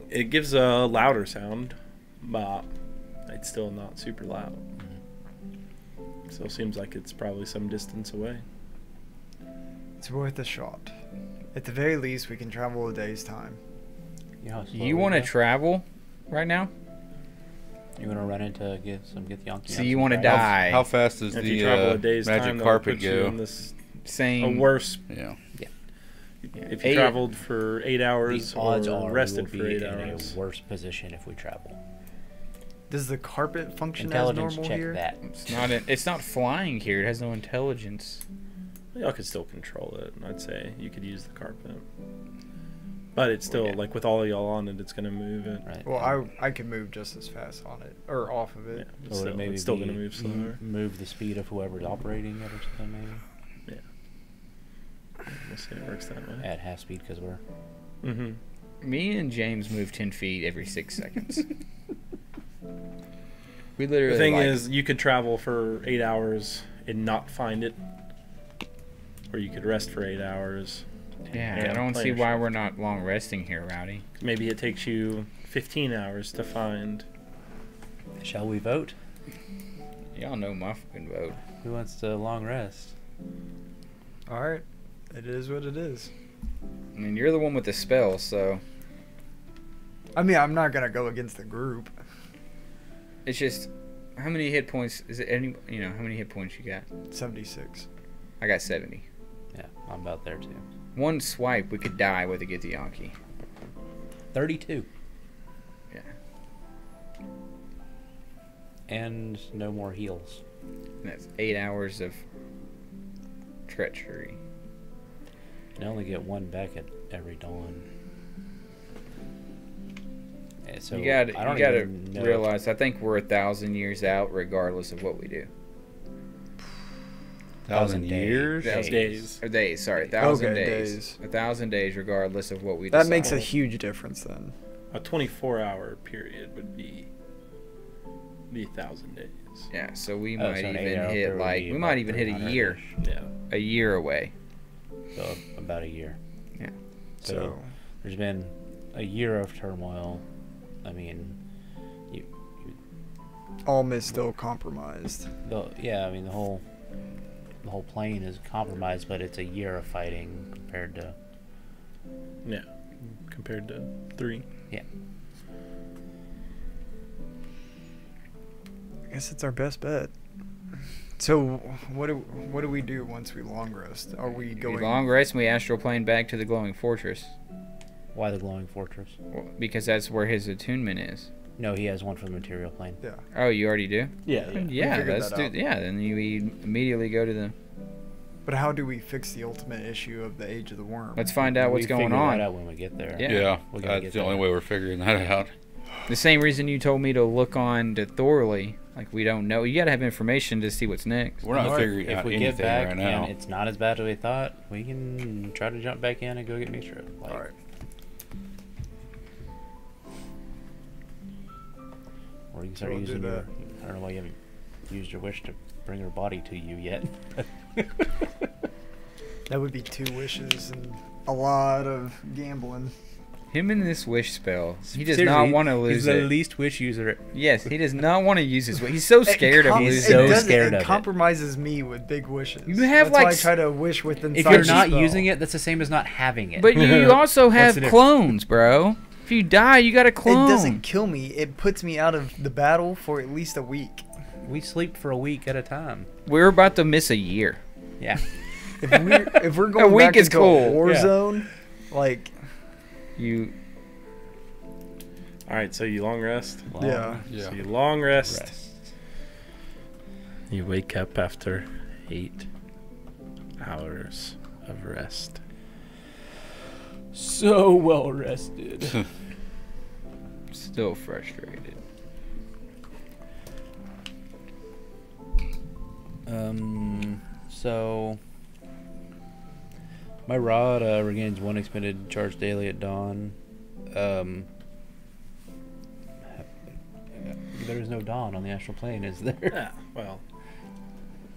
S1: It gives a louder sound, but it's still not super loud. Still seems like it's probably some distance away.
S3: It's worth a shot. At the very least, we can travel a day's time.
S2: You, know how slow
S4: You want to travel right now?
S2: You want to run into get some get the Yonky
S4: So you wanna die.
S7: How fast does
S1: If
S7: the
S1: you
S7: uh,
S1: a day's
S7: magic
S1: time, that'll
S7: carpet
S1: put you in
S7: go?
S1: this a worse.
S7: Yeah.
S1: If you
S4: Eight-
S1: traveled for eight hours
S2: The odds
S1: or
S2: are we
S1: rested
S2: will
S1: for
S2: be
S1: eight
S2: in
S1: hours.
S2: a worse position if we travel.
S3: Does the carpet function as
S2: Intelligence
S3: normal
S2: check
S3: here?
S2: that.
S4: it's not. A, it's not flying here. It has no intelligence.
S1: Y'all could still control it. I'd say you could use the carpet, but it's still
S4: Yeah.
S1: like with all of y'all on it, it's gonna move it.
S2: Right.
S3: Well, I I could move just as fast on it or off of
S1: Yeah,
S3: it.
S1: but
S2: Or
S1: still,
S2: maybe
S1: it's still
S2: be
S1: gonna move slower.
S2: Move the speed of whoever's operating it or something, maybe Yeah.
S1: We'll see if it works that way.
S2: at half speed because we're.
S1: Mm-hmm.
S4: Me and James move ten feet every six seconds. we literally.
S1: The thing
S4: like-
S1: is, you could travel for eight hours and not find it, or you could rest for eight hours
S4: Yeah,
S1: Yeah,
S4: I don't see why
S1: shift.
S4: we're not long resting here, Rowdy.
S1: Maybe it takes you 15 hours to find.
S2: Shall we vote?
S4: Y'all know my fucking vote.
S2: Who wants to long rest?
S3: All right, it is what it is.
S4: I mean, you're the one with the spell, so
S3: I mean, I'm not gonna go against the group.
S4: it's just how many hit points is it? Any you know how many hit points you got?
S3: 76.
S4: I got seventy.
S2: Yeah, I'm about there too.
S4: One swipe, we could die with a Githyanki.
S2: 32.
S4: Yeah.
S2: And no more heals.
S4: That's eight hours of treachery.
S2: And I only get one back at every dawn. So
S4: you got to
S2: don't
S4: you got to
S2: even know if-
S4: realize. I think we're a thousand years out, regardless of what we do.
S7: Thousand
S2: days.
S7: years?
S2: Days.
S1: Days.
S4: Or days, sorry, a thousand
S3: Okay,
S4: days.
S3: days.
S4: A thousand days, regardless of what we.
S3: That
S4: decide.
S3: makes a huge difference then.
S1: A 24 hour period would be be a thousand days.
S4: Yeah, so we
S2: Oh,
S4: might
S2: so
S4: even hit like we might even hit a year.
S1: Yeah.
S4: a year away.
S2: So about a year.
S4: Yeah.
S2: So,
S3: So,
S2: there's been a year of turmoil. I mean, you,
S3: Amn is still compromised.
S2: the yeah. I mean the whole the whole plane is compromised, but it's a year of fighting compared to
S1: Yeah. Compared to three.
S2: yeah.
S3: I guess it's our best bet. So, what do what do we do once we long rest? Are we
S4: We
S3: going?
S4: long rest and we astral plane back to the glowing fortress
S2: Why the glowing fortress?
S4: Well, because that's where his attunement is.
S2: No, he has one for the material plane.
S3: Yeah.
S4: Oh, you already do?
S1: Yeah.
S4: Yeah,
S3: figured
S4: let's
S3: that
S4: do.
S3: out.
S4: Yeah, then you immediately go to the.
S3: But how do we fix the ultimate issue of the age of the worm?
S4: Let's find out what's
S2: we
S4: going
S2: figure
S4: on.
S2: That out when we get there.
S4: Yeah.
S7: Yeah,
S2: We gotta
S7: that's
S2: get
S7: the only way we're figuring that out.
S4: The same reason you told me to look on to Thorley. Like we don't know. You gotta have information to see what's next.
S7: We're not
S2: Or
S7: figuring
S2: if
S7: out
S2: we
S7: anything
S2: get back
S7: right now.
S2: and it's not as bad as we thought, we can try to jump back in and go get Mystra. Like,
S3: All right.
S2: Or you can start
S3: We'll do
S2: using your.
S3: that.
S2: I don't know why you haven't used your wish to bring her body to you yet.
S3: That would be two wishes and a lot of gambling.
S4: Him and this wish spell. He does
S2: Seriously,
S4: not want to lose
S2: He's the
S4: it.
S2: least wish user.
S4: yes, he does not want to use his wish. He's so scared
S3: it
S4: of
S3: com-
S2: He's
S4: losing.
S2: so
S3: it does,
S2: scared
S3: it
S2: of it.
S3: compromises me with big wishes.
S4: You have,
S3: That's
S4: like,
S3: why I
S4: s-
S3: try to wish within.
S2: If you're not using it, that's the same as not having it.
S4: But you also have clones, bro. If you die, you got a clone.
S3: it doesn't kill me. It puts me out of the battle for at least a week.
S2: we sleep for a week at a time.
S4: We're about to miss a year.
S2: Yeah.
S3: If we're if we're going
S4: week
S3: back
S4: is
S3: into
S4: cool.
S3: war
S2: Yeah.
S3: zone, like
S4: You
S1: All right. So you long rest.
S2: Long
S3: yeah,
S7: Yeah.
S1: So you long rest.
S2: rest.
S1: You wake up after eight hours of rest.
S2: So well rested.
S4: still frustrated.
S2: Um. So my rod uh, regains one expended charge daily at dawn. Um. There is no dawn on the astral plane, is there?
S1: Yeah. Well,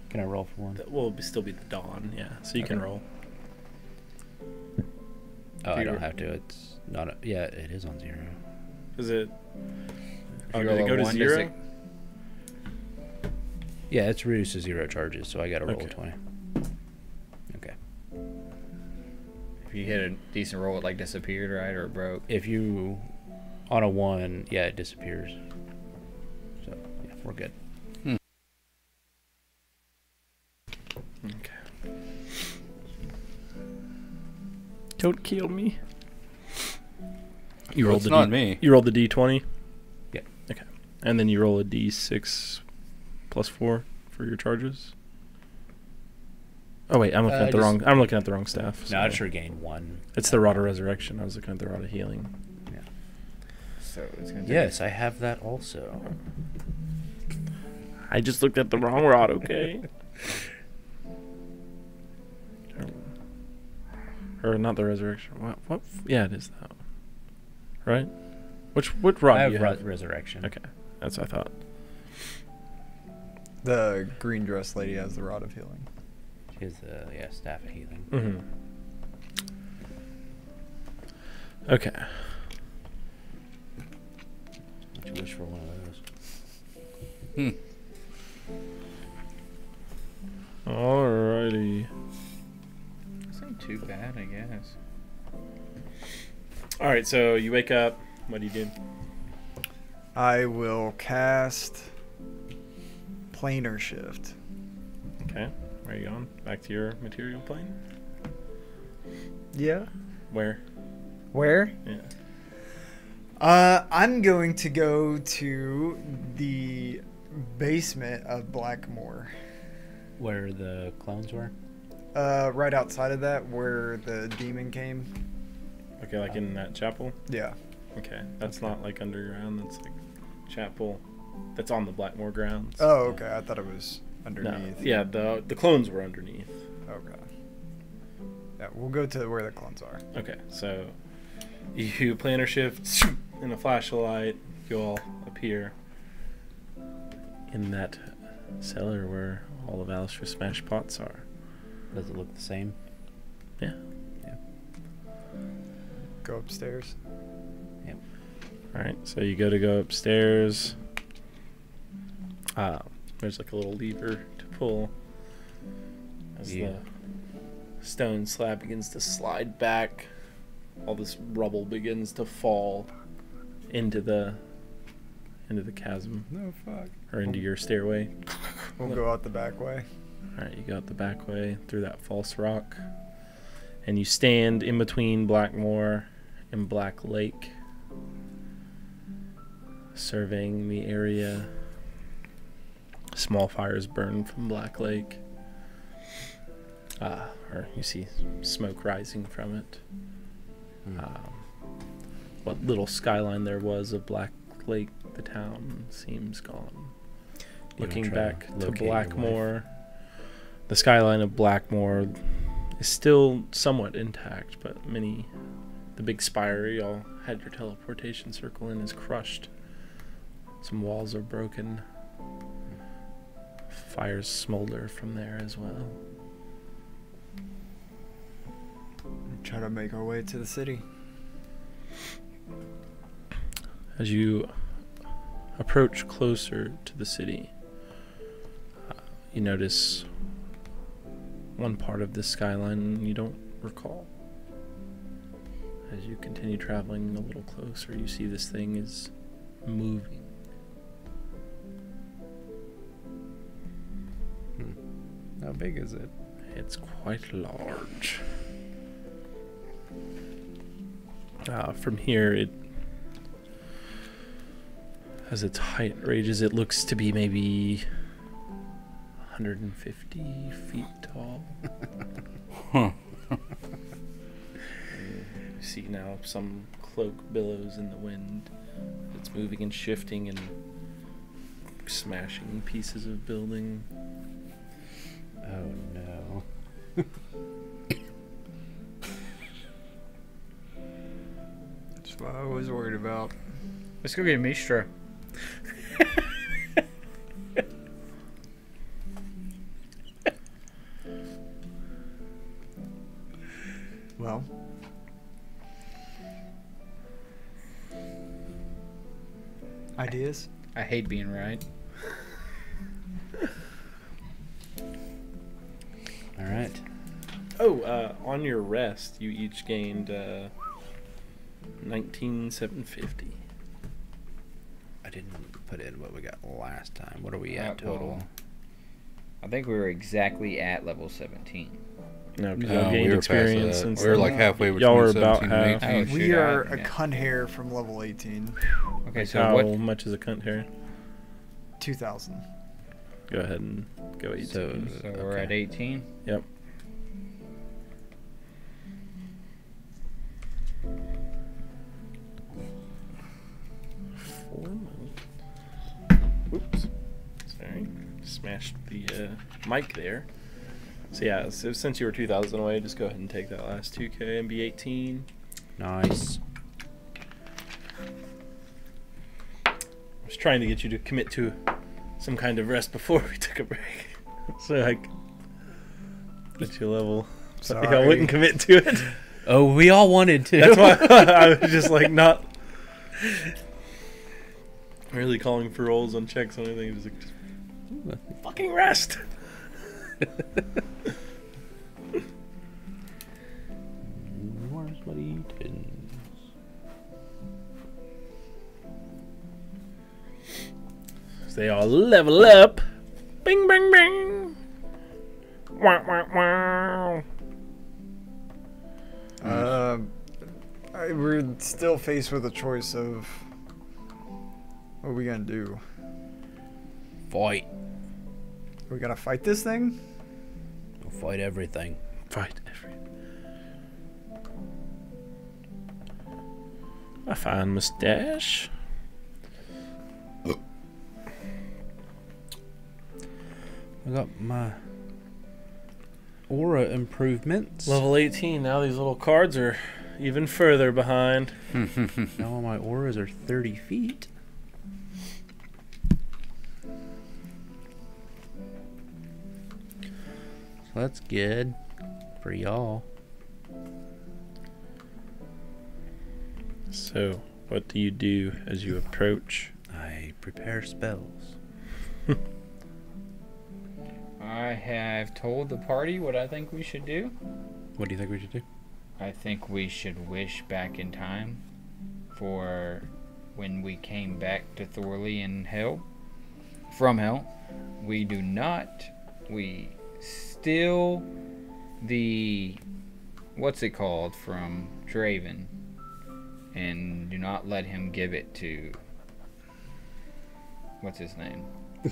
S2: Can I roll for one?
S1: that will be, still be the dawn. Yeah. So you can roll.
S2: Oh, I don't have to. It's not. A, yeah, it is on zero.
S1: Is it?
S4: If
S1: Oh,
S4: you
S1: did it go to
S4: one,
S1: zero?
S4: it-
S2: Yeah, it's reduced to zero charges, so I got to roll
S1: Okay.
S2: a twenty. Okay.
S4: If you hit a decent roll, it like disappeared, right, or it broke.
S2: If you on a one, yeah, it disappears. So yeah, we're good. Hmm.
S1: Okay. Don't kill me. You
S7: Well,
S1: rolled
S7: it's
S1: the
S7: not
S1: D-
S7: me.
S1: You rolled the d20.
S2: Yeah.
S1: Okay. And then you roll a d6 plus four for your charges. Oh wait, I'm looking
S2: Uh,
S1: at the
S2: just-
S1: wrong. I'm looking at the wrong staff.
S2: No, I
S1: sorry.
S2: just regained one.
S1: It's the rod of resurrection. I was looking at the rod of healing.
S4: So it's gonna
S2: Yes, I have that also.
S1: I just looked at the wrong rod. Okay. or not the resurrection. What? What? Yeah, it is that. One. Right? Which? What rod
S2: I
S1: do
S2: have
S1: you
S2: re-
S1: have?
S2: resurrection.
S1: Okay, that's what I thought.
S3: the green dress lady has the rod of healing.
S2: Is the yeah staff of healing.
S1: Mm-hmm. Okay.
S6: What you wish for one of those? Hmm.
S1: Alrighty.
S4: This ain't too bad, I guess.
S1: All right. So you wake up. What do you do?
S3: I will cast planar shift.
S1: Okay. Where are you going? Back to your material plane.
S3: Yeah.
S1: Where?
S3: Where?
S1: Yeah.
S3: Uh, I'm going to go to the basement of Blackmore.
S6: Where the clones were?
S3: Uh, right outside of that, where the demon came.
S1: Okay, like in that chapel.
S3: Yeah.
S1: Okay, that's not like underground. That's like chapel. That's on the Blackmore grounds.
S3: Oh, okay. I thought it was underneath.
S1: no.
S3: underneath.
S1: Yeah, the the clones were underneath.
S3: Okay. Yeah, we'll go to where the clones are.
S1: Okay, so you planar shift in a flashlight. You all appear in that cellar where all of Alistair's smash pots are.
S6: Does it look the same?
S1: Yeah. Yeah.
S3: Go upstairs. Yep.
S1: All right, so you go to go upstairs. Uh, there's like a little lever to pull as
S6: Yeah.
S1: the stone slab begins to slide back. All this rubble begins to fall into the into the chasm
S3: No fuck.
S1: or into your stairway.
S3: We'll go out the back way.
S1: All right, you go out the back way through that false rock, and you stand in between Blackmore Black Lake, surveying the area. Small fires burn from Black Lake. Uh, or you see smoke rising from it.
S6: Hmm.
S1: Um, what little skyline there was of Black Lake, the town, seems gone.
S6: You
S1: Looking back to
S6: wife?
S1: Blackmore, the skyline of Blackmore is still somewhat intact, but many, the big spire y'all had your teleportation circle in is crushed. Some walls are broken. Fires smolder from there as well.
S3: Try to make our way to the city.
S1: As you approach closer to the city, uh, you notice one part of the skyline you don't recall. As you continue traveling a little closer, you see this thing is moving.
S6: How big is it?
S1: It's quite large. Uh, from here, it as its height ranges, it looks to be maybe 150 feet tall.
S5: Huh.
S1: You see now some cloak billows in the wind. It's moving and shifting and smashing pieces of building.
S6: Oh no.
S3: That's what I was worried about.
S4: Let's go get Mystra.
S3: Well. Ideas?
S4: I hate being right.
S6: All right.
S1: Oh, uh, on your rest, you each gained uh, 19,750.
S6: I didn't put in what we got last time. What are we
S4: Uh,
S6: at total?
S4: well, I think we were exactly at level 17.
S1: No, because
S5: No,
S1: y'all gained
S5: we were past
S1: experience since
S5: We were
S1: then.
S5: like halfway between
S1: Y'all were about half.
S4: Oh,
S3: we
S4: shit, I-
S3: are a
S4: yeah.
S3: cunt hair from level 18.
S4: Okay,
S1: Like
S4: so
S1: how
S4: what?
S1: much is a cunt hair?
S3: 2000.
S1: Go ahead and go 18.
S6: So,
S4: So we're at 18.
S1: Yep. Four months. Oops. Sorry. Smashed the uh, mic there. So yeah, so since you were 2,000 away, just go ahead and take that last 2k and be 18.
S6: Nice.
S1: I was trying to get you to commit to some kind of rest before we took a break. so I c- let you level.
S3: Sorry.
S1: y'all wouldn't commit to it.
S2: Oh, we all wanted to.
S1: That's why I was just like not really calling for rolls on checks or anything. Just like, just fucking rest.
S2: Where's he did?
S1: They all level up. Bing, bing, bing. Wow, wow, wow.
S3: Um, I, we're still faced with a choice of what are we gonna do?
S2: Fight.
S3: We gonna fight this thing?
S2: We'll fight everything.
S1: Fight every. A fine mustache.
S2: I got my aura improvements.
S1: Level 18. Now these little cards are even further behind.
S2: now my auras are 30 feet. That's good for y'all.
S1: So, what do you do as you approach?
S2: I prepare spells.
S4: I have told the party what I think we should do.
S2: What do you think we should do?
S4: I think we should wish back in time for when we came back to Thorley in hell. From hell. We do not. We steal the. What's it called? From Draven. And do not let him give it to. What's his name?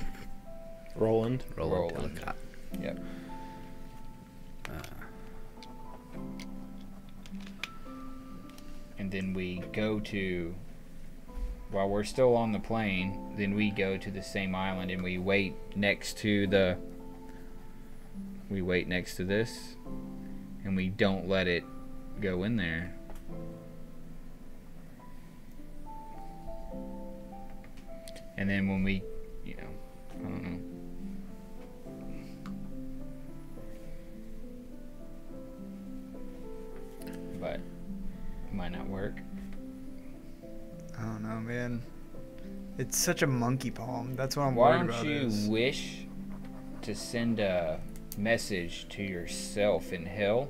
S1: Roland.
S2: Roland
S4: Roland.
S2: Tellicott.
S4: Yep. and then we go to while we're still on the plane then we go to the same island and we wait next to the we wait next to this and we don't let it go in there and then when we you know i don't know but it might not work
S3: I don't know, man. It's such a monkey palm. That's what I'm
S4: Why
S3: worried about.
S4: Why don't you
S3: is-
S4: wish to send a message to yourself in hell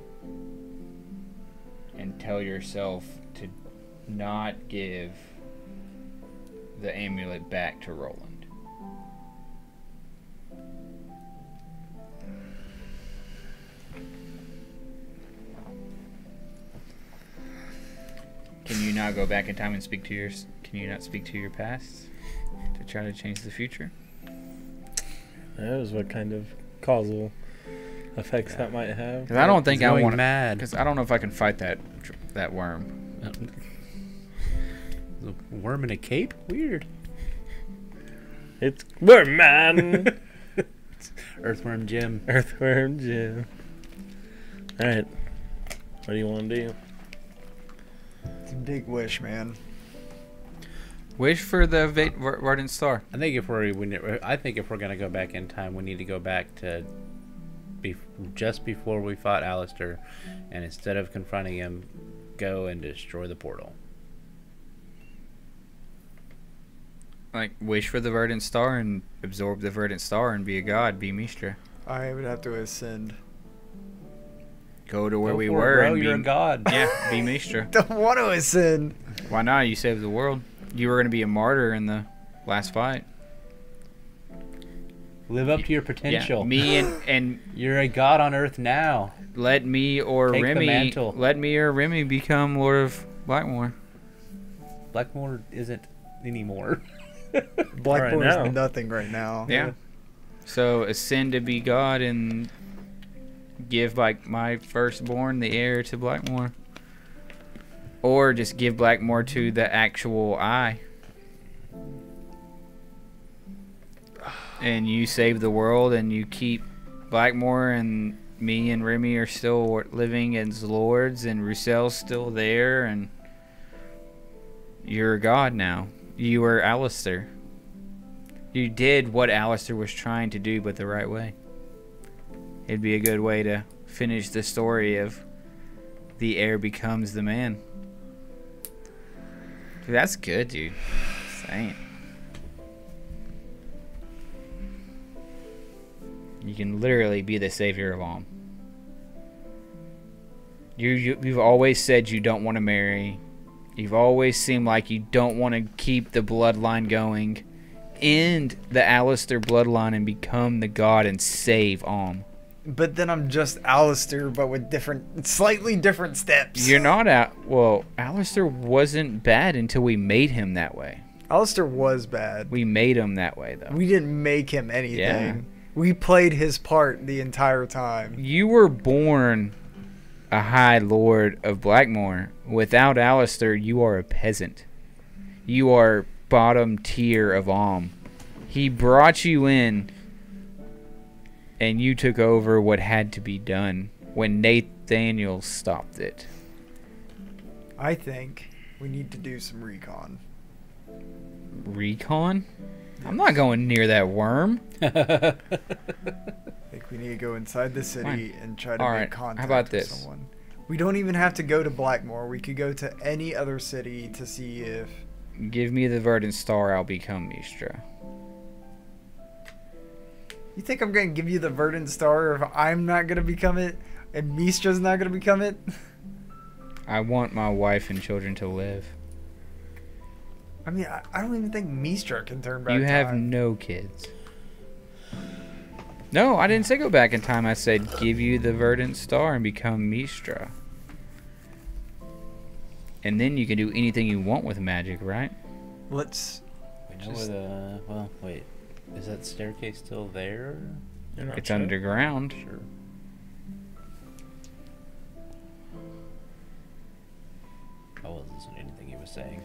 S4: and tell yourself to not give the amulet back to Roland? Can you not go back in time and speak to your? Can you not speak to your past to try to change the future?
S1: That was what kind of causal effects that might have.
S4: Because I don't think I want to.
S2: mad.
S4: Because I don't know if I can fight that that worm.
S2: The worm in a cape? Weird.
S1: It's worm man.
S2: Earthworm Jim.
S1: Earthworm Jim. Alright. What do you want to do?
S3: It's a big wish, man.
S4: Wish for the Va- Var- Verdant Star.
S2: I think if we're, we, I think if we're gonna go back in time, we need to go back to, be, just before we fought Alistair, and instead of confronting him, go and destroy the portal.
S4: Like wish for the Verdant Star and absorb the Verdant Star and be a god, be Mystra.
S3: I would have to ascend.
S4: Go to where
S2: Go
S4: we
S2: for it,
S4: were
S2: bro,
S4: and be
S2: you're a god.
S4: yeah, be Mystra.
S3: Don't want to ascend.
S4: Why not? You saved the world. You were gonna be a martyr in the last fight.
S2: Live up to your
S4: Yeah,
S2: potential.
S4: me and and
S2: You're a god on Earth now.
S4: let me or
S2: Take
S4: Remy let me or Remy become Lord of Blackmore.
S2: Blackmore isn't anymore.
S3: Blackmore
S1: now.
S3: is nothing right now.
S4: Yeah. So ascend to be God and give like my firstborn the heir to Blackmore. Or just give Blackmore to the actual I. And you save the world and you keep Blackmore and me and Remy are still living as lords and Roussel's still there and you're a god now. You are Alistair. You did what Alistair was trying to do, but the right way. It'd be a good way to finish the story of the heir becomes the man. Dude, that's good, dude. Saying. You can literally be the savior of Amn. You, you you've always said you don't want to marry. You've always seemed like you don't want to keep the bloodline going. End the Alistair bloodline and become the god and save Amn.
S3: But then I'm just Alistair, but with different, slightly different steps.
S4: You're not out. Well, Alistair wasn't bad until we made him that way.
S3: Alistair was bad.
S4: We made him that way, though.
S3: We didn't make him anything.
S4: Yeah.
S3: We played his part the entire time.
S4: You were born a High Lord of Blackmore. Without Alistair, you are a peasant. You are bottom tier of Amn. He brought you in, and you took over what had to be done when Nathaniel stopped it.
S3: I think we need to do some recon.
S4: Recon? I'm not going near that worm.
S3: I think we need to go inside the city and try to
S4: All
S3: make
S4: right, how
S3: contact
S4: about
S3: with
S4: this?
S3: someone. We don't even have to go to Blackmore. We could go to any other city to see if.
S4: Give me the Verdant Star, I'll become Mystra.
S3: You think I'm going to give you the Verdant Star if I'm not going to become it and Mystra's not going to become it?
S4: I want my wife and children to live.
S3: I mean, I, I don't even think Mystra can turn back
S4: You have
S3: time.
S4: no kids. No, I didn't say go back in time. I said give you the Verdant Star and become Mistra. And then you can do anything you want with magic, right?
S3: Let's.
S6: We know
S3: Just-
S6: where the. Uh, well, wait. Is that staircase still there?
S4: It's
S1: sure?
S4: underground.
S6: Sure. I wasn't listening to anything he was saying.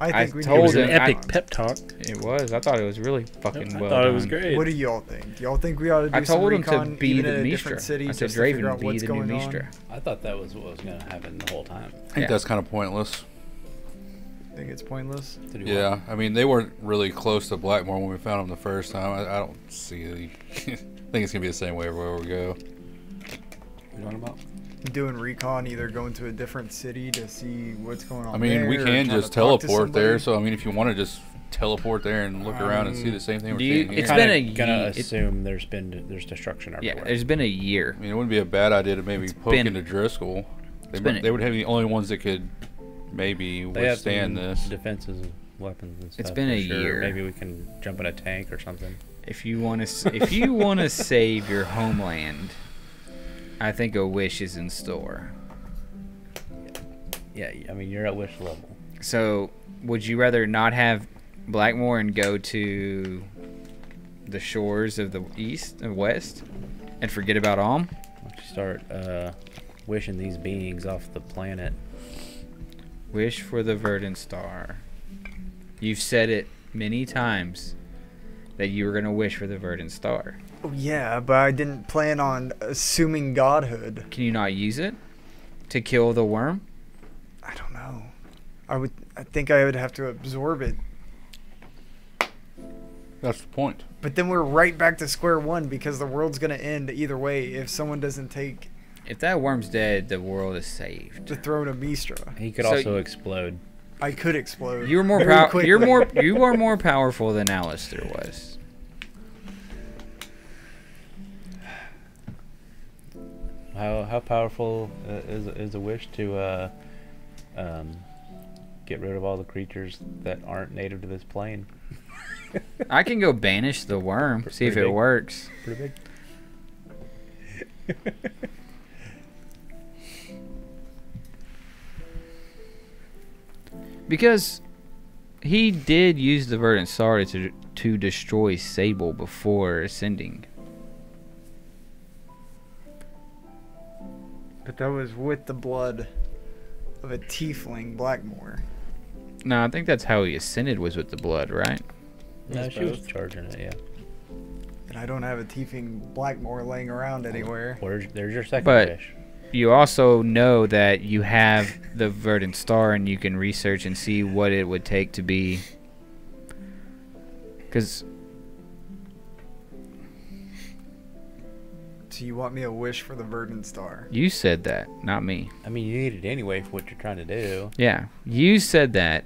S3: I
S4: I
S3: think we
S4: told
S1: It was an
S3: to
S4: him-
S3: recon.
S1: epic pep talk.
S4: It was. I thought it was really fucking
S1: I
S4: well
S1: thought it was great.
S3: What do y'all think? Y'all think we ought to do something?
S4: I
S3: some
S4: told him to be
S3: even
S4: the
S3: in a
S4: Mystra.
S3: different city
S4: I said
S3: just to figure
S4: Draven
S3: out
S4: be
S3: what's
S4: the new
S3: going on?
S4: Mystra.
S6: I thought that was what was going to happen the whole time.
S7: I think
S4: Yeah.
S7: that's kind of pointless.
S3: Think it's pointless.
S6: To do
S7: Yeah, I mean they weren't really close to Blackmore when we found them the first time. I, I don't see. The, I think it's gonna be the same way everywhere we go.
S6: What you talking about?
S3: Doing recon, either going to a different city to see what's going on.
S7: I mean, we
S3: there, or
S7: can just
S3: to talk to
S7: teleport there. So I mean, if you want to just teleport there and look around and see
S6: Um,
S7: the same thing we're
S4: you-
S7: seeing here.
S4: it's
S7: I
S4: been
S6: Kinda
S4: a
S6: gonna
S4: ye- it-
S6: assume there's been there's destruction everywhere.
S4: Yeah,
S6: everywhere.
S4: there's been a year.
S7: I mean, it wouldn't be a bad idea to maybe
S4: It's
S7: poke
S4: been-
S7: into Driscoll. They,
S4: been-
S7: they would have the only ones that could maybe withstand this.
S6: defenses and weapons and stuff.
S4: It's been a
S6: sure.
S4: year.
S6: Maybe we can jump in a tank or something.
S4: If you want to, if you want to save your homeland, I think a wish is in store.
S6: Yeah, I mean you're at wish level.
S4: So, would you rather not have Blackmore and go to the shores of the east and west and forget about Amn?
S6: Why don't you start uh, wishing these beings off the planet?
S4: Wish for the Verdant Star. You've said it many times that you were going to wish for the Verdant Star.
S3: Yeah, but I didn't plan on assuming godhood.
S4: Can you not use it to kill the worm?
S3: I don't know. I would. I think I would have to absorb it.
S7: That's the point.
S3: But then we're right back to square one because the world's gonna end either way if someone doesn't take
S4: If that worm's dead, the world is saved.
S3: the throne of Mystra.
S6: He could
S4: So
S6: also
S4: y-
S6: explode.
S3: I could explode.
S4: You're more
S3: very
S4: pow- You're more. You are more powerful than Alistair was.
S6: How how powerful uh, is is a wish to uh, um, get rid of all the creatures that aren't native to this plane?
S4: I can go banish the worm. See if
S6: Pretty
S4: it works.
S6: Pretty big.
S4: Because he did use the Verdant Star to to destroy Sable before ascending.
S3: But that was with the blood of a tiefling Blackmore.
S4: No, I think that's how he ascended was with the blood, right?
S6: No, she was charging it. Yeah.
S3: And I don't have a tiefling Blackmore laying around anywhere.
S6: Where's there's your second
S4: But-
S6: wish.
S4: You also know that you have the Verdant Star, and you can research and see what it would take to be. Because
S3: So you want me to wish for the Verdant Star?
S4: You said that, not me.
S5: I mean, you need it anyway for what you're trying to do.
S4: Yeah, you said that,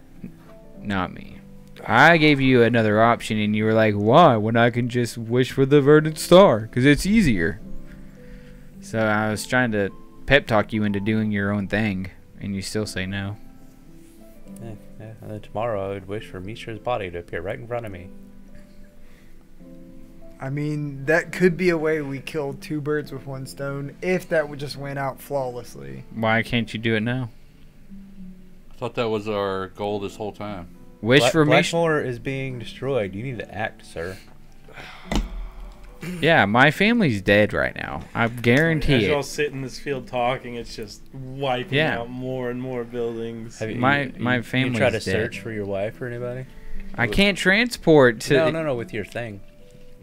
S4: not me. I gave you another option, and you were like, "Why? When I can just wish for the verdant star, because it's easier." So I was trying to pep talk you into doing your own thing, and you still say no.
S5: Yeah, yeah. And then tomorrow, I would wish for Mystra's body to appear right in front of me.
S3: I mean, that could be a way we killed two birds with one stone if that would just went out flawlessly.
S4: Why can't you do it now?
S7: I thought that was our goal this whole time.
S4: Wish
S5: Black-
S4: for me.
S5: Blackmore is being destroyed. You need to act, sir.
S4: Yeah, my family's dead right now. I guarantee
S1: As y'all sit in this field talking, it's just wiping
S4: Yeah.
S1: out more and more buildings.
S5: Have you,
S4: My-
S5: you,
S4: my
S5: you,
S4: family's
S5: You try to
S4: dead.
S5: search for your wife or anybody?
S4: I can't transport to.
S5: no, no, no. With your thing,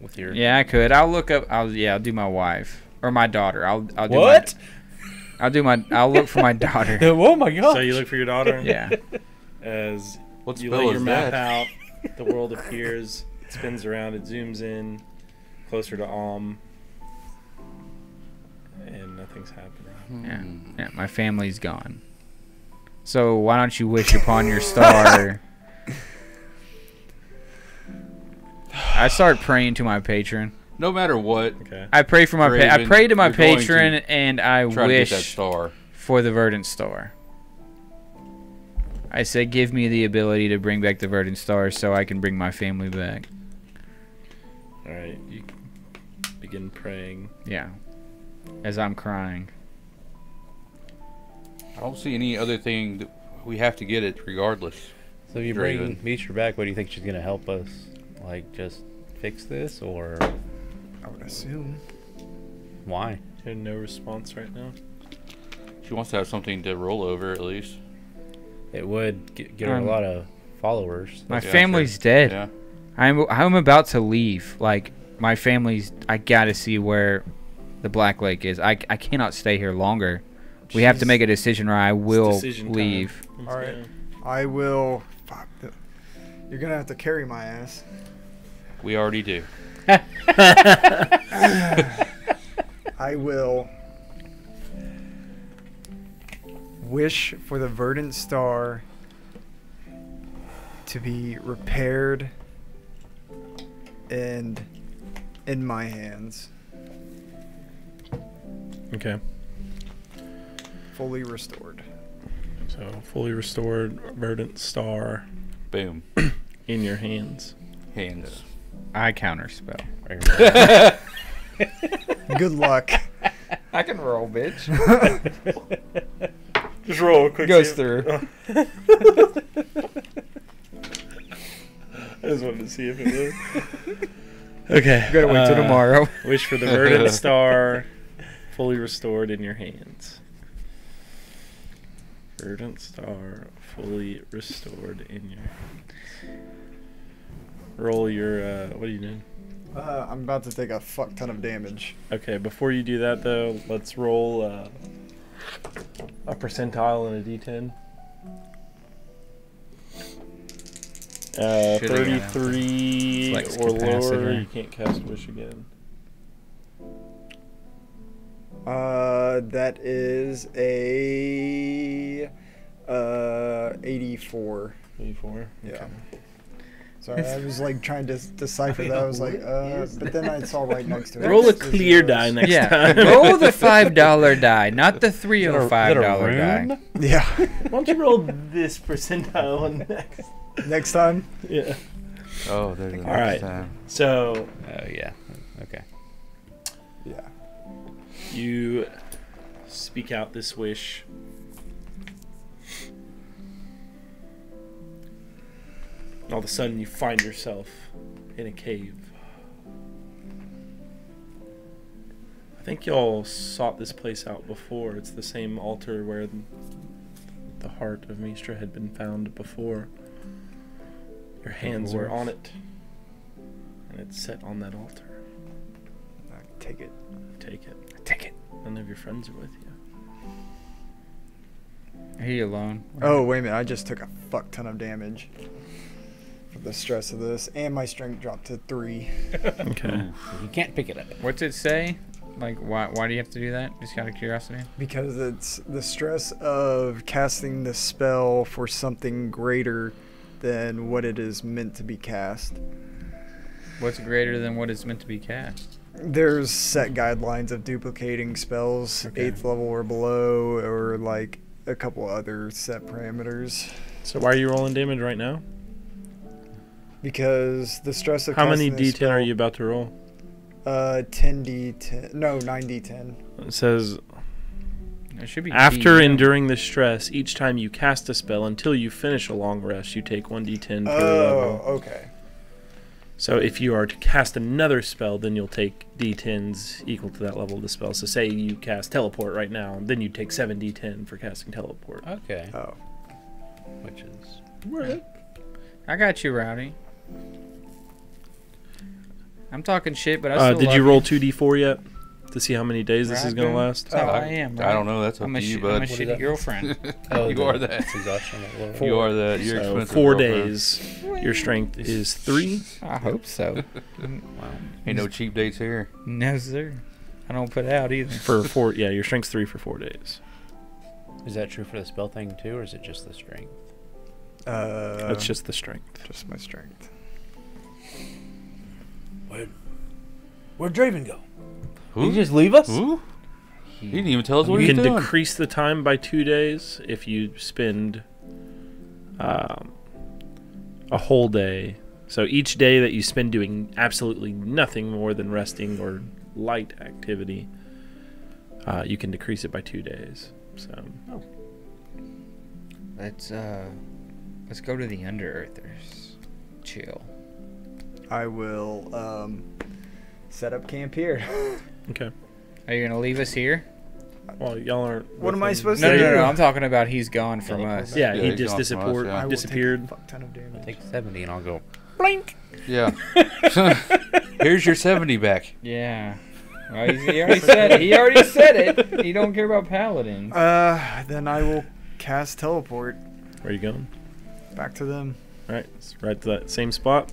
S5: with your
S4: Yeah, I could. I'll look up. I'll yeah. I'll do my wife or my daughter. I'll I'll do
S5: What?
S4: My, I'll do my. I'll look for my daughter.
S5: oh my god!
S1: So you look for your daughter.
S4: Yeah.
S1: As
S7: What
S1: you lay your map
S7: that?
S1: out, the world appears. It spins around. It zooms in closer to Amn, and nothing's happening.
S4: Yeah.
S7: Hmm.
S4: Yeah. My family's gone. So why don't you wish upon your star? I start praying to my patron.
S7: No matter what,
S1: Okay.
S4: I pray for my. Pa- I pray to my
S7: you're to
S4: patron, and I
S7: try to get that
S4: wish
S7: star.
S4: for the verdant star. I said, give me the ability to bring back the verdant star, so I can bring my family back.
S1: All right. You begin praying.
S4: Yeah. As I'm crying.
S7: I don't see any other thing that we have to get it regardless.
S5: So if you bring
S7: Raven.
S5: Mystra back, what do you think she's gonna help us? Like just fix this, or
S3: I would assume.
S5: why?
S1: You have no response right now.
S7: She wants to have something to roll over at least.
S5: It would get, get her
S4: Um,
S5: a lot of followers.
S4: My
S7: Yeah,
S4: family's
S7: sure.
S4: dead.
S7: Yeah.
S4: I'm I'm about to leave. Like my family's. I gotta see where the Black Lake is. I, I cannot stay here longer. We have to make a decision, or I will leave.
S3: All right. I will. Fuck. The, you're gonna have to carry my ass.
S7: We already do.
S3: I will wish for the verdant star to be repaired and in my hands,
S1: Okay.
S3: fully restored.
S1: So fully restored, verdant star
S7: Boom.
S1: in your hands.
S7: Hands.
S4: I counterspell.
S3: Good luck.
S4: I can roll, bitch.
S1: Just roll a quick.
S4: Goes
S1: see if-
S4: through.
S1: I just wanted to see if it was. Okay.
S4: Gotta wait till
S1: uh,
S4: tomorrow.
S1: Wish for the verdant star, fully restored in your hands. Verdant star, fully restored in your hands. Roll your. Uh, what are you doing?
S3: Uh, I'm about to take a fuck ton of damage.
S1: Okay, before you do that though, let's roll uh, a percentile and a d10. Uh,
S7: Shit
S1: 33
S4: Flex
S1: or lower,
S4: capacitor.
S1: you can't cast Wish again.
S3: Uh, that is a uh 84.
S1: 84.
S3: Yeah. Sorry, I was like trying to decipher that. I was like, uh, but then I saw right next to it.
S1: Roll a clear die next
S4: yeah.
S1: time.
S4: roll the five dollar die, not the three
S5: Is that a-
S4: oh five
S5: that a
S4: die.
S3: Yeah.
S1: Why don't you roll this percentile one next?
S3: next time.
S1: Yeah.
S7: Oh, there's the
S1: All right.
S7: next time.
S1: So
S5: Oh yeah. Okay.
S3: Yeah.
S1: you speak out this wish. All of a sudden, you find yourself in a cave. I think y'all sought this place out before. It's the same altar where the heart of Mystra had been found before. Your hands are on it, and it's set on that altar.
S3: Uh, Take it.
S1: Take it.
S4: Take it.
S1: None of your friends are with you.
S4: Are you alone?
S3: Oh wait a minute! I just took a fuck ton of damage for the stress of this, and my strength dropped to three.
S1: Okay.
S5: You can't pick it up.
S4: What's it say? Like, why? Why do you have to do that? Just out of curiosity.
S3: Because it's the stress of casting the spell for something greater than what it is meant to be cast.
S4: What's greater than what is meant to be cast?
S3: There's set guidelines of duplicating spells,
S1: Okay.
S3: eighth level or below, or like a couple other set parameters.
S1: So why are you rolling damage right now?
S3: Because the stress of
S1: How many D10 are you about to roll?
S3: Uh, 10d10. No, 9d10.
S1: It says
S4: It should be
S1: after
S4: D, yeah.
S1: enduring the stress, each time you cast a spell until you finish a long rest, you take 1d10 per
S3: Oh,
S1: level.
S3: okay.
S1: So if you are to cast another spell, then you'll take d10s equal to that level of the spell. So say you cast teleport right now, then you take 7 d10 for casting teleport.
S5: Okay.
S3: Oh.
S5: Which is
S4: I got you, Rowdy. I'm talking shit, but I
S1: Uh,
S4: still
S1: did
S4: love
S1: you roll 2d4 yet to see how many days this
S4: Right,
S1: is going to
S4: man.
S1: last?
S4: That's how
S3: Oh,
S4: I am.
S7: I don't know. That's up
S4: I'm a,
S7: to you,
S4: shi- I'm a
S7: bud.
S4: shitty girlfriend.
S5: oh,
S7: You are that.
S5: it's exhaustion at work.
S7: You are the. You're
S1: So
S7: expensive.
S1: four
S7: girlfriend.
S1: days. Your strength is 3.
S4: I hope so.
S7: Ain't no cheap dates here.
S4: no, sir. I don't put out either.
S1: For four, yeah, your strength's 3 for 4 days.
S5: Is that true for the spell thing too, or is it just the strength?
S3: Uh,
S1: That's just the strength.
S3: just my strength.
S5: Where, where'd Draven go?
S7: Who?
S5: Did he just leave us?
S7: Who? He didn't even tell us what
S1: you
S7: he's
S1: can decrease the time by two days if you spend um, a whole day. So each day that you spend doing absolutely nothing more than resting or light activity, uh, you can decrease it by two days. So
S4: Let's uh, let's go to the Under Earthers. Chill.
S3: I will um, set up camp here.
S1: okay.
S4: Are you gonna leave us here?
S1: Well, y'all aren't.
S3: What am I supposed
S4: No,
S3: to
S4: no, no,
S3: do?
S4: no. I'm talking about he's gone from
S5: Teleport
S4: us.
S1: Yeah,
S7: Yeah,
S1: he just
S7: gone from us,
S1: disappeared.
S7: yeah.
S3: I will
S1: Disappeared.
S3: Take a fuck ton of damage.
S5: I'll take 70 and I'll go. Blink.
S7: Yeah. Here's your 70 back.
S4: Yeah. Well, he already said it. He already said it. He don't care about paladins.
S3: Uh, then I will cast teleport
S1: Where are you going?
S3: back to them.
S1: All right, it's right to that same spot.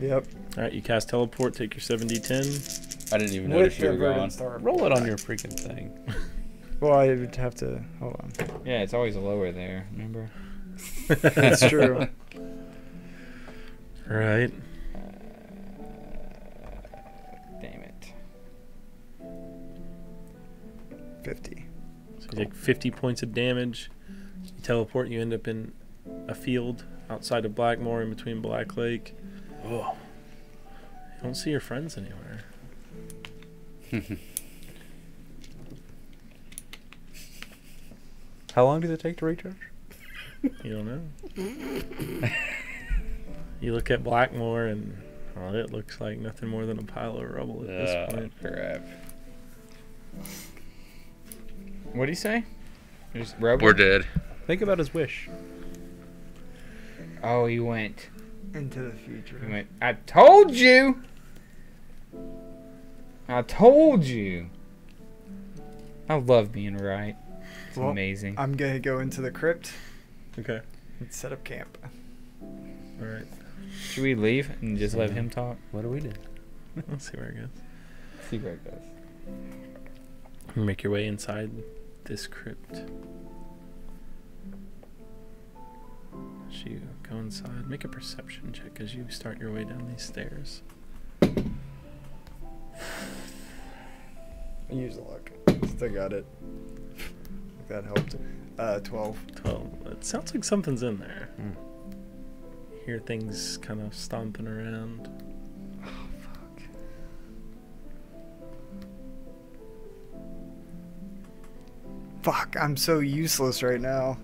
S3: Yep.
S1: All right, you cast teleport. Take your 7d10.
S7: I didn't even notice you were
S3: going.
S7: gone.
S3: star.
S5: Roll it on your freaking thing.
S3: Well, I would have to. Hold on.
S4: Yeah, it's always lower there. Remember?
S3: That's true.
S1: All right.
S4: Uh, damn it.
S3: 50.
S1: So you take 50 points of damage. You teleport, you end up in a field outside of Blackmore in between Black Lake.
S5: Oh.
S1: You don't see your friends anywhere.
S5: How long does it take to recharge?
S1: You don't know. you look at Blackmore and well, it looks like nothing more than a pile of rubble at
S7: Uh,
S1: this point.
S4: Crap. What do you say? Just rubble?
S7: We're dead.
S5: Think about his wish.
S4: Oh, he went.
S3: Into the future.
S4: He went. I told you. I told you. I love being right. It's
S3: Well,
S4: amazing.
S3: I'm gonna go into the crypt
S1: Okay.
S3: and set up camp.
S1: All right.
S4: Should we leave and just let him talk?
S5: What do we do?
S1: Let's see where it goes.
S4: See where it goes.
S1: Make your way inside this crypt. As you go inside, make a perception check as you start your way down these stairs.
S3: I use luck. Still got it. That helped. Uh, 12.
S1: 12. It sounds like something's in there.
S5: Hmm.
S1: Hear things kind of stomping around.
S3: Oh, fuck. Fuck, I'm so useless right now.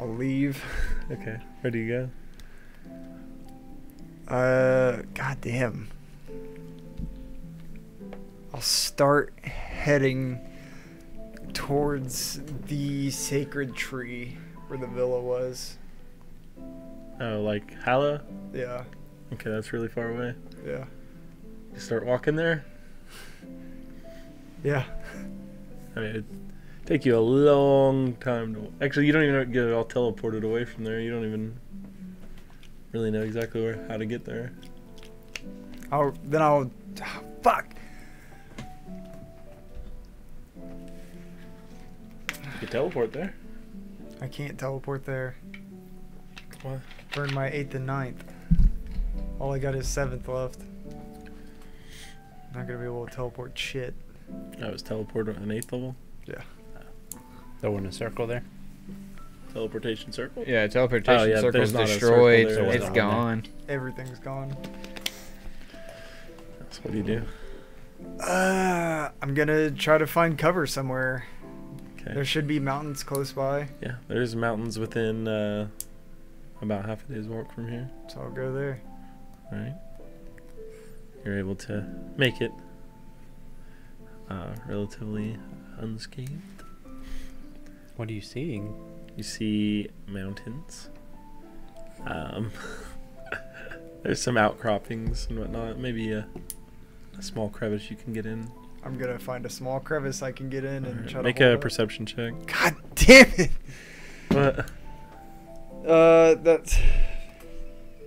S3: I'll leave.
S1: Okay, where do you go?
S3: Uh, goddamn. I'll start heading towards the sacred tree where the villa was.
S1: Oh, like Hala?
S3: Yeah,
S1: Okay, that's really far away.
S3: yeah,
S1: You start walking there?
S3: yeah.
S1: I mean, it Take you a long time to. Actually, you don't even get it all teleported away from there. You don't even really know exactly where how to get there.
S3: I'll then I'll. Ah, fuck.
S1: You teleport there.
S3: I can't teleport there.
S1: Why?
S3: Burn my eighth and ninth. All I got is seventh left. Not gonna be able to teleport shit.
S1: I was teleported on an eighth level.
S5: Throw in a circle there.
S1: Teleportation circle.
S4: Yeah, teleportation
S1: Oh, yeah,
S4: circle's
S1: there's not a circle
S4: destroyed.
S1: there.
S4: it's
S5: Wasn't on there.
S4: gone.
S3: Everything's gone.
S1: That's what do you do?
S3: Uh, I'm gonna try to find cover somewhere.
S1: Okay.
S3: There should be mountains close by,
S1: yeah, there's mountains within uh, about half a day's walk from here.
S3: so I'll go there.
S1: All right. You're able to make it uh, relatively unscathed.
S5: What are you seeing?
S1: You see mountains. Um, there's some outcroppings and whatnot. Maybe a, a small crevice you can get in.
S3: I'm gonna find a small crevice I can get in and
S1: Alright,
S3: try
S1: Make
S3: to hold
S1: a
S3: up.
S1: perception check.
S3: God damn it!
S1: What?
S3: Uh, that's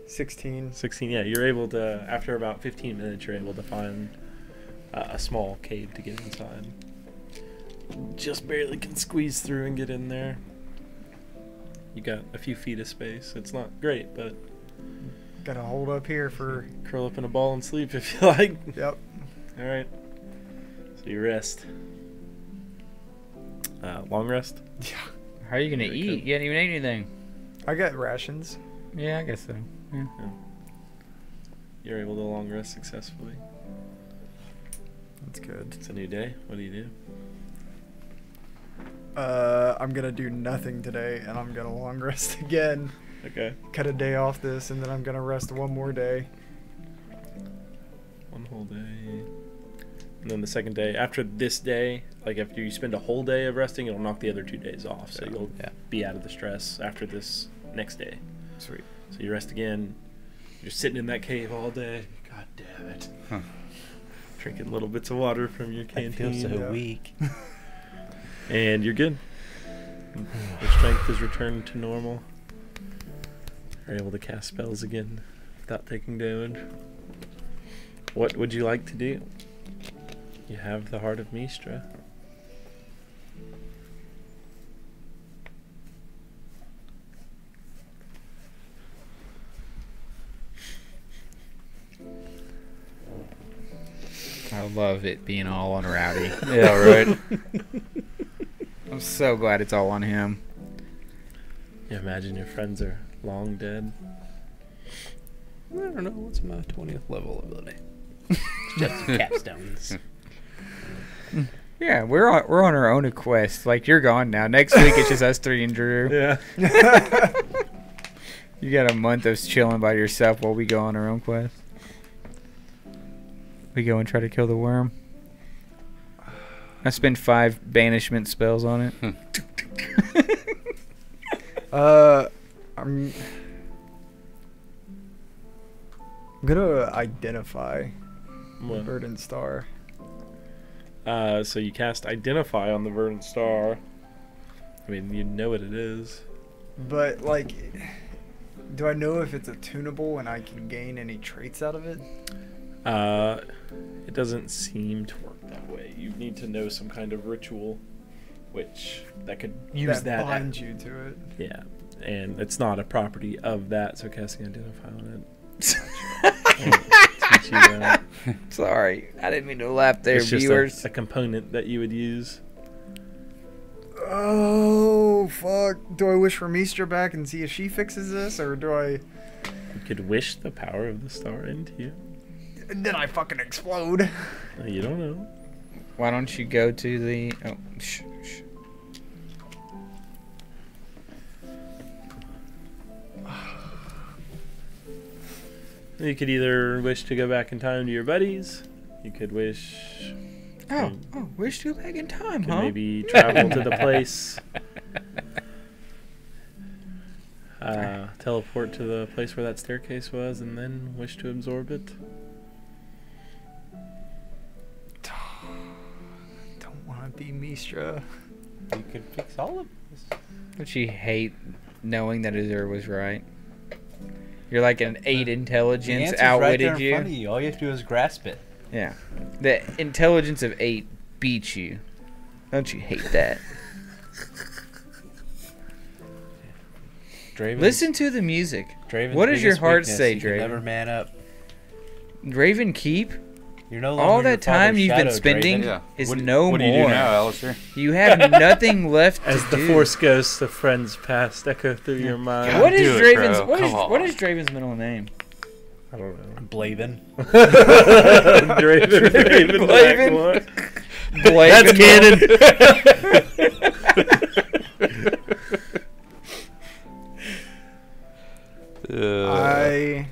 S3: 16.
S1: 16. Yeah, you're able to. After about 15 minutes, you're able to find uh, a small cave to get inside. Just barely can squeeze through and get in there. You got a few feet of space. It's not great, but
S3: Gotta hold up here for.
S1: curl up in a ball and sleep if you like.
S3: Yep.
S1: All right. So you rest. Uh, long rest.
S3: Yeah.
S4: How are you gonna
S1: Very
S4: eat?
S1: good.
S4: You haven't even ate anything.
S3: I got rations.
S4: Yeah, I guess so. Yeah.
S1: You're able to long rest successfully.
S3: That's good.
S1: It's a new day. What do you do?
S3: Uh, I'm gonna do nothing today, and I'm gonna long rest again.
S1: Okay.
S3: Cut a day off this, and then I'm gonna rest one more day.
S1: One whole day. And then the second day, after this day, like after you spend a whole day of resting, it'll knock the other two days off. So
S3: Yeah.
S1: you'll
S5: Yeah.
S1: be out of the stress after this next day.
S3: Sweet.
S1: So you rest again. You're sitting in that cave all day. God damn it.
S7: Huh.
S1: Drinking little bits of water from your
S5: I
S1: canteen.
S5: feel so
S3: Yeah.
S5: weak.
S1: And you're good. Your strength is returned to normal. You're able to cast spells again without taking damage. What would you like to do? You have the heart of Mystra.
S4: I love it being all on Rowdy.
S5: yeah, right.
S4: I'm so glad it's all on him.
S1: You imagine your friends are long dead.
S5: I don't know. What's my 20th level ability? Just capstones.
S4: Yeah, we're on we're on our own quest. Like you're gone now. Next week it's just us three and Drew.
S1: Yeah.
S4: You got a month of chilling by yourself while we go on our own quest. We go and try to kill the worm. I spend five banishment spells on it.
S3: Uh, I'm. I'm gonna identify
S1: What?
S3: Verdant Star.
S1: Uh, so you cast Identify on the Verdant Star. I mean, you know what it is.
S3: But like, do I know if it's attunable and I can gain any traits out of it?
S1: Uh, it doesn't seem to work that way. You need to know some kind of ritual, which that could use
S3: that,
S1: that.
S3: binds you to it.
S1: yeah, and it's not a property of that, so casting Identify on it. won't teach you that.
S4: Sorry, I didn't mean to laugh there,
S1: it's just
S4: viewers.
S1: a, a component that you would use.
S3: Oh fuck! Do I wish for Mystra back and see if she fixes this, or do I?
S1: You could wish the power of the star into you.
S3: And then I fucking explode.
S1: Uh, You don't know.
S4: Why don't you go to the? Oh, shh, shh.
S1: You could either wish to go back in time to your buddies. You could wish
S4: Oh,
S1: Hmm.
S4: oh, wish to go back in time, huh?
S1: maybe travel to the place. Uh, teleport to the place where that staircase was, and then wish to absorb it.
S3: Want to be Mystra.
S6: You could fix all of this.
S4: Don't you hate knowing that Azure was right? You're like an eight
S6: The
S4: intelligence
S6: answer's right
S4: outwitted
S6: there in
S4: you.
S6: front of you. All you have to do is grasp it.
S4: Yeah. The intelligence of eight beats you. Don't you hate that?
S6: Draven.
S4: Listen to the music.
S6: Draven's
S4: what does your heart
S6: weakness,
S4: say, Draven?
S6: Never man up.
S4: Raven Keep,
S6: You're no
S4: all
S6: longer your
S4: that time you've been spending
S6: Draven.
S7: Yeah.
S4: is
S7: what,
S4: no
S7: what do you
S4: more.
S7: do now, Alistair?
S4: You have nothing left to
S1: As the
S4: do.
S1: force ghosts of friends past echo through your mind.
S7: God.
S4: What
S7: Do it,
S4: Draven's
S7: bro.
S4: what is
S7: Come
S4: what
S7: on.
S4: is Draven's middle name?
S1: I don't know.
S6: Blaven.
S1: Draven, Draven,
S4: Blaven. Blaven.
S1: That's canon.
S7: Uh,
S3: I.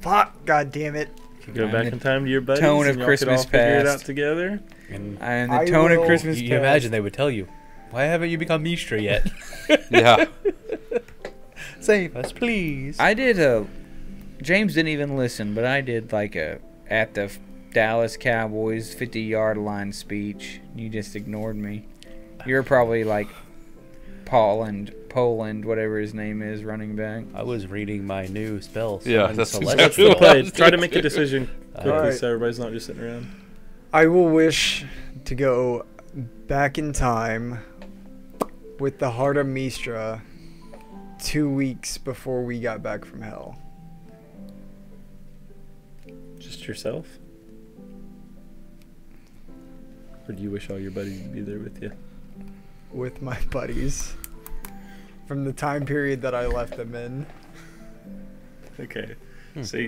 S3: Fuck! God damn it!
S1: You go back in time to your buddies
S4: Tone of
S1: and y'all
S4: Christmas
S1: could all figure it
S4: past.
S1: out together.
S6: And
S4: And the
S3: I
S4: tone
S3: will-
S4: of Christmas
S6: you, you
S4: past.
S6: imagine they would tell you, "Why haven't you become Mystra yet?
S7: yeah.
S6: Save us, please."
S4: I did a. James didn't even listen, but I did like a at the Dallas Cowboys 50 yard line speech. You just ignored me. You're probably like Poland, Poland, whatever his name is, running back.
S6: I was reading my new spell.
S7: Yeah, that's
S6: Celestial.
S7: exactly what I
S1: play.
S7: was
S1: Try to make a decision uh, quickly
S3: Alright.
S1: so everybody's not just sitting around.
S3: I will wish to go back in time with the heart of Mystra two weeks before we got back from hell.
S1: Just yourself? Or do you wish all your buddies to be there with you?
S3: with my buddies from the time period that I left them in.
S1: Okay.
S6: Hmm.
S1: So,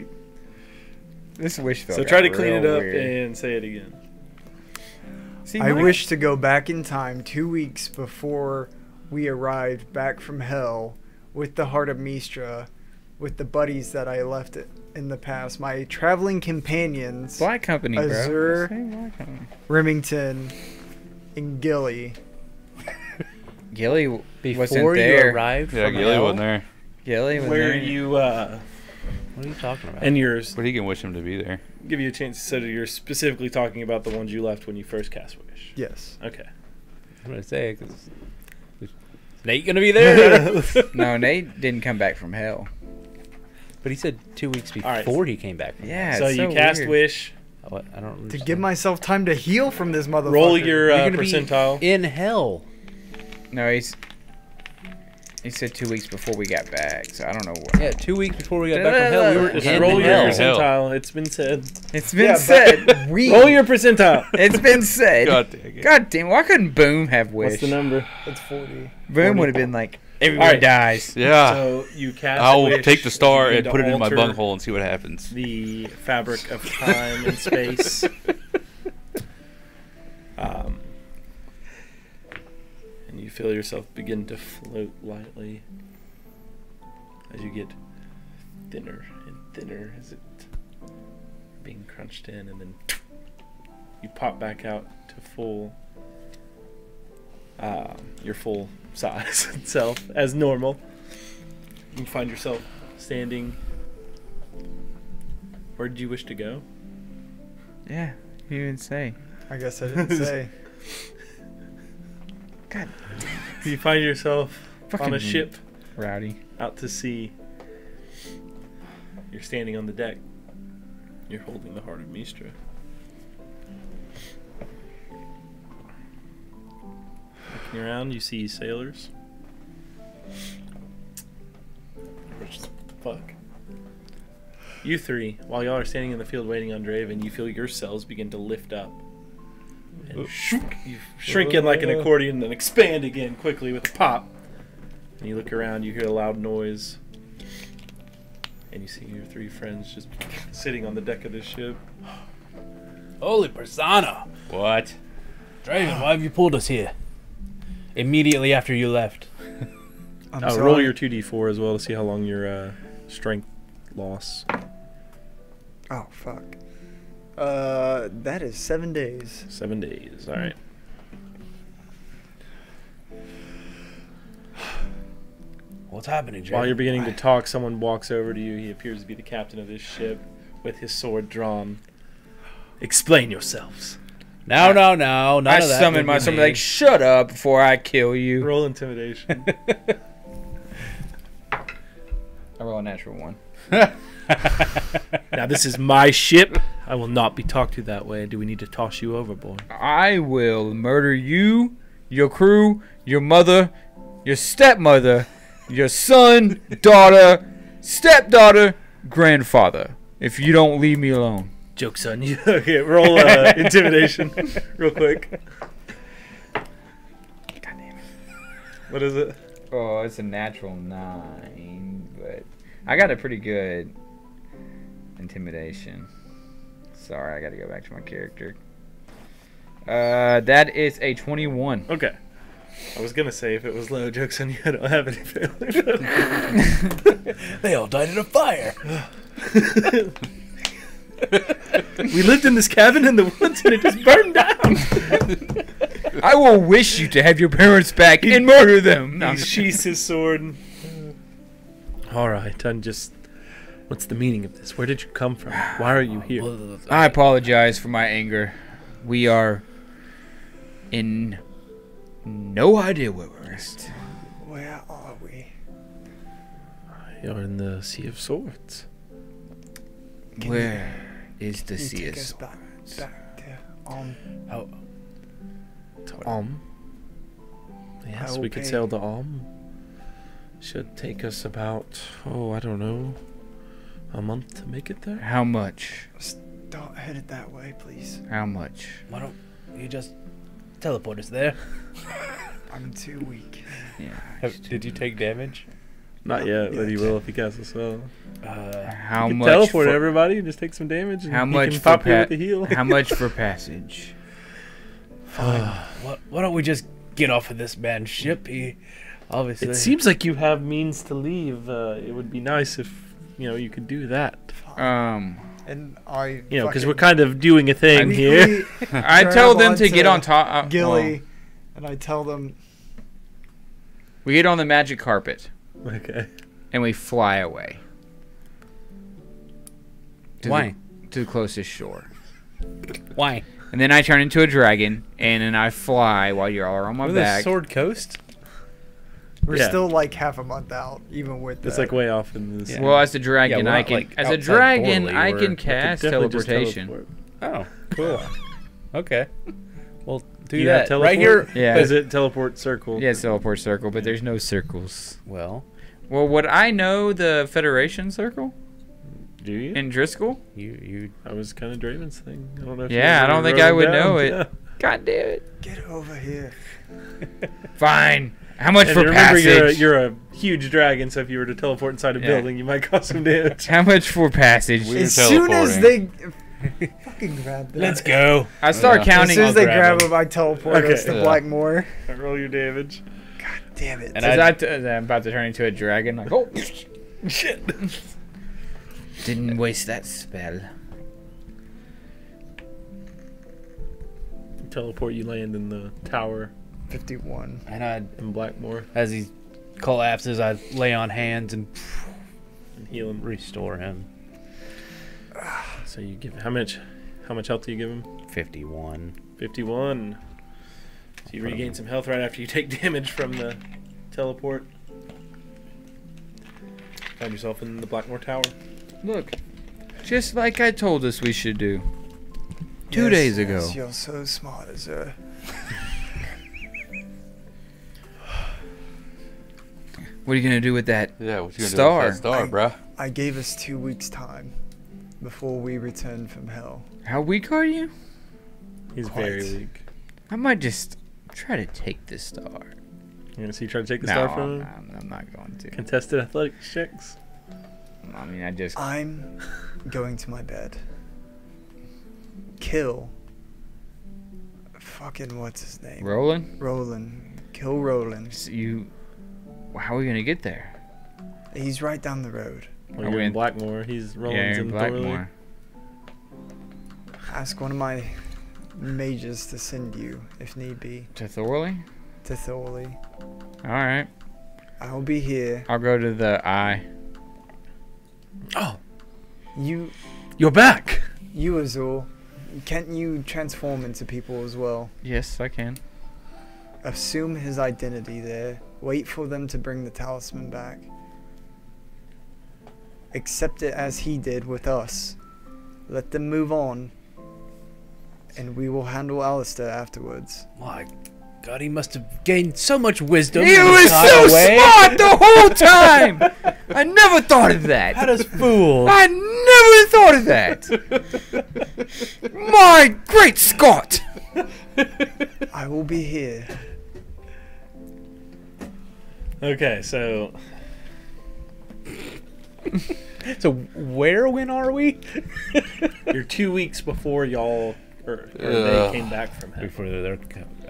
S4: This wish felt
S1: so try to clean it up
S4: weird.
S1: and say it again.
S4: See,
S3: I
S4: my-
S3: wish to go back in time two weeks before we arrived back from hell with the heart of Mystra, with the buddies that I left it in the past, my traveling companions,
S4: Black Company, bro.
S3: Azure.
S4: Say Black Company.
S3: Remington, and Gilly.
S4: Gilly
S6: Before
S4: wasn't
S6: you arrived
S7: Yeah,
S6: from
S7: Gilly
S6: hell?
S7: wasn't there.
S4: Gilly was
S1: Where
S4: there.
S1: you, uh,
S6: What are you talking about?
S1: and yours,
S7: But he can wish him to be there.
S1: give you a chance. So you're specifically talking about the ones you left when you first cast Wish.
S3: Yes.
S1: Okay.
S6: I'm gonna say because Nate gonna be there.
S4: No, Nate didn't come back from hell.
S6: but he said two weeks before
S1: right.
S6: he came back. From
S4: Yeah.
S1: so
S4: it's
S1: you cast
S4: weird.
S1: Wish.
S6: What? I don't
S3: To give myself time to heal from this motherfucker.
S1: Roll your
S6: You're
S1: uh,
S6: be
S1: percentile.
S6: in hell.
S4: No, he's. He said two weeks before we got back, so I don't know what.
S6: Yeah, two weeks before we got back from hell, we were
S1: Just
S6: in
S1: roll your
S6: hell.
S7: hell.
S1: percentile. It's been said.
S4: It's been
S3: Yeah,
S4: said.
S3: we.
S1: Roll your percentile.
S4: it's been said. God,
S7: God dang it.
S4: damn! Why couldn't Boom have wish?
S1: What's the number?
S3: It's 40.
S4: Boom would have been like everyone
S1: Alright.
S4: dies.
S7: Yeah.
S1: So you cast.
S7: I will take the star
S1: you
S7: and put it in my
S1: alter
S7: bunghole and see what happens.
S1: The fabric of time and space. Um, and you feel yourself begin to float lightly as you get thinner and thinner as it being crunched in, and then you pop back out to full. Uh, your full size itself as normal. You find yourself standing. Where did you wish to go?
S4: Yeah, you didn't say.
S3: I guess I didn't say.
S1: You find yourself on a ship
S4: Rowdy.
S1: out to sea. You're standing on the deck. You're holding the heart of Mystra. Looking around, you see sailors. Which is fuck. You three, while y'all are standing in the field waiting on Draven, you feel your cells begin to lift up. And shunk, you shrink in like an accordion, then expand again quickly with a pop. And you look around, you hear a loud noise. And you see your three friends just sitting on the deck of this ship.
S6: Holy persona!
S7: What?
S6: Draven, why have you pulled us here? Immediately after you left.
S3: I'm
S1: Uh, roll your 2d4 as well to see how long your uh, strength loss.
S3: Oh, fuck. Uh, that is seven days.
S1: Seven days. All right.
S6: What's happening, Draven?
S1: While you're beginning to talk, someone walks over to you. He appears to be the captain of this ship with his sword drawn. Explain yourselves.
S2: No, no, no. None
S4: I
S2: of that
S4: summon my
S2: be
S4: somebody like, shut up before I kill you.
S1: Roll intimidation.
S4: I roll a natural one.
S1: now this is my ship. I will not be talked to that way. Do we need to toss you overboard?
S4: I will murder you, your crew, your mother, your stepmother, your son, daughter, stepdaughter, grandfather. If you don't leave me alone.
S1: Joke's on you. okay, roll uh, intimidation real quick.
S4: God damn it.
S1: What is it?
S4: Oh, it's a natural nine, but I got a pretty good intimidation. Sorry, I got to go back to my character. Uh, that is a 21.
S1: Okay. I was gonna say if it was low jokes on you, I don't have any failure.
S2: They all died in a fire.
S1: we lived in this cabin in the woods and it just burned down.
S4: I will wish you to have your parents back and murder them. No,
S1: he
S4: just-
S1: sheaths his sword. All right, I'm just what's the meaning of this? Where did you come from? Why are you here?
S4: I apologize for my anger. We are in no idea where we're at.
S3: Where are we?
S1: You're in the Sea of Swords.
S3: Can
S4: Where is the sea of Swords?
S3: back, back there? Um,
S1: To Amn. Yes, we could
S3: will
S1: sail
S3: pay.
S1: to Amn. Should take us about oh, I don't know, a month to make it there.
S4: How much?
S3: don't head it that way, please.
S4: How much?
S2: Why don't you just teleport us there?
S3: I'm too weak.
S4: Yeah.
S5: Did you take damage?
S1: Not yet, but he will if he casts a spell.
S2: Uh,
S4: How
S1: you can
S4: much?
S1: teleport
S4: for,
S1: everybody and just take some damage. And
S4: How
S1: he
S4: much
S1: can
S4: for
S1: pop
S4: pa-
S1: with the heal.
S4: How much for passage?
S2: what, why don't we just get off of this man's ship? He obviously.
S1: It seems like you have means to leave. Uh, it would be nice if you know you could do that.
S4: Um,
S3: And I.
S1: You know, because we're kind of doing a thing here.
S4: I tell them to get on top. Uh,
S3: Gilly,
S4: well,
S3: and I tell them,
S4: we get on the magic carpet
S1: Okay.
S4: and we fly away. To
S5: Why?
S4: The, to the closest shore.
S5: Why?
S4: And then I turn into a dragon, and then I fly while you're all on my
S5: With a
S4: back.
S5: sword coast?
S3: We're
S1: Yeah.
S3: still like half a month out, even with
S1: It's
S3: that.
S1: like way off in this.
S5: Yeah.
S4: Well, as a dragon,
S5: we're
S4: I can.
S5: like,
S4: as a dragon,
S5: Thorley,
S4: I can cast teleportation.
S1: teleport.
S5: Oh, cool. okay. Well, do
S1: You have
S5: that right here.
S4: Yeah.
S1: Is it teleport circle?
S4: Yeah, it's teleport circle, but there's no circles.
S5: Well,
S4: Well, would I know the teleportation circle
S1: Do you?
S4: in Driscoll?
S5: you you
S1: I was kind of Draven's thing. I don't know. If
S4: Yeah, I don't think I would
S1: down.
S4: know it.
S1: Yeah.
S4: God damn it!
S3: Get over here.
S4: Fine. How much
S1: And
S4: for
S1: remember,
S4: passage?
S1: you're a, you're a huge dragon, so if you were to teleport inside a
S4: Yeah.
S1: building, you might cause some damage.
S4: How much for passage?
S7: Weird
S3: as soon as they fucking grab them,
S2: Let's go.
S4: I start
S5: Yeah.
S4: counting.
S3: As soon as
S2: I'll
S3: they
S2: grab
S3: grab
S2: him.
S3: him, I teleport
S1: Okay.
S3: us to
S7: Yeah.
S3: Blackmore.
S1: Roll your damage.
S3: God damn it.
S5: And
S4: As
S5: I-
S4: I t- as I'm about to turn into a dragon, like, oh,
S1: Shit.
S4: didn't waste that spell.
S1: Teleport, you land in the tower
S3: 51.
S5: and I
S1: in Blackmore
S5: as he collapses, I lay on hands and
S1: and heal him.
S5: restore him.
S1: So you give how much? How much health do you give him?
S5: Fifty-one.
S1: Fifty-one. So you
S5: Put him-
S1: regain some health right after you take damage from the teleport. Find yourself in the Blackmore Tower.
S4: Look, just like I told us we should do. Two
S3: Yes,
S4: days ago.
S3: yes, you're so smart, Azura.
S4: What are you gonna do with that?
S7: Yeah, what you gonna
S4: Star.
S7: do with that star,
S3: I-
S7: bruh?
S3: I gave us two weeks' time before we return from hell.
S4: How weak are you?
S1: He's
S3: Quite.
S1: very weak.
S4: I might just try to take this star.
S1: You gonna see you try to take the
S4: no,
S1: star from
S4: I'm,
S1: him?
S4: I'm- I'm not going to.
S1: Contested athletics checks.
S4: I mean, I just.
S3: I'm going to my bed. Kill. Fucking what's his name?
S4: Roland.
S3: Roland. Kill Roland.
S4: So you. How are we gonna get there?
S3: He's right down the road.
S1: Well,
S4: Are
S1: you're in
S4: in-
S1: Blackmore. He's rolling
S4: yeah,
S1: in
S4: in
S1: Thorley.
S4: Blackmore.
S3: Ask one of my mages to send you, if need be,
S4: To Thorley?
S3: to Thorley.
S4: Alright.
S3: I'll be here.
S4: I'll go to the eye.
S1: Oh,
S3: You,
S1: you're back.
S3: you Azul, can't you transform into people as well?
S4: Yes, I can.
S3: Assume his identity there. Wait for them to bring the talisman back. Accept it as he did with us. Let them move on. And we will handle Alistair afterwards.
S5: My God, he must have gained so much wisdom.
S4: He was so
S5: away.
S4: smart the whole time. I never thought of that.
S5: How does fool?
S4: I never thought of that. My great Scott!
S3: I will be here.
S1: Okay, so
S5: So where when are we?
S1: you're two weeks before y'all or, or they came back from hell.
S5: Before they're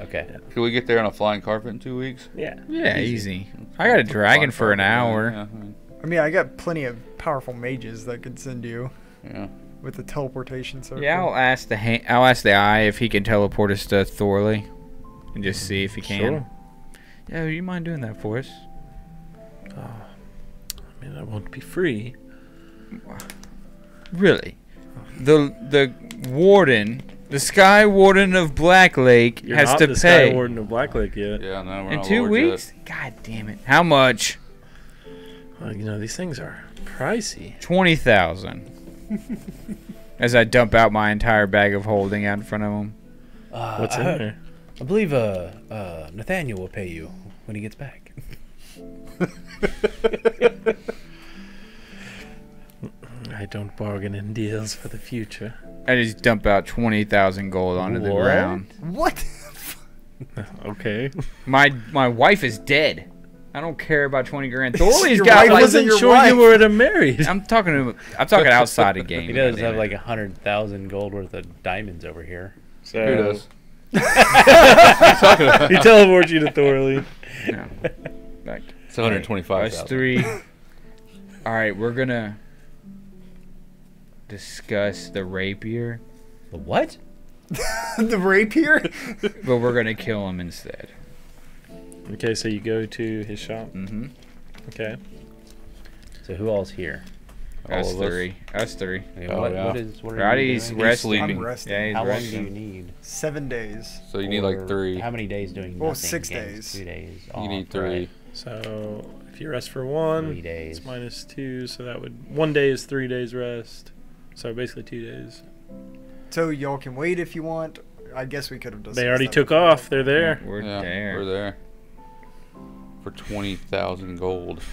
S5: okay.
S7: Can we get there on a flying carpet in two weeks?
S1: Yeah.
S4: Yeah, easy. I got a dragon for an hour.
S7: Yeah, I mean,
S3: I mean, I got plenty of powerful mages that could send you
S7: yeah.
S3: with the teleportation circle.
S4: Yeah, I'll ask the ha- I'll ask the eye if he can teleport us to Thorley, and just mm-hmm. see if he can.
S1: Sure.
S4: Yeah, you mind doing that for us?
S1: I mean, I won't be free.
S4: Really? The the warden, the Sky Warden of Black Lake,
S1: You're
S4: has
S1: not
S4: to
S1: the
S4: pay
S1: Sky Warden of Black Lake yet.
S7: Yeah, no, we're
S4: in
S7: not
S4: two
S7: lords yet.
S4: weeks. God damn it! How much?
S1: Well, you know, these things are pricey.
S4: Twenty thousand. As I dump out my entire bag of holding out in front of him.
S5: Uh,
S1: What's
S5: I,
S1: in
S5: heard-
S1: there?
S5: I believe uh, uh, Nathaniel will pay you when he gets back.
S1: I don't bargain in deals for the future.
S4: I just dump out twenty thousand gold onto the
S1: What?
S4: ground.
S3: What?
S1: Okay.
S4: My my wife is dead. I don't care about twenty grand. Thorley's
S3: Your
S4: got
S1: I
S4: like.
S1: wasn't
S3: your
S1: sure
S3: wife.
S1: you were married.
S4: I'm talking to. I'm talking outside of game.
S5: He does have like a hundred thousand gold worth of diamonds over here.
S1: So
S7: Who does?
S1: he teleports you to Thorley.
S4: No. Back
S7: It's 125.
S4: us three. All right, we're gonna discuss the rapier,
S5: The what?
S3: the rapier?
S4: but we're gonna kill him instead.
S1: Okay, so you go to his shop.
S4: Mm-hmm.
S1: Okay.
S5: So who all's here?
S7: All
S4: Us
S7: of us.
S4: three. Us three.
S5: Okay,
S7: Oh,
S5: what,
S7: yeah.
S5: what is what are
S4: Roddy's
S5: you doing?
S4: resting.
S7: sleeping.
S3: I'm resting.
S4: Yeah, he's
S5: How long do you need?
S3: Seven days.
S7: So you need like three.
S5: How many days doing
S3: Well,
S5: nothing
S3: six days.
S5: Two days.
S7: You
S5: off,
S7: need three.
S5: right?
S1: So if you rest for one,
S5: Three days.
S1: it's minus two. So that would one day is three days rest. So basically two days.
S3: So y'all can wait if you want. I guess we could have done.
S1: They already took off. They're there.
S4: We're
S7: yeah,
S4: there.
S7: We're there. For 20,000 gold.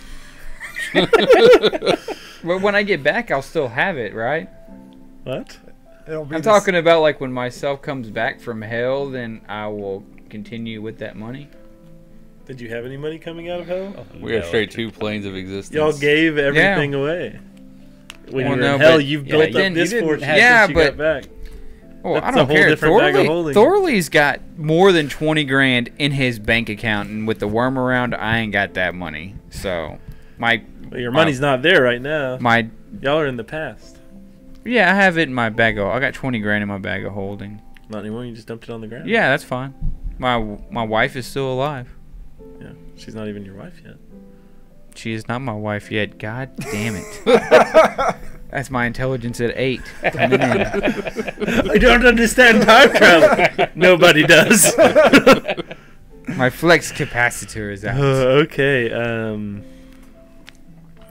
S4: Well, when I get back, I'll still have it, right?
S1: What?
S3: It'll be
S4: I'm
S3: the
S4: talking about like when myself comes back from hell, then I will continue with that money.
S1: Did you have any money coming out of hell?
S7: We have
S5: No.
S7: straight two planes of existence.
S1: Y'all gave everything away. When
S4: Well,
S1: you were
S4: no,
S1: in hell,
S4: but-
S1: you've
S5: yeah,
S1: built
S5: you
S1: up
S4: didn't-
S1: this fortune
S5: have-
S4: Yeah,
S1: since you got
S4: but-
S1: back.
S4: Oh,
S1: That's
S4: I
S1: a
S4: don't
S1: whole
S4: care.
S1: different bag of
S4: Thorley. Thorley's got more than 20 grand in his bank account, and with the worm around, I ain't got that money. So, my
S1: Well, your money's not there right now.
S4: my
S1: Y'all are in the past.
S4: yeah, I have it in my bag of. I got 20 grand in my bag of holding.
S1: Not anymore. You just dumped it on the ground.
S4: Yeah, that's fine. My my wife is still alive.
S1: Yeah. She's not even your wife yet.
S4: She is not my wife yet. God damn it. That's my intelligence at eight.
S1: I don't understand time travel. Nobody does.
S4: My flux capacitor is
S1: Uh,
S4: out.
S1: okay. Um.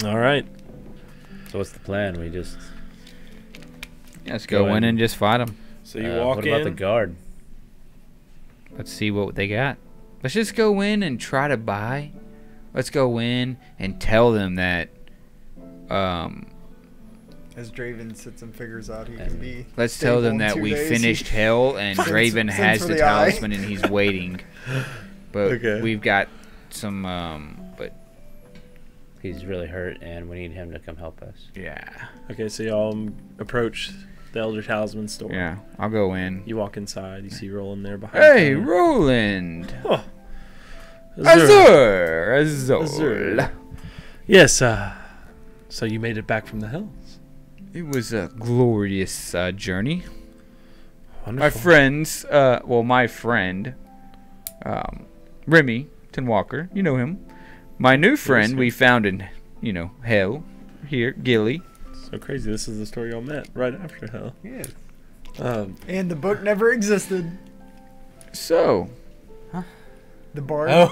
S1: All right.
S5: So what's the plan? We just
S4: Let's go,
S5: go
S4: in
S5: in.
S4: and just fight them.
S1: So you
S5: uh,
S1: walk
S5: What
S1: in.
S5: about the guard?
S4: Let's see what they got. Let's just go in and try to buy. Let's go in and tell them that. Um,
S3: As Draven sits and figures out he can be.
S4: let's tell them that we
S3: days.
S4: finished hell and Draven
S3: sends
S4: has
S3: for
S4: the,
S3: the
S4: talisman and he's waiting. But
S1: Okay.
S4: we've got some. Um, but
S5: He's really hurt, and we need him to come help us.
S4: yeah,
S1: Okay, so y'all um, approach the Elder Talisman store.
S4: yeah. I'll go in.
S1: You walk inside. You see Roland there behind. the
S4: Hey,
S1: counter.
S4: Roland.
S1: Oh.
S4: Azur. Azur.
S1: Azur. Yes. Uh. So you made it back from the hills.
S4: It was a glorious uh, journey.
S1: Wonderful.
S4: My friends, uh, well, my friend, um, Remy Walker, you know him. My new friend we found in, you know, hell, here, Gilly.
S1: So crazy. This is the story y'all met right after hell.
S5: Yeah.
S1: Um,
S3: And the book never existed.
S4: So,
S3: The bard.
S6: Oh,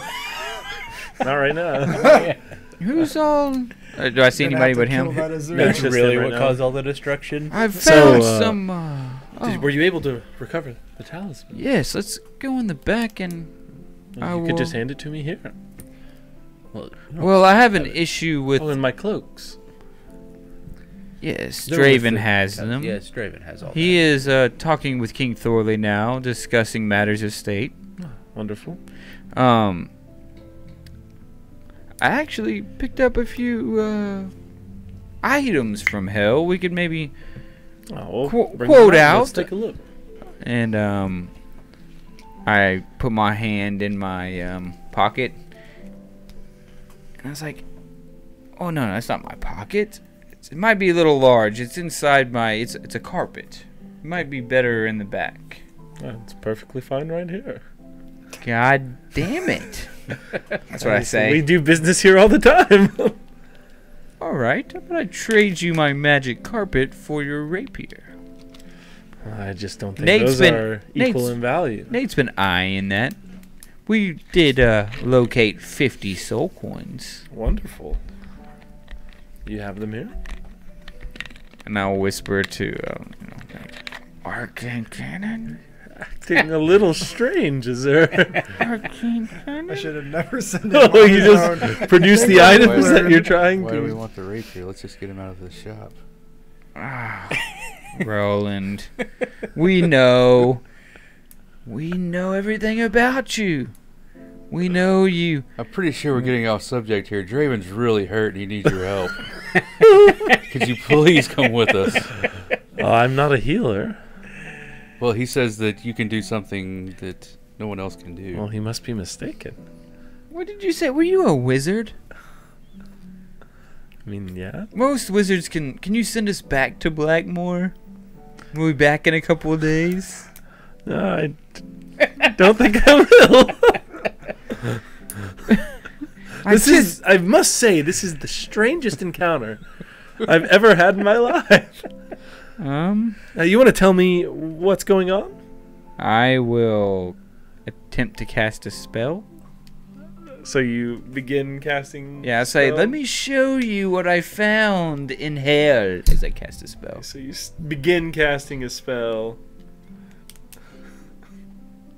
S1: not right now.
S4: who's all? Uh, do I see anybody but him?
S3: That's
S1: No,
S6: really
S1: him right
S6: what
S1: now.
S6: caused all the destruction?
S4: I
S1: So,
S4: found
S1: uh,
S4: some. Uh,
S1: Did,
S4: oh,
S1: were you able to recover the talisman?
S4: yes, let's go in the back and. I
S1: you could just hand it to me here.
S6: Well,
S4: Well, I have an issue with.
S1: oh, and my cloaks.
S4: yes,
S6: they're
S4: Draven has them.
S6: Yes, Draven has all
S4: He is uh, talking with King Thorley now, discussing matters of state.
S1: Wonderful.
S4: Um, I actually picked up a few uh, items from Hell. We could maybe
S1: Oh, well,
S4: Qu- quote
S1: out. Let's take a look.
S4: and um, I put my hand in my um, pocket. And I was like, "Oh no, no, that's not my pocket. It's, it might be a little large. It's inside my. It's it's a carpet. It might be better in the back."
S1: Oh, it's perfectly fine right here.
S4: God damn it! That's what I say.
S1: We do business here all the time.
S4: All right, I'm gonna trade you my magic carpet for your rapier?
S1: I just don't think
S4: Nate's
S1: those
S4: been-
S1: are equal
S4: Nate's-
S1: in value.
S4: Nate's been eyeing that. We did uh, locate 50 soul coins.
S1: Wonderful. You have them here?
S4: And I'll whisper to, you know, Arcane Cannon?
S1: Acting a little strange, is there?
S4: Arcane Cannon?
S3: I should have never sent it.
S1: oh, you just
S3: own.
S1: produce the items
S3: why-
S1: that you're trying
S7: Why do we want the rapier? Let's just get him out of the shop.
S4: Ah, Roland, we know. We know everything about you. We know you.
S7: I'm pretty sure we're getting off subject here. Draven's really hurt and he needs your help. Could you please come with us?
S1: Oh, I'm not a healer.
S7: Well, he says that you can do something that no one else can do.
S1: Well, he must be mistaken.
S4: What did you say? Were you a wizard?
S1: I mean, yeah.
S4: Most wizards can. Can you send us back to Blackmore? We'll be back in a couple of days.
S1: No, I d- don't think I will. This is, I must say, this is the strangest encounter I've ever had in my life.
S4: Um,
S1: Now, you want to tell me what's going on?
S4: I will attempt to cast a spell.
S1: So you begin casting.
S4: Yeah, I say,
S1: spell?
S4: let me show you what I found in hell as I cast a spell.
S1: So you begin casting a spell.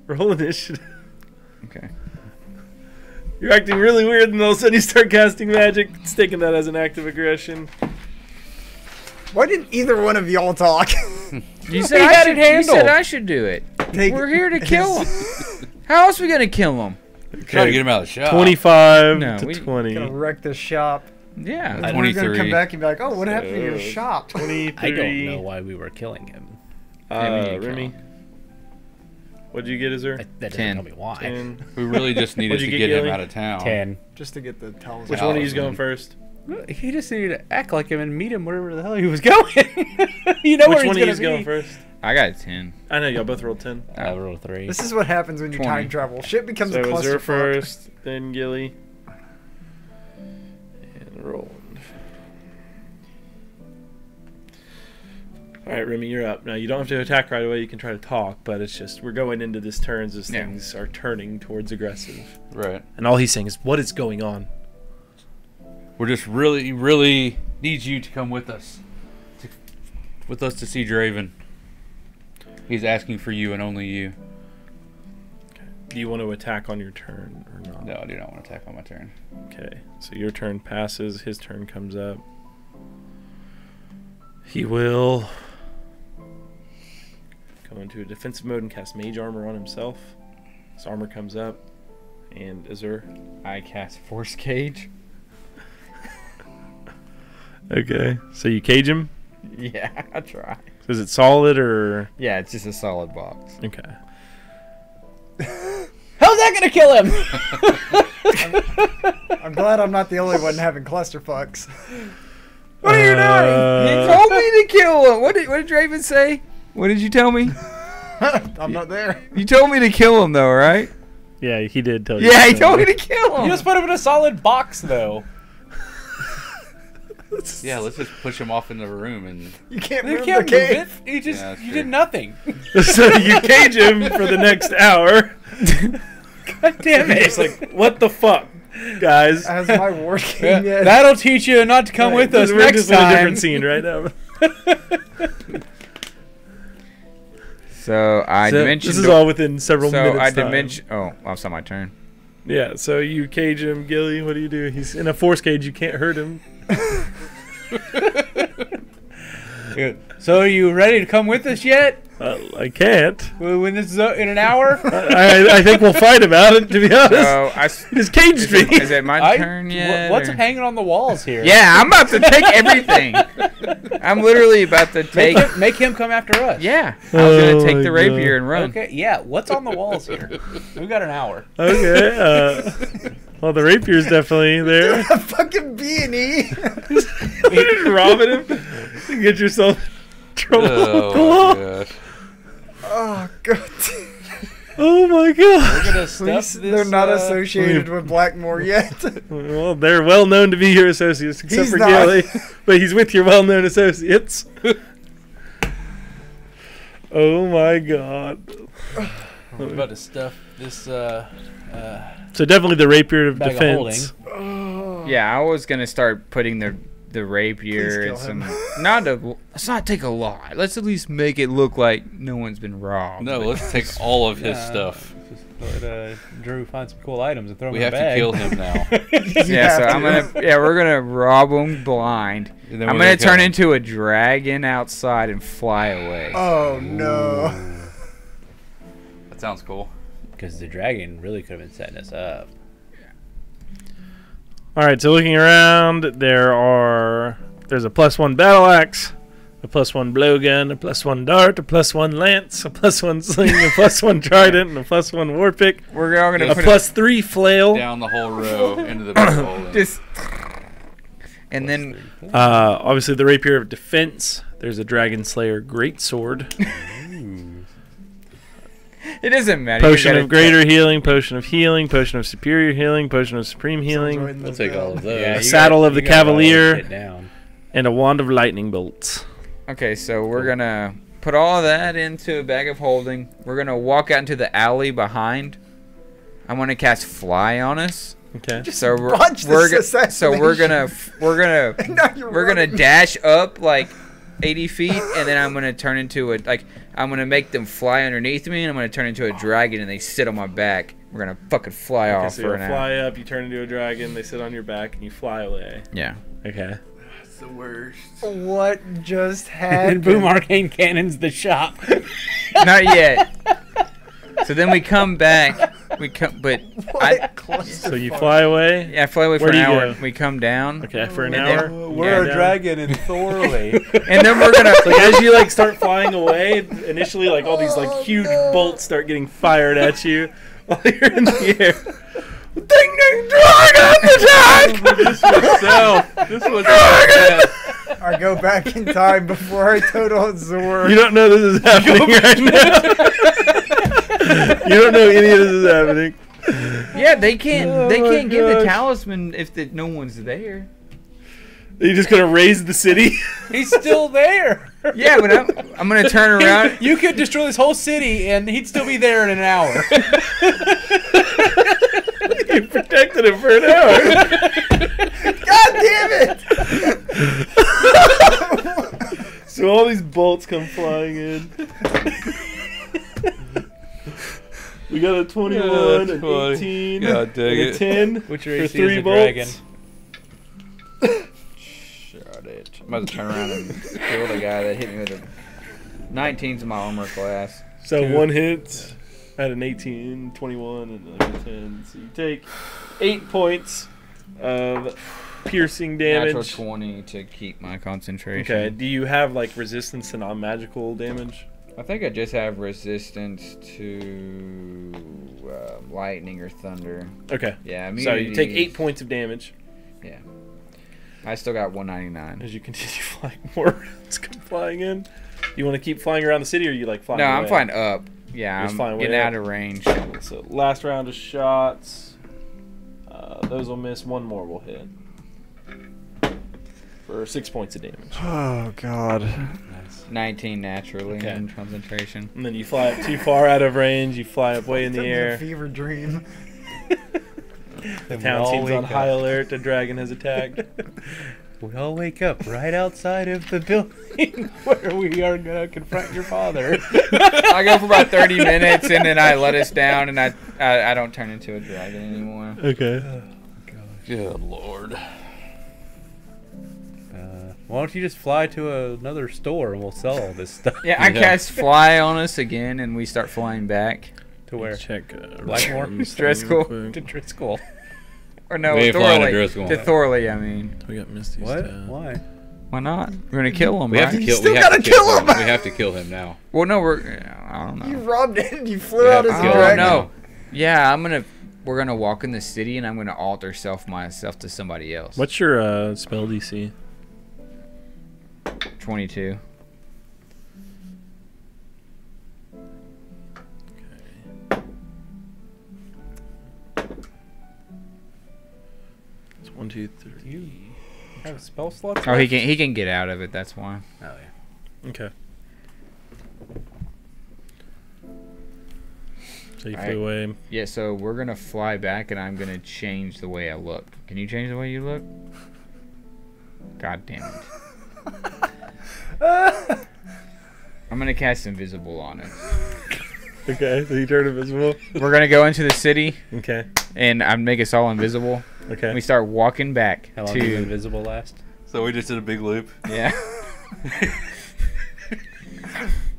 S1: Roll initiative.
S4: Okay.
S1: You're acting really weird, and all of a sudden you start casting magic. It's taking that as an act of aggression.
S3: Why didn't either one of y'all talk?
S4: You said,
S6: He
S4: I
S6: had
S4: should,
S6: it
S4: you said. I should do it.
S3: Take-
S4: We're here to kill him. How else are we gonna kill him?
S7: Try to get him out of the shop.
S1: 25
S4: No,
S1: to
S4: we-
S1: twenty.
S3: gonna wreck this shop.
S4: Yeah.
S3: And we're gonna come back and be like, oh, what happened to your shop?
S1: 23.
S6: I don't know why we were killing him.
S4: Yeah, we need
S1: Uh,
S4: to kill
S1: Remy.
S4: Him.
S1: What'd you get, Azur?
S6: That, that doesn't
S4: Ten.
S6: tell me why.
S1: 10.
S7: We really just needed
S1: What'd
S7: to
S1: you
S7: get,
S1: get,
S7: him
S1: Gilly?
S7: out of town.
S6: Ten.
S3: Just to get the talisman.
S1: Which one of you's
S7: Talisman.
S1: going first?
S6: He just needed to act like him and meet him wherever the hell he was going. you know where
S1: Which
S6: he's
S1: one of
S6: gonna
S1: going first?
S4: I got a ten.
S1: I know y'all both rolled 10.
S6: I oh. rolled three.
S3: This is what happens when you
S4: 20.
S3: time travel. Shit becomes
S1: So
S3: a
S1: Azur
S3: clusterfuck.
S1: first, then Gilly. And Roland. Alright, Remy, you're up. Now, you don't have to attack right away. You can try to talk, but it's just, we're going into this turns as
S4: Yeah.
S1: things are turning towards aggressive.
S7: Right.
S1: And all he's saying is, what is going on?
S7: We're just really, really need you to come with us. To, with us to see Draven. He's asking for you and only you.
S1: Do you want to attack on your turn or not?
S7: No, I do not want to attack on my turn.
S1: Okay, so your turn passes, his turn comes up. He will go into a defensive mode and cast Mage Armor on himself. His armor comes up, and Azur.
S4: I cast Force Cage.
S1: Okay, so you cage him.
S4: Yeah, I try.
S1: Is it solid or
S4: Yeah, it's just a solid box.
S1: okay?
S6: How's that gonna kill him?
S3: I'm glad I'm not the only one having clusterfucks.
S4: What are you
S1: Uh,
S4: doing? He told me to kill him. What did what did Draven say? What did you tell me?
S3: I'm not there.
S4: You told me to kill him though, right?
S1: Yeah, he did tell you.
S4: Yeah, he told me to kill him.
S6: you just put him in a solid box, though.
S7: Yeah, let's just push him off into the room and
S3: You can't
S6: You
S3: move
S6: can't
S3: the
S6: move it. You just
S7: Yeah, that's
S6: you
S7: true.
S6: did nothing.
S1: so you cage him for the next hour.
S6: God damn it!
S1: It's like, what the fuck, guys?
S3: Has my war king
S6: Yeah,
S3: yet?
S6: that'll teach you not to come with us
S1: We're
S6: next
S1: just in a
S6: time.
S1: different scene right now.
S4: So I
S1: So
S4: mentioned.
S1: this is all within several
S4: so
S1: minutes.
S4: I
S1: time.
S4: dimension. Oh, well, it's not my turn.
S1: Yeah, so you cage him, Gilly. What do you do? He's in a force cage. You can't hurt him.
S6: So are you ready to come with us yet?
S1: Uh, I can't.
S6: Well, When this is in an hour?
S1: I, I think we'll fight about it. To be honest,
S4: So I. s-
S1: he just caged
S4: Is
S1: me.
S4: it, is it my
S6: I-
S4: turn
S6: wha-
S4: yet?
S6: What's
S4: or-
S6: hanging on the walls here?
S4: Yeah, I'm about to take everything. I'm literally about to
S6: Make
S4: take.
S6: him, make him come after us.
S4: Yeah, I was
S1: Oh
S4: gonna take the rapier and run.
S6: Okay. Yeah. What's on the walls here? We've got an hour.
S1: okay. Uh, well, the rapier's definitely there.
S3: a fucking B and E.
S1: You're robbing him. You get yourself in trouble.
S7: Oh my gosh.
S3: Oh god.
S1: Oh my
S6: We're
S1: god.
S6: gonna stuff
S3: Please,
S6: this.
S3: they're not
S6: uh,
S3: associated with Blackmore yet.
S1: Well, they're well known to be your associates, except
S3: He's
S1: for
S3: not.
S1: Gilly. But he's with your well known associates. oh my god.
S6: We're about to stuff this. Uh, uh,
S1: So definitely the rapier of
S6: Bag of
S1: defense.
S3: oh.
S4: Yeah, I was gonna start putting the the rapier
S3: Please
S4: and some.
S3: him.
S4: Not a. Let's not take a lot. Let's at least make it look like no one's been robbed.
S7: No, let's take all of his
S6: yeah,
S7: stuff.
S6: Just let uh, Drew find some cool items and throw them
S7: We
S6: in
S7: have
S6: a
S7: to kill him now.
S4: Yeah, so
S3: have
S4: I'm gonna. Yeah, we're gonna rob him blind.
S7: And then
S4: I'm
S7: we're
S4: gonna turn
S7: him.
S4: into a dragon outside and fly away.
S3: Oh no.
S7: That sounds cool.
S6: Because the dragon really could have been setting us up.
S1: All right, so looking around, there are there's a plus one battle axe, a plus one blowgun, a plus one dart, a plus one lance, a plus one sling, a plus one trident, and a plus one war pick,
S4: We're all gonna
S1: a
S4: put
S1: plus three flail.
S7: Down the whole row into the big hole.
S4: just. And then
S1: Uh, obviously the rapier of defense. There's a dragon slayer great sword,
S4: it doesn't matter.
S1: potion of greater healing, potion of healing, potion of superior healing, potion of supreme healing,
S6: We'll take all of those.
S1: Yeah, you Saddle of the
S6: gotta write all this
S1: Cavalier.
S6: down.
S1: and a wand of lightning bolts.
S4: Okay, so we're gonna put all that into a bag of holding. We're gonna walk out into the alley behind. I'm gonna cast fly on us.
S1: Okay.
S4: So we're,
S3: botch
S4: we're
S3: this
S4: go- so we're gonna f- we're gonna
S3: Now you're
S4: we're gonna dash up like 80 feet, and then I'm gonna turn into a like I'm gonna make them fly underneath me, and I'm gonna turn into a dragon, and they sit on my back. We're gonna fucking fly
S1: Okay,
S4: off
S1: so
S4: for
S1: you
S4: an hour.
S1: fly up, you turn into a dragon, they sit on your back, and you fly away.
S4: Yeah.
S1: Okay. That's the worst.
S3: What just
S6: And
S3: happened?
S6: Boom Arcane Cannon's the shop.
S4: Not yet. so then we come back. We come, but I
S1: So you fly away.
S4: yeah I fly away for an
S1: do you
S4: hour.
S1: go?
S4: We come down.
S1: Okay, for an
S4: And
S1: hour.
S6: We're
S4: Yeah,
S6: a
S1: down.
S6: dragon in Thorley.
S4: And then we're gonna
S1: Like as you like start flying away, initially like all these like huge oh, bolts start getting fired at you while you're in the air. Ding ding dragon attack!
S7: this was so. This was so
S3: I go back in time before I total Zor.
S1: You don't know this is happening right now. you don't know any of this is happening.
S4: yeah they can't oh they
S1: Oh my
S4: can't give the talisman if the, no one's there.
S1: Are you just gonna raise the city?
S6: He's still there.
S4: Yeah, but I'm I'm gonna turn around.
S6: You could destroy this whole city and he'd still be there in an hour.
S1: You protected him for an hour.
S3: God damn it!
S1: So all these bolts come flying in. we got a 21,
S7: Yeah, that's
S1: an
S7: funny.
S1: 18,
S7: God dang
S1: and a
S7: it.
S1: 10
S6: Which
S1: for three
S6: a
S1: bolts.
S6: dragon?
S4: Shut it. I'm about to turn around and kill the guy that hit me with a 19's my armor class.
S1: So
S6: Two.
S1: one hit at an 18, 21, and another 10. So you take eight points of piercing damage.
S4: Natural
S1: damage.
S4: 20 to keep my concentration.
S1: Okay. Do you have like resistance to non-magical damage?
S4: I think I just have resistance to uh, lightning or thunder.
S1: Okay.
S4: Yeah,
S1: So you take eight points of damage Yeah.
S4: I still got 199.
S1: as you continue flying. More rounds come flying in. You want to keep flying around the city, or you like flying?
S4: No, I'm
S1: away?
S4: flying up. Yeah,
S1: You're just
S4: I'm
S1: flying
S4: getting out of range.
S1: So last round of shots. Uh, those will miss. One more will hit. for six points of damage.
S3: Oh God.
S2: Nice.
S4: 19 naturally
S1: Okay.
S4: in concentration.
S1: And then you fly up too far out of range. You fly up way in the
S3: It's a
S1: air.
S3: fever dream.
S1: The town seems on
S2: wake
S1: high alert. A dragon has attacked.
S2: We all wake up right outside of the building where we are gonna confront your father.
S4: I go for about 30 minutes and then I let us down and I, I, I don't turn into a dragon anymore.
S1: okay.
S7: Good lord.
S2: Uh, why don't you just fly to another store and we'll sell all this stuff?
S4: Yeah, I
S7: Yeah.
S4: cast fly on us again and we start flying back.
S2: To where?
S1: Check. Uh,
S2: Blackmore?
S1: Rollins thing
S4: Driscoll.
S1: real
S2: To. Driscoll.
S4: Or no,
S7: We ain't flying to
S4: Thorley. To Thorley, I mean.
S1: We got Misty's
S2: What?
S1: tab.
S2: Why?
S4: Why not? We're gonna kill him,
S7: We have to
S4: right?
S7: kill.
S3: still
S7: we have
S3: gotta
S7: to kill,
S3: kill
S7: him.
S3: him.
S7: We have to kill him now.
S4: Well, no, we're. I don't know.
S3: You robbed him. You flew
S7: We
S3: out
S7: have
S3: as
S7: to
S3: a
S7: kill
S4: Oh
S7: him
S3: dragon.
S7: now.
S4: no. Yeah, I'm gonna. We're gonna walk in the city, and I'm gonna alter self myself to somebody else.
S1: What's your uh, spell DC?
S4: 22.
S1: One, two, three.
S2: You have a spell slots?
S4: Oh, he can he can get out of it. That's why.
S2: Oh yeah.
S1: Okay. So you
S4: Alright.
S1: flew away.
S4: Yeah. So we're gonna fly back, and I'm gonna change the way I look. Can you change the way you look? God damn it. I'm gonna cast invisible on it.
S1: Okay, so you turn invisible.
S4: We're gonna go into the city,
S1: Okay.
S4: and I make us all invisible.
S1: Okay.
S4: We start walking back
S2: How long does
S4: to
S2: invisible last?
S7: So we just did a big loop.
S4: yeah.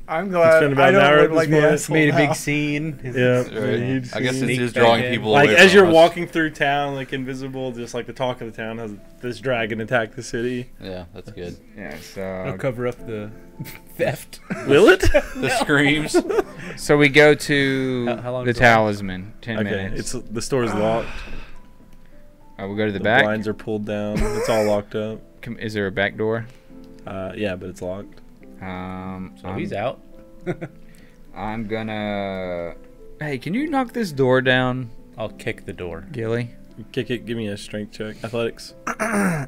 S3: I'm glad.
S1: been about
S3: I
S1: an
S3: don't
S1: hour
S3: look
S1: at this
S3: like the
S1: point.
S3: asshole
S2: Made a big
S3: now.
S2: scene.
S1: yeah.
S7: Right.
S1: you
S7: I guess it's
S2: sneak
S7: just
S2: back
S7: drawing
S2: in.
S7: people
S1: like
S7: away
S1: as
S7: from
S1: you're
S7: us.
S1: walking through town, like invisible, just like the talk of the town has this dragon attack the city.
S7: Yeah, that's good.
S4: Yeah.
S2: I'll
S4: So
S2: cover up the theft.
S1: Will it?
S7: The screams.
S4: so we go to
S2: How- how long
S4: the
S2: does it
S4: talisman. Ten
S1: okay.
S4: minutes.
S1: It's the store's locked.
S4: Uh, we go to the,
S1: The
S4: back.
S1: blinds are pulled down. It's all locked up.
S4: Com- Is there a back door?
S1: Uh, yeah, but it's locked.
S4: Um,
S2: So
S4: I'm,
S2: he's out.
S4: I'm gonna. Hey, can you knock this door down,
S2: I'll kick the door.
S4: Gilly?
S1: Kick it. Give me a strength check. Athletics.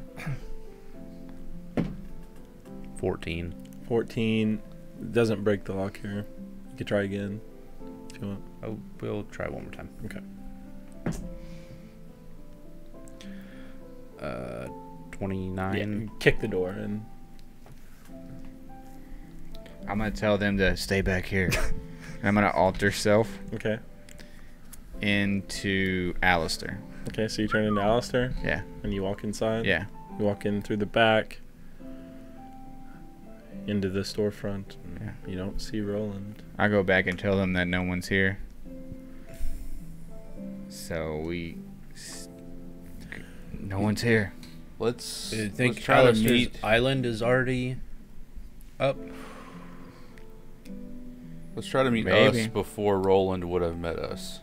S2: 14.
S1: 14. Doesn't break the lock here. You can try again if you want.
S2: Oh, we'll try one more time.
S1: Okay.
S2: Uh,
S1: Yeah,
S2: 29.
S1: you kick the door and
S4: I'm gonna tell them to stay back here. and I'm gonna alter self
S1: okay.
S4: into Alistair.
S1: Okay, so you turn into Alistair
S4: Yeah.
S1: and you walk inside.
S4: Yeah.
S1: You walk in through the back into the storefront.
S4: Yeah.
S1: You don't see Roland.
S4: I go back and tell them that no one's here. So we. S- No one's here.
S7: Let's,
S2: Do you
S7: let's
S2: think
S7: try to
S2: Alistair's
S7: meet.
S2: island is already up?
S7: Let's try to meet
S4: Maybe.
S7: us before Roland would have met us.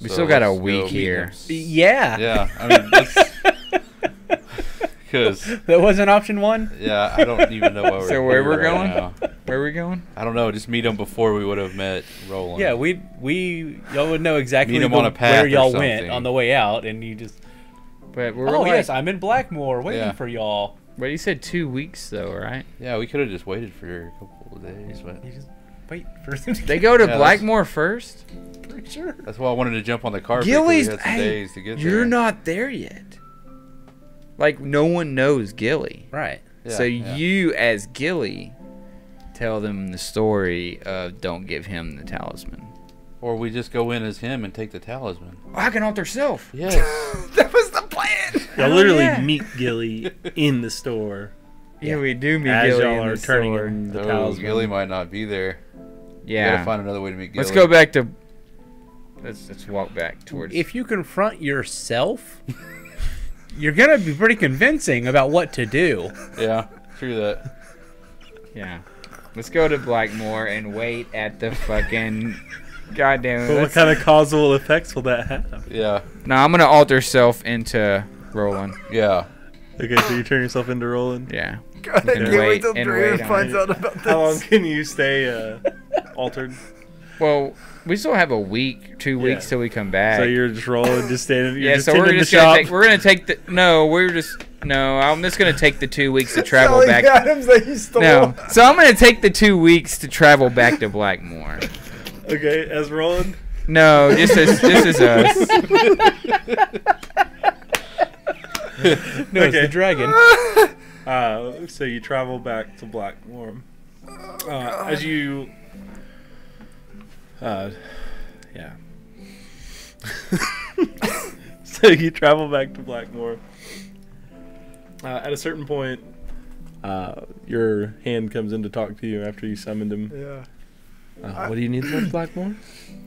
S4: We
S7: So
S4: still got a
S7: let's go
S4: week here.
S2: Yeah.
S7: Yeah, I mean, because
S2: That wasn't option one?
S7: yeah, I don't even know why we're
S4: So where
S7: here
S4: we're
S7: right
S4: going?
S7: now.
S4: Where are we going?
S7: I don't know. Just meet him before we would have met Roland.
S2: Yeah, we we y'all would know exactly
S7: Meet him
S2: the-
S7: on a path
S2: where y'all went on the way out, and you just
S4: But we're
S2: oh
S4: like,
S2: yes, I'm in Blackmore waiting
S7: Yeah.
S2: for y'all.
S4: But you said two weeks though, right?
S7: Yeah, we could have just waited for a couple of days, but
S2: You just wait for them to
S4: They go to
S7: Yeah, that's-
S4: Blackmore first.
S2: pretty sure.
S7: that's why I wanted to jump on the car.
S4: Gilly's.
S7: had some
S4: Hey,
S7: days to get
S4: you're
S7: there.
S4: not there yet. Like no one knows Gilly.
S2: Right.
S7: Yeah,
S4: so
S7: yeah.
S4: you, as Gilly, tell them the story of don't give him the talisman.
S7: Or we just go in as him and take the talisman.
S4: Oh, I can alter self.
S7: Yes.
S4: that was the plan.
S1: Y'all literally
S4: yeah.
S1: meet Gilly in the store
S4: Yeah, we do meet
S1: as
S4: Gilly
S1: y'all
S4: in
S1: are
S4: the
S1: turning
S4: store.
S1: in the
S7: oh,
S1: talisman.
S7: Gilly might not be there. We
S4: Yeah.
S7: gotta find another way to meet Gilly.
S4: Let's go back to. Let's let's walk back towards.
S2: If you confront yourself, you're gonna be pretty convincing about what to do.
S7: Yeah, true that.
S4: yeah. Let's go to Blackmore and wait at the fucking. Goddamn.
S1: But what
S4: let's-
S1: kind of causal effects will that have?
S7: Yeah,
S4: No, I'm gonna alter self into Roland.
S7: yeah.
S1: Okay, so you turn yourself into Roland.
S4: Yeah.
S3: God, I can't
S4: wait-
S3: wait till
S4: and
S3: Draven
S4: wait on
S3: finds out about this.
S1: How long can you stay uh, altered?
S4: Well, we still have a week, two
S1: Yeah.
S4: weeks till we come back.
S1: So you're just rolling, just standing. You're
S4: yeah,
S1: just
S4: so we're
S1: tending
S4: just
S1: the
S4: gonna
S1: shop.
S4: take, we're gonna take the no, we're just No, I'm just gonna take the two weeks to travel
S3: Selling
S4: back.
S3: items that you stole.
S4: No, so I'm gonna take the two weeks to travel back to Blackmore.
S1: Okay, as Roland.
S4: No, just as just as us.
S2: No, it's
S1: Okay.
S2: the dragon.
S1: Uh, so you travel back to Blackmore. Uh, as you, uh, yeah. so you travel back to Blackmore. Uh, at a certain point, uh, your hand comes in to talk to you after you summoned him.
S3: Yeah.
S1: Uh, what do you need with Blackmore?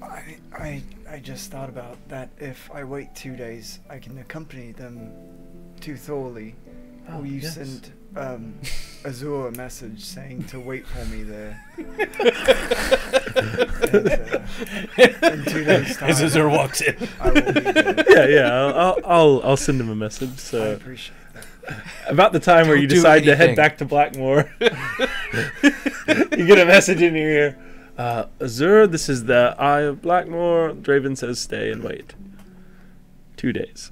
S3: I, I, I just thought about that. If I wait two days, I can accompany them to Thorley.
S1: Oh,
S3: Will you
S1: yes.
S3: send um, Azur a message saying to wait for me there? and, uh, in two days' time,
S2: As Azur walks in.
S3: I will be there.
S1: yeah, yeah. I'll, I'll, I'll, I'll send him a message.
S3: I
S1: So
S3: appreciate that.
S1: about the time where
S7: Don't
S1: you
S7: do
S1: decide to head back to Blackmore, you get a message in your ear. Uh, Azur, this is the Eye of Blackmore. Draven says stay and wait. Two days.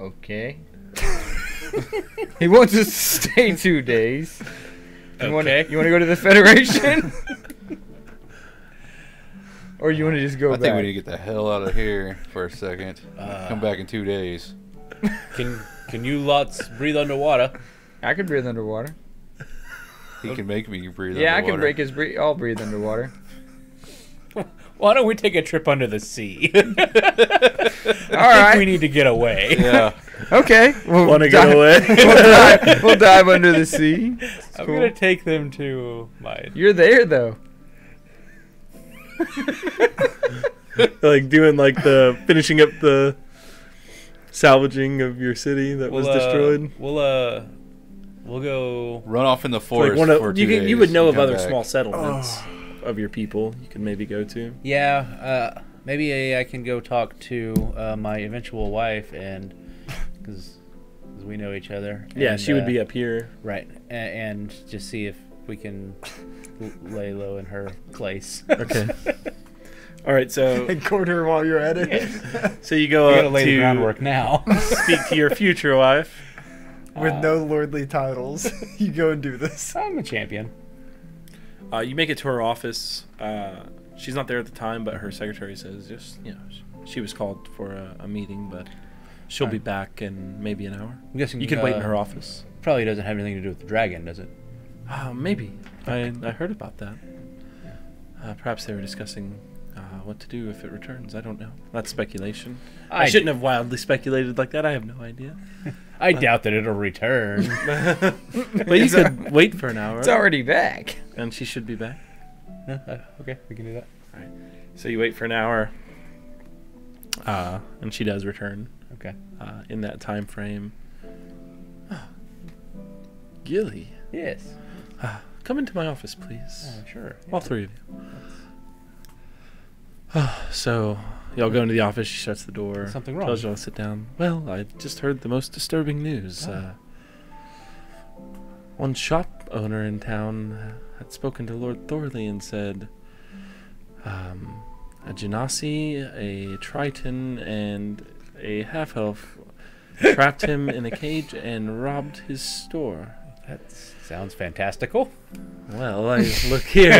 S4: Okay. he wants us to stay two days. You wanna,
S2: Okay.
S4: you want to go to the Federation? or you want to just go
S7: I
S4: back?
S7: think we need to get the hell out of here for a second.
S2: Uh,
S7: Come back in two days.
S2: Can can you lots breathe underwater?
S4: I can breathe underwater.
S7: He can make me breathe.
S4: Yeah, I can break his breathe. I'll breathe underwater.
S2: Why don't we take a trip under the sea?
S4: All
S2: I
S4: right.
S2: we need to get away.
S7: Yeah.
S4: Okay. We'll
S1: Want to get away?
S4: we'll, dive, we'll dive under the sea.
S2: I'm
S4: cool.
S2: gonna take them to my.
S4: You're there though.
S1: like doing like the finishing up the salvaging of your city that was
S2: We'll, uh,
S1: destroyed.
S2: We'll uh, we'll go.
S7: Run off in the
S1: Like
S7: forest
S1: one
S7: for
S1: of,
S7: two
S1: you,
S7: days
S1: you would know of other
S7: back.
S1: small settlements of your people you could maybe go to.
S2: Yeah, uh, maybe I can go talk to uh, my eventual wife and because we know each other.
S1: Yeah,
S2: and,
S1: she would
S2: uh,
S1: be up here.
S2: right, a- and just see if we can lay low in her place.
S1: Okay. All right, so
S3: And quarter while you're at it.
S1: so you go
S2: we gotta
S1: up
S2: lay the
S1: to
S2: groundwork now.
S1: speak to your future wife.
S3: With no lordly titles, you go and do this.
S2: I'm a champion.
S1: Uh, you make it to her office. Uh, she's not there at the time, but her secretary says just you know she was called for a, a meeting, but she'll be back in maybe an hour.
S2: I'm guessing
S1: You can wait in
S2: uh,
S1: her office.
S2: Probably doesn't have anything to do with the dragon, does it?
S1: Uh, maybe I I heard about that. Uh, perhaps they were discussing uh, what to do if it returns. I don't know. That's speculation. I,
S2: I
S1: shouldn't have wildly speculated like that. I have no idea.
S2: I doubt that it'll return.
S1: But you could wait for an hour,
S4: It's already back.
S1: and she should be back.
S2: Uh, okay, we can do that. All right.
S1: So you wait for an hour, uh, and she does return
S2: Okay.
S1: uh, in that time frame. Gilly,
S2: Yes.
S1: uh, come into my office, please.
S2: Uh, sure.
S1: All three of you. so y'all go into the office. She shuts the door.
S2: Something wrong?
S1: Tells y'all to sit down. Well, I just heard the most disturbing news.
S2: Oh.
S1: Uh, one shop owner in town had spoken to Lord Thorley and said um, a Genasi, a Triton, and a half elf trapped him in a cage and robbed his store.
S2: That sounds fantastical.
S1: Well, I look here.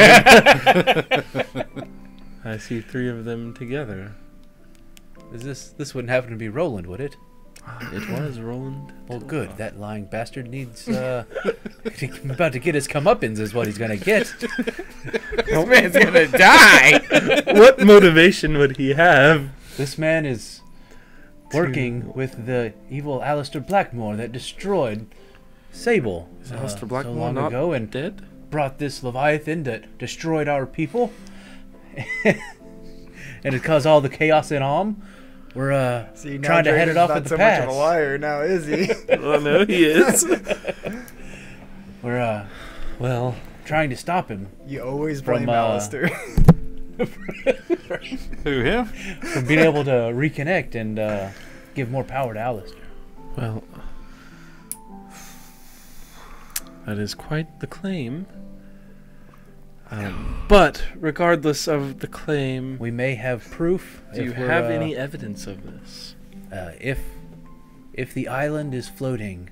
S1: I see three of them together.
S2: Is this this wouldn't happen to be Roland, would it?
S1: It was Roland.
S2: Well, good. That lying bastard needs. uh about to get his comeuppance, is what he's gonna get.
S4: This man's gonna die.
S1: what motivation would he have?
S2: This man is working with the evil Alistair Blackmore that destroyed Sable
S1: Is
S2: uh,
S1: Alistair
S2: so
S1: Blackmore
S2: long
S1: not
S2: ago and
S1: dead?
S2: brought this Leviathan that destroyed our people and it caused all the chaos in Amn. We're uh,
S3: See,
S2: trying to head it off
S3: not
S2: at the
S3: so
S2: pass.
S3: much of a liar now, is he?
S1: Well, no, he is.
S2: We're uh,
S1: well,
S2: trying to stop him
S3: you always
S2: From,
S3: blame
S2: uh,
S3: Alistair.
S7: Who him?
S2: from being able to reconnect and uh, give more power to Alistair.
S1: well, that is quite the claim. Um, but regardless of the claim,
S2: We may have proof.
S1: do you have
S2: uh,
S1: any evidence of this?
S2: uh, if if the island is floating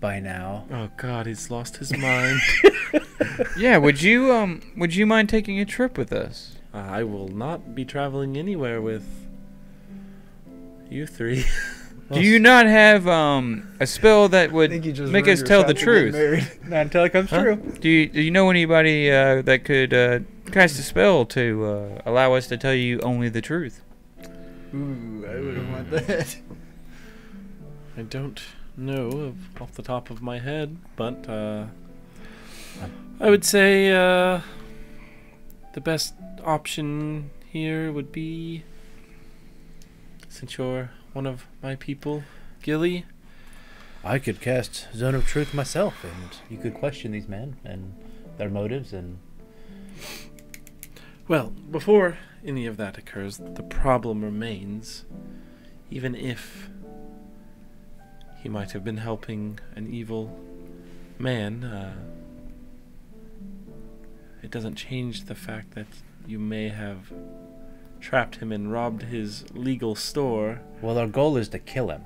S2: by now,
S1: Oh God, he's lost his mind.
S4: Yeah, would you um would you mind taking a trip with us?
S1: I will not be traveling anywhere with you three.
S4: Do you not have um a spell that would
S3: think you just
S4: make us tell the truth?
S2: not until it comes
S1: Huh?
S2: true.
S4: Do you do you know anybody uh, that could uh, cast a spell to uh, allow us to tell you only the truth?
S3: Ooh, I would have want that.
S1: I don't know of, off the top of my head, but uh, I would say uh, the best option here would be, since you're one of my people, Gilly.
S2: I could cast Zone of Truth myself, and you could question these men and their motives, and
S1: Well, before any of that occurs, the problem remains. Even if he might have been helping an evil man, uh, it doesn't change the fact that you may have trapped him and robbed his legal store.
S2: well, our goal is to kill him.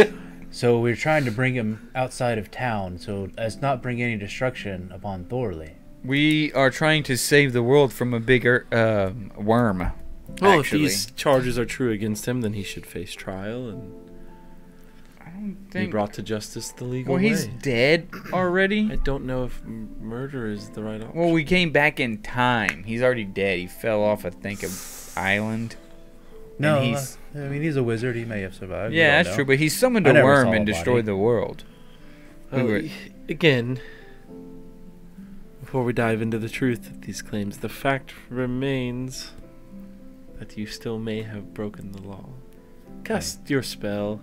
S2: so we're trying to bring him outside of town, so as not bring any destruction upon Thorley.
S4: We are trying to save the world from a bigger uh, worm.
S1: Well,
S4: actually.
S1: if these charges are true against him, then he should face trial and
S4: I don't
S1: be
S4: think.
S1: brought to justice the legal
S4: Well, he's
S1: way.
S4: dead already.
S1: I don't know if m- murder is the right option.
S4: Well, we came back in time. He's already dead. He fell off, I think, a island.
S2: No,
S4: he's-
S2: uh, I mean he's a wizard. He may have survived.
S4: yeah, that's
S2: know.
S4: true. But he summoned
S2: I
S4: a
S2: never
S4: worm and
S2: a
S4: destroyed the world. we
S1: Oh,
S4: were-
S1: again, before we dive into the truth of these claims, the fact remains that you still may have broken the law. Cast your spell,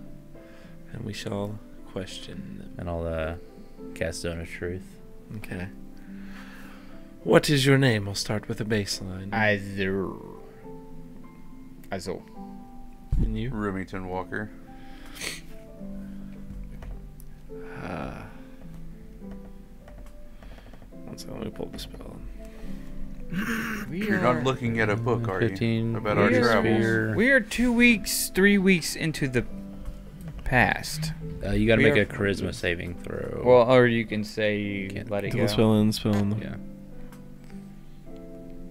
S1: and we shall question them.
S2: And I'll uh, cast Zone of Truth.
S1: Okay. What is your name? I'll start with a baseline.
S4: Azur. Azul.
S1: and you?
S7: Remington Walker.
S1: Uh, one second, let me pull the spell.
S4: We
S7: You're
S4: are,
S7: not looking at a book, are you? About our travels.
S2: sphere.
S4: We are two weeks, three weeks into the past.
S2: Uh, you got to make
S4: are-
S2: a charisma saving throw.
S4: Well, or you can say you
S2: Can't
S4: let it
S1: Pull
S4: go.
S1: the spell in, spell in.
S2: yeah.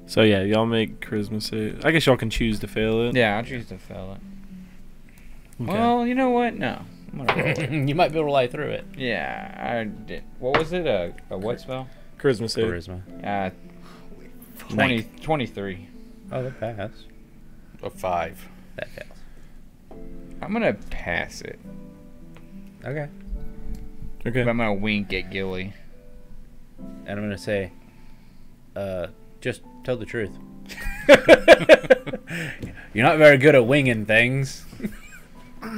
S1: So yeah, y'all make charisma save. I guess y'all can choose to fail it.
S4: Yeah, I'll choose to fail it.
S1: Okay.
S4: Well, you know what? No. I'm gonna roll it.
S2: you might be able to lie through it.
S4: yeah, I did. What was it? A, a what spell?
S1: charisma save.
S2: Charisma.
S4: Uh, 20, 23.
S2: Oh, that pass.
S7: A five.
S2: That fails.
S4: I'm gonna pass it.
S2: Okay.
S1: Okay.
S4: But I'm gonna wink at Gilly.
S2: And I'm gonna say, uh, just tell the truth. You're not very good at winging things.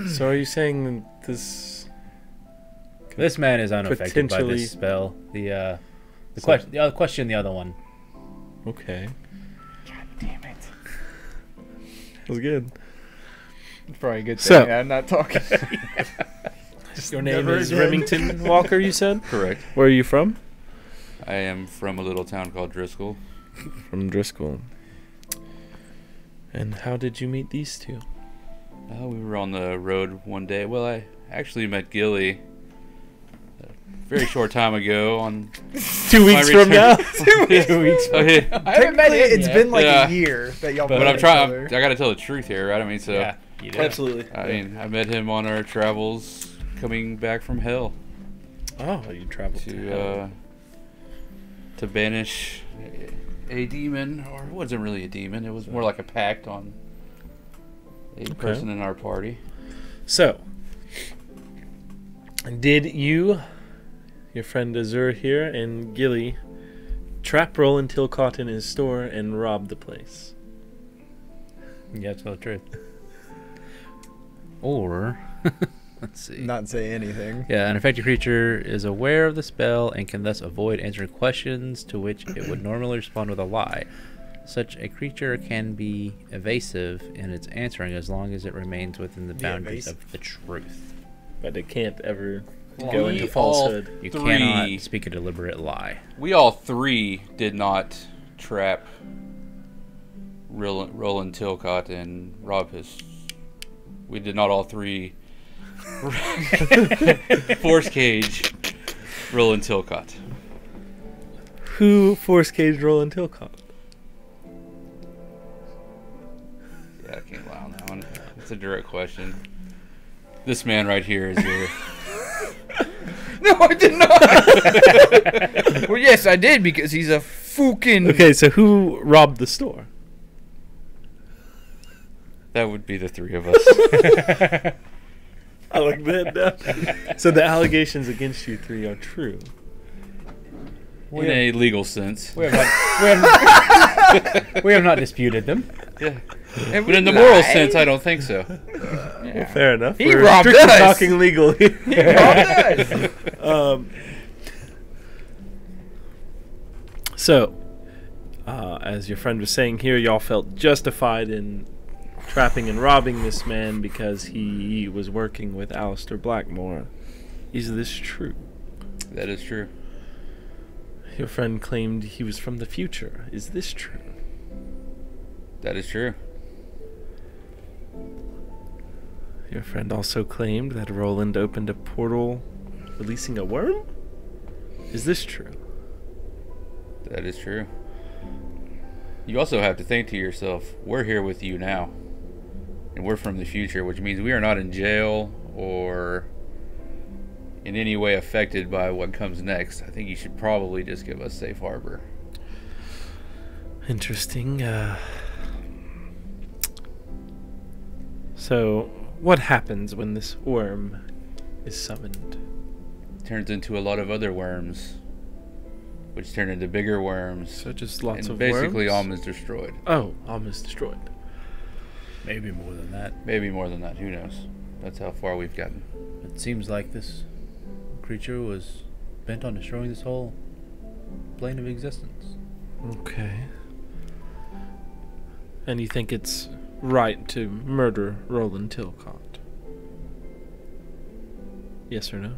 S1: So are you saying that this?
S2: This man is unaffected by this spell. The uh, the
S1: So-
S2: question, the other question, the other one.
S1: Okay, God
S4: Damn it.
S1: that was good.
S4: It's probably a good
S1: So-
S4: thing I'm not talking.
S1: Your name
S3: never
S1: is
S3: again.
S1: Remington Walker. You said.
S7: Correct.
S1: Where are you from?
S7: I am from a little town called Driscoll.
S1: From Driscoll. And how did you meet these two?
S7: Uh, we were on the road one day. Well, I actually met Gilly a very short time ago. On
S1: Two weeks from now.
S7: two weeks. Yeah.
S2: I haven't met
S3: Technically,
S2: him
S3: it's
S2: yet.
S3: been like
S7: Yeah.
S3: a year that y'all.
S7: But
S3: met
S7: I'm trying. I got to tell the truth here, right? I mean, so
S2: yeah, you did.
S1: Absolutely.
S7: I mean, I met him on our travels coming back from hell
S1: Oh, you traveled to,
S7: to
S1: hell.
S7: uh, to banish a demon, or it wasn't really a demon. It was more like a pact on a person in our party.
S1: So, did you, your friend Azur here, and Gilly trap Roland Tilcott in his store and rob the place?
S2: You have to tell the truth. Or, let's see.
S3: Not say anything.
S2: Yeah, an affected creature is aware of the spell and can thus avoid answering questions to which it would normally respond with a lie. Such a creature can be evasive in its answering as long as it remains within the boundaries
S3: evasive.
S2: of the truth.
S1: But it can't ever
S7: Well,
S1: go into falsehood.
S2: You
S7: Three.
S2: cannot speak a deliberate lie.
S7: We all three did not trap Roland, Roland Tilcott and rob his we did not all three force cage Roland Tilcott.
S1: Who force caged Roland Tilcott?
S7: Yeah, I can't lie on that one. It's a direct question. This man right here is your.
S4: No, I did not. well, yes, I did because he's a fucking.
S1: Okay, so who robbed the store?
S7: That would be the three of us.
S1: I like that. so the allegations against you three are true.
S7: In a legal sense.
S2: We have not, we have, we have not disputed them.
S7: Yeah.
S4: Have
S7: But in the moral
S4: lied?
S7: sense, I don't think so.
S4: Yeah.
S1: Fair enough.
S4: He
S1: We're
S4: robbed
S1: strictly
S4: us.
S1: talking legal here.
S4: He robbed us.
S1: um, so, uh, as your friend was saying here, y'all felt justified in trapping and robbing this man because he was working with Alistair Blackmore. Is this true?
S7: That is true.
S1: Your friend claimed he was from the future. Is this true?
S7: That is true.
S1: Your friend also claimed that Roland opened a portal releasing a worm? Is this true?
S7: That is true. You also have to think to yourself, we're here with you now. And we're from the future, which means we are not in jail or in any way affected by what comes next. I think you should probably just give us safe harbor.
S1: Interesting. Uh, so, what happens when this worm is summoned?
S7: Turns into a lot of other worms, which turn into bigger worms.
S1: So just lots
S7: and
S1: of
S7: basically
S1: worms?
S7: Amn is destroyed.
S1: Oh, almost destroyed.
S6: Maybe more than that.
S7: Maybe more than that, who knows? That's how far we've gotten.
S6: It seems like this creature was bent on destroying this whole plane of existence.
S1: Okay. And you think it's right to murder Roland Tilcott? Yes or no?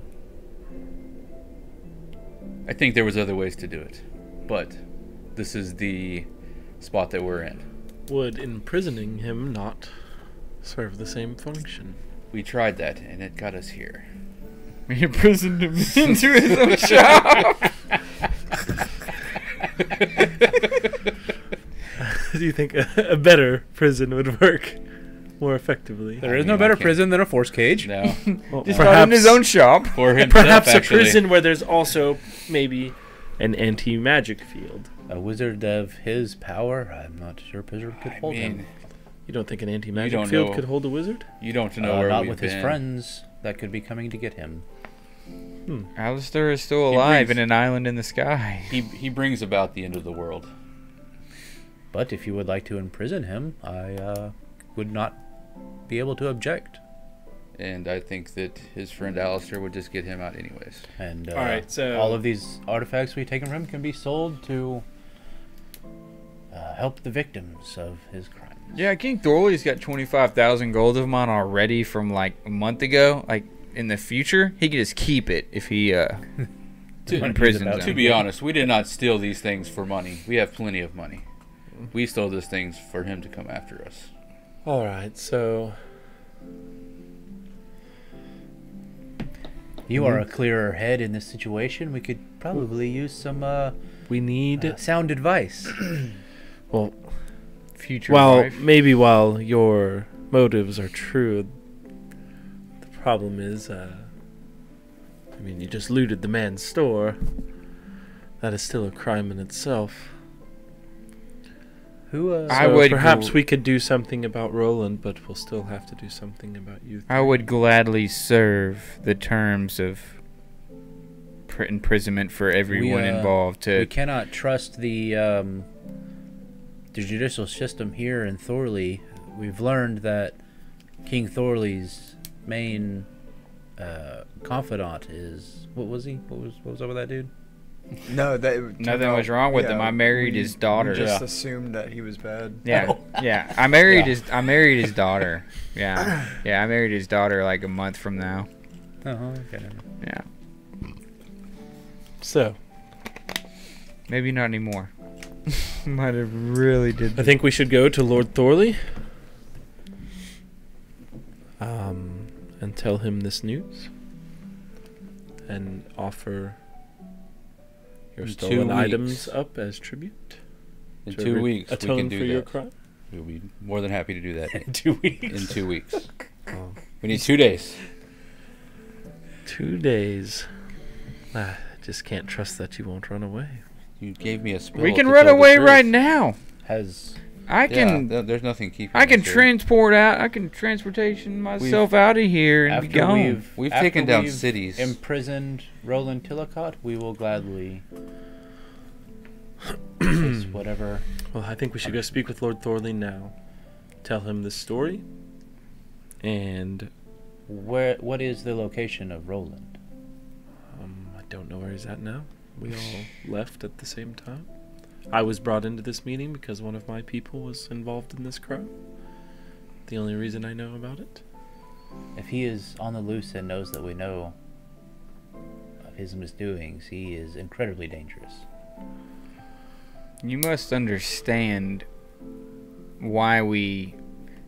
S7: I think there was other ways to do it, but this is the spot that we're in.
S1: Would imprisoning him not serve the same function?
S7: We tried that, and it got us here.
S4: We imprisoned him into his own shop.
S1: Do you think a, a better prison would work more effectively?
S2: There is
S7: I
S2: is no better prison than a force cage.
S7: No,
S1: Well,
S4: Just got in his own shop.
S7: for himself,
S1: perhaps a
S7: actually.
S1: prison where there's also maybe an anti-magic field.
S6: A wizard of his power, I'm not sure Pizard could
S7: I
S6: hold
S7: mean,
S6: him.
S1: You don't think an anti-magic field
S7: know.
S1: could hold a wizard?
S7: you don't know
S6: Uh,
S7: where
S6: not
S7: we've
S6: with
S7: been.
S6: his friends that could be coming to get him.
S4: Alistair is still alive
S7: brings-
S4: in an island in the sky.
S7: He he brings about the end of the world.
S6: But if you would like to imprison him, I uh, would not be able to object.
S7: And I think that his friend Alistair would just get him out anyways.
S6: And uh,
S1: All right, so-
S6: all of these artifacts we've taken from him can be sold to uh, help the victims of his crimes.
S4: Yeah, King Thorley's got 25,000 gold of mine already from like a month ago. Like in the future, he could just keep it if he uh
S7: To,
S4: imprisons him.
S7: to be honest, we did not steal these things for money. We have plenty of money. We stole these things for him to come after us.
S1: All right, so
S6: You are a clearer head in this situation. We could probably use some uh,
S1: we need
S6: uh, sound advice.
S1: well,
S4: future
S1: while
S4: wife.
S1: maybe while your motives are true, the problem is, uh, I mean, you just looted the man's store. That is still a crime in itself.
S6: Who? Uh,
S4: I would
S1: perhaps
S4: gl-
S1: we could do something about Roland, but we'll still have to do something about you.
S4: I would gladly serve the terms of imprisonment for everyone
S6: uh,
S4: involved
S6: we cannot trust the um, the judicial system here in Thorley. We've learned that King Thorley's main uh, confidant is what was he? What was what was up with that dude?
S3: No, that
S4: Nothing was wrong with
S3: yeah,
S4: him. I married
S3: we-
S4: his daughter.
S3: We just
S7: Yeah.
S3: assumed that he was bad.
S4: Yeah, yeah. I married
S7: Yeah.
S4: his. I married his daughter. Yeah, yeah. I married his daughter like a month from now.
S6: Oh, okay.
S4: Yeah,
S1: So
S4: maybe not anymore. Might have really did.
S1: I think we should go to Lord Thorley. Uh, and tell him this news and offer your
S7: In
S1: stolen items up as tribute
S7: In two
S1: re-
S7: weeks, we
S1: atone
S7: can
S1: for
S7: do
S1: your
S7: that.
S1: crime.
S7: We'll be more than happy to do that
S2: In two weeks.
S7: in two weeks.
S1: Oh.
S7: We need two days.
S1: Two days. Ah, I just can't trust that you won't run away.
S7: You gave me a spell.
S4: We can run away right now.
S2: Has
S4: I
S7: Yeah,
S4: can.
S7: th- there's nothing keeping.
S4: I can
S7: here.
S4: transport out. I can transportation myself out of here and be
S2: after
S4: gone.
S2: we've
S7: We've
S2: after
S7: taken down
S2: we've
S7: cities.
S2: imprisoned Roland Tillicott, we will gladly whatever.
S1: Well, I think we should go speak with Lord Thorley now. Tell him this story. And
S2: Where? What is the location of Roland?
S1: um, I don't know where he's at now. We all left at the same time. I was brought into this meeting because one of my people was involved in this crime. The only reason I know about it.
S2: If he is on the loose and knows that we know of his misdoings, he is incredibly dangerous.
S4: You must understand why we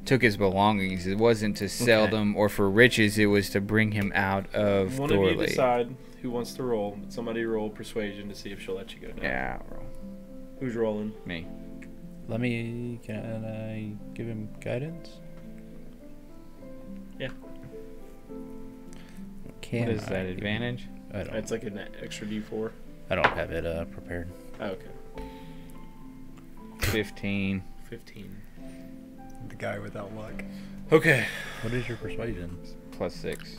S4: took his belongings. It wasn't to sell
S1: Okay.
S4: them or for riches. It was to bring him out of
S1: One of you
S4: Thorley.
S1: decide who wants to roll. Somebody roll persuasion to see if she'll let you go down.
S4: Yeah, bro.
S1: Who's rolling?
S4: me.
S2: Let me. Can I give him guidance?
S1: Yeah.
S2: Can
S4: What is
S2: I
S4: that
S2: give-
S4: advantage?
S2: I don't.
S1: It's like an extra D4.
S2: I don't have it uh, prepared.
S1: Oh, okay.
S4: Fifteen.
S1: 15.
S3: The guy without luck.
S1: Okay.
S2: What is your persuasion?
S4: plus six.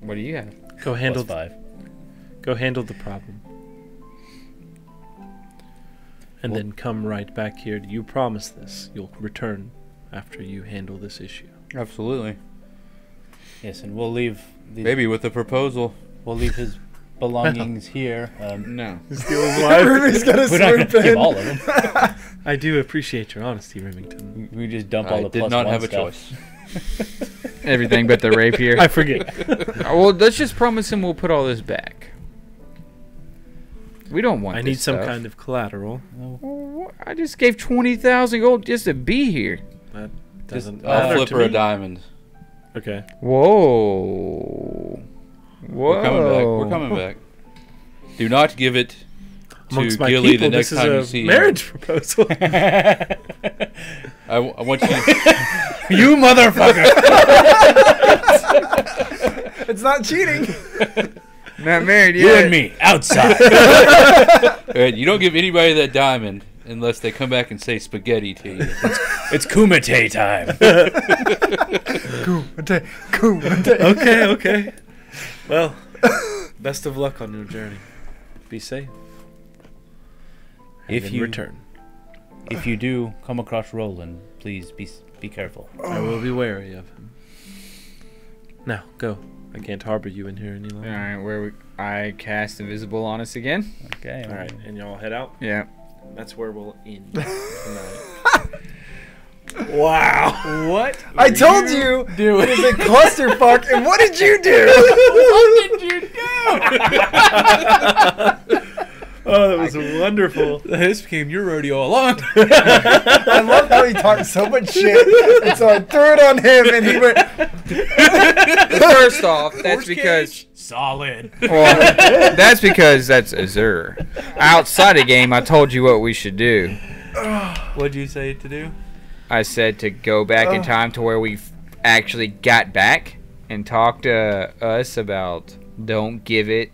S4: What do you have?
S1: Go handle
S2: Plus five.
S1: go handle the problem. And
S2: Well-
S1: then come right back here. Do you promise this. You'll return after you handle this issue.
S7: Absolutely.
S2: Yes, and we'll leave. The,
S7: Maybe with a proposal.
S2: We'll leave his belongings here. Um,
S4: No.
S3: Ruby's got a
S2: we're not
S3: sword
S2: gonna give all of them.
S1: I do appreciate your honesty, Remington.
S2: We just dump all
S7: I
S2: the
S7: did not
S2: one
S7: have a
S2: stuff.
S7: choice.
S4: Everything but the rapier.
S1: I forget.
S4: Well, let's just promise him we'll put all this back. We don't want.
S1: I need some
S4: stuff.
S1: kind of collateral.
S4: Well, I just gave twenty thousand gold just to be here.
S1: That doesn't
S7: I'll flip
S1: to
S7: her a diamond.
S1: Okay.
S4: Whoa. Whoa.
S7: We're coming back. We're coming back. Do not give it to
S1: Amongst my
S7: Gilly
S1: people,
S7: the next
S1: this
S7: time
S1: is
S7: you
S1: a
S7: see him.
S1: marriage proposal.
S7: I, w- I want you.
S2: you motherfucker!
S3: It's not cheating.
S4: Not married
S2: you and me outside.
S7: Alright, you don't give anybody that diamond unless they come back and say spaghetti to you.
S2: it's Kumite time.
S3: Kumite, kumite.
S1: okay, okay. Well, best of luck on your journey. Be safe. And
S2: If
S1: in
S2: you-
S1: return,
S2: if you do come across Roland, please be be careful.
S1: I will be wary of him. Now, go. I can't harbor you in here any
S4: All
S1: longer.
S4: right, where we? I cast invisible on us again.
S2: Okay.
S1: All right, and y'all head out.
S4: Yeah.
S1: That's where we'll end tonight. wow.
S2: What?
S3: I told you it is a clusterfuck, and what did you do?
S2: What did you do?
S1: Oh, that was wonderful.
S2: this became your rodeo along.
S3: I love how he talked so much shit, and so I threw it on him, and he went.
S4: First off, that's because
S2: solid.
S4: well, that's because that's Azur. Outside the game, I told you what we should do.
S2: What'd you say to do?
S4: I said to go back in
S3: oh.
S4: time to where we f- actually got back and talked to us about don't give it.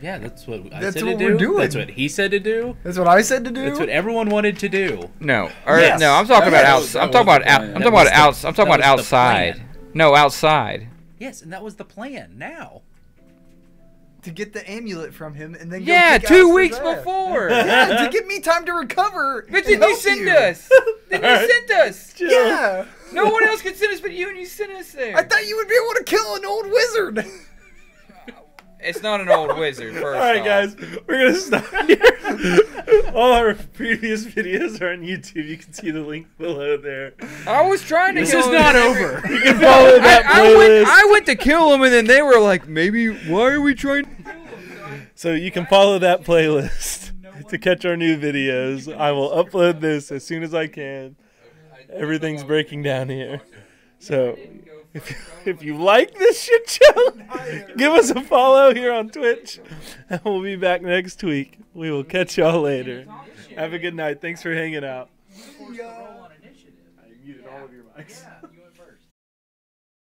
S2: Yeah, that's what I
S3: That's
S2: said
S3: what
S2: to
S3: we're
S2: do.
S3: doing.
S2: That's what he said to do.
S3: That's what I said to do.
S2: That's what everyone wanted to do.
S4: No, or
S2: Yes.
S4: no, I'm talking about
S7: That
S4: outside.
S7: was-
S4: I'm
S7: that
S4: talking
S7: was
S4: about
S7: the
S4: out.
S7: plan.
S4: I'm
S2: That
S4: talking
S2: was
S4: about
S2: the-
S4: outs. I'm talking
S2: that
S4: about
S2: was the
S4: outside.
S2: plan.
S4: No, outside.
S2: Yes, and that was the plan. Now.
S3: to get the amulet from him, and then go
S4: Yeah,
S3: kick
S4: two
S3: Alistair's
S4: weeks
S3: ass.
S4: before.
S3: Yeah, to give me time to recover.
S4: But
S3: and
S4: then you
S3: help
S4: sent
S3: you.
S4: us. Then you
S1: Alright.
S4: sent us.
S3: Yeah,
S4: No one else could send us but you, and you sent us there.
S3: I thought you would be able to kill an old wizard.
S4: It's not an old wizard. First
S1: All right,
S4: off.
S1: guys, we're gonna stop here. All our previous videos are on YouTube. You can see the link below there.
S4: I was trying to.
S2: This
S4: kill
S2: is
S4: him,
S2: not over.
S1: You can follow
S4: I,
S1: that
S4: I went,
S1: playlist.
S4: I went to kill him, and then they were like, "Maybe why are we trying?"
S1: So you can follow that playlist to catch our new videos. I will upload this as soon as I can. Everything's breaking down here. So If, if you like this shit show, give us a follow here on Twitch, and we'll be back next week. We will catch y'all later. Have a good night. Thanks for hanging out. I muted all of your mics.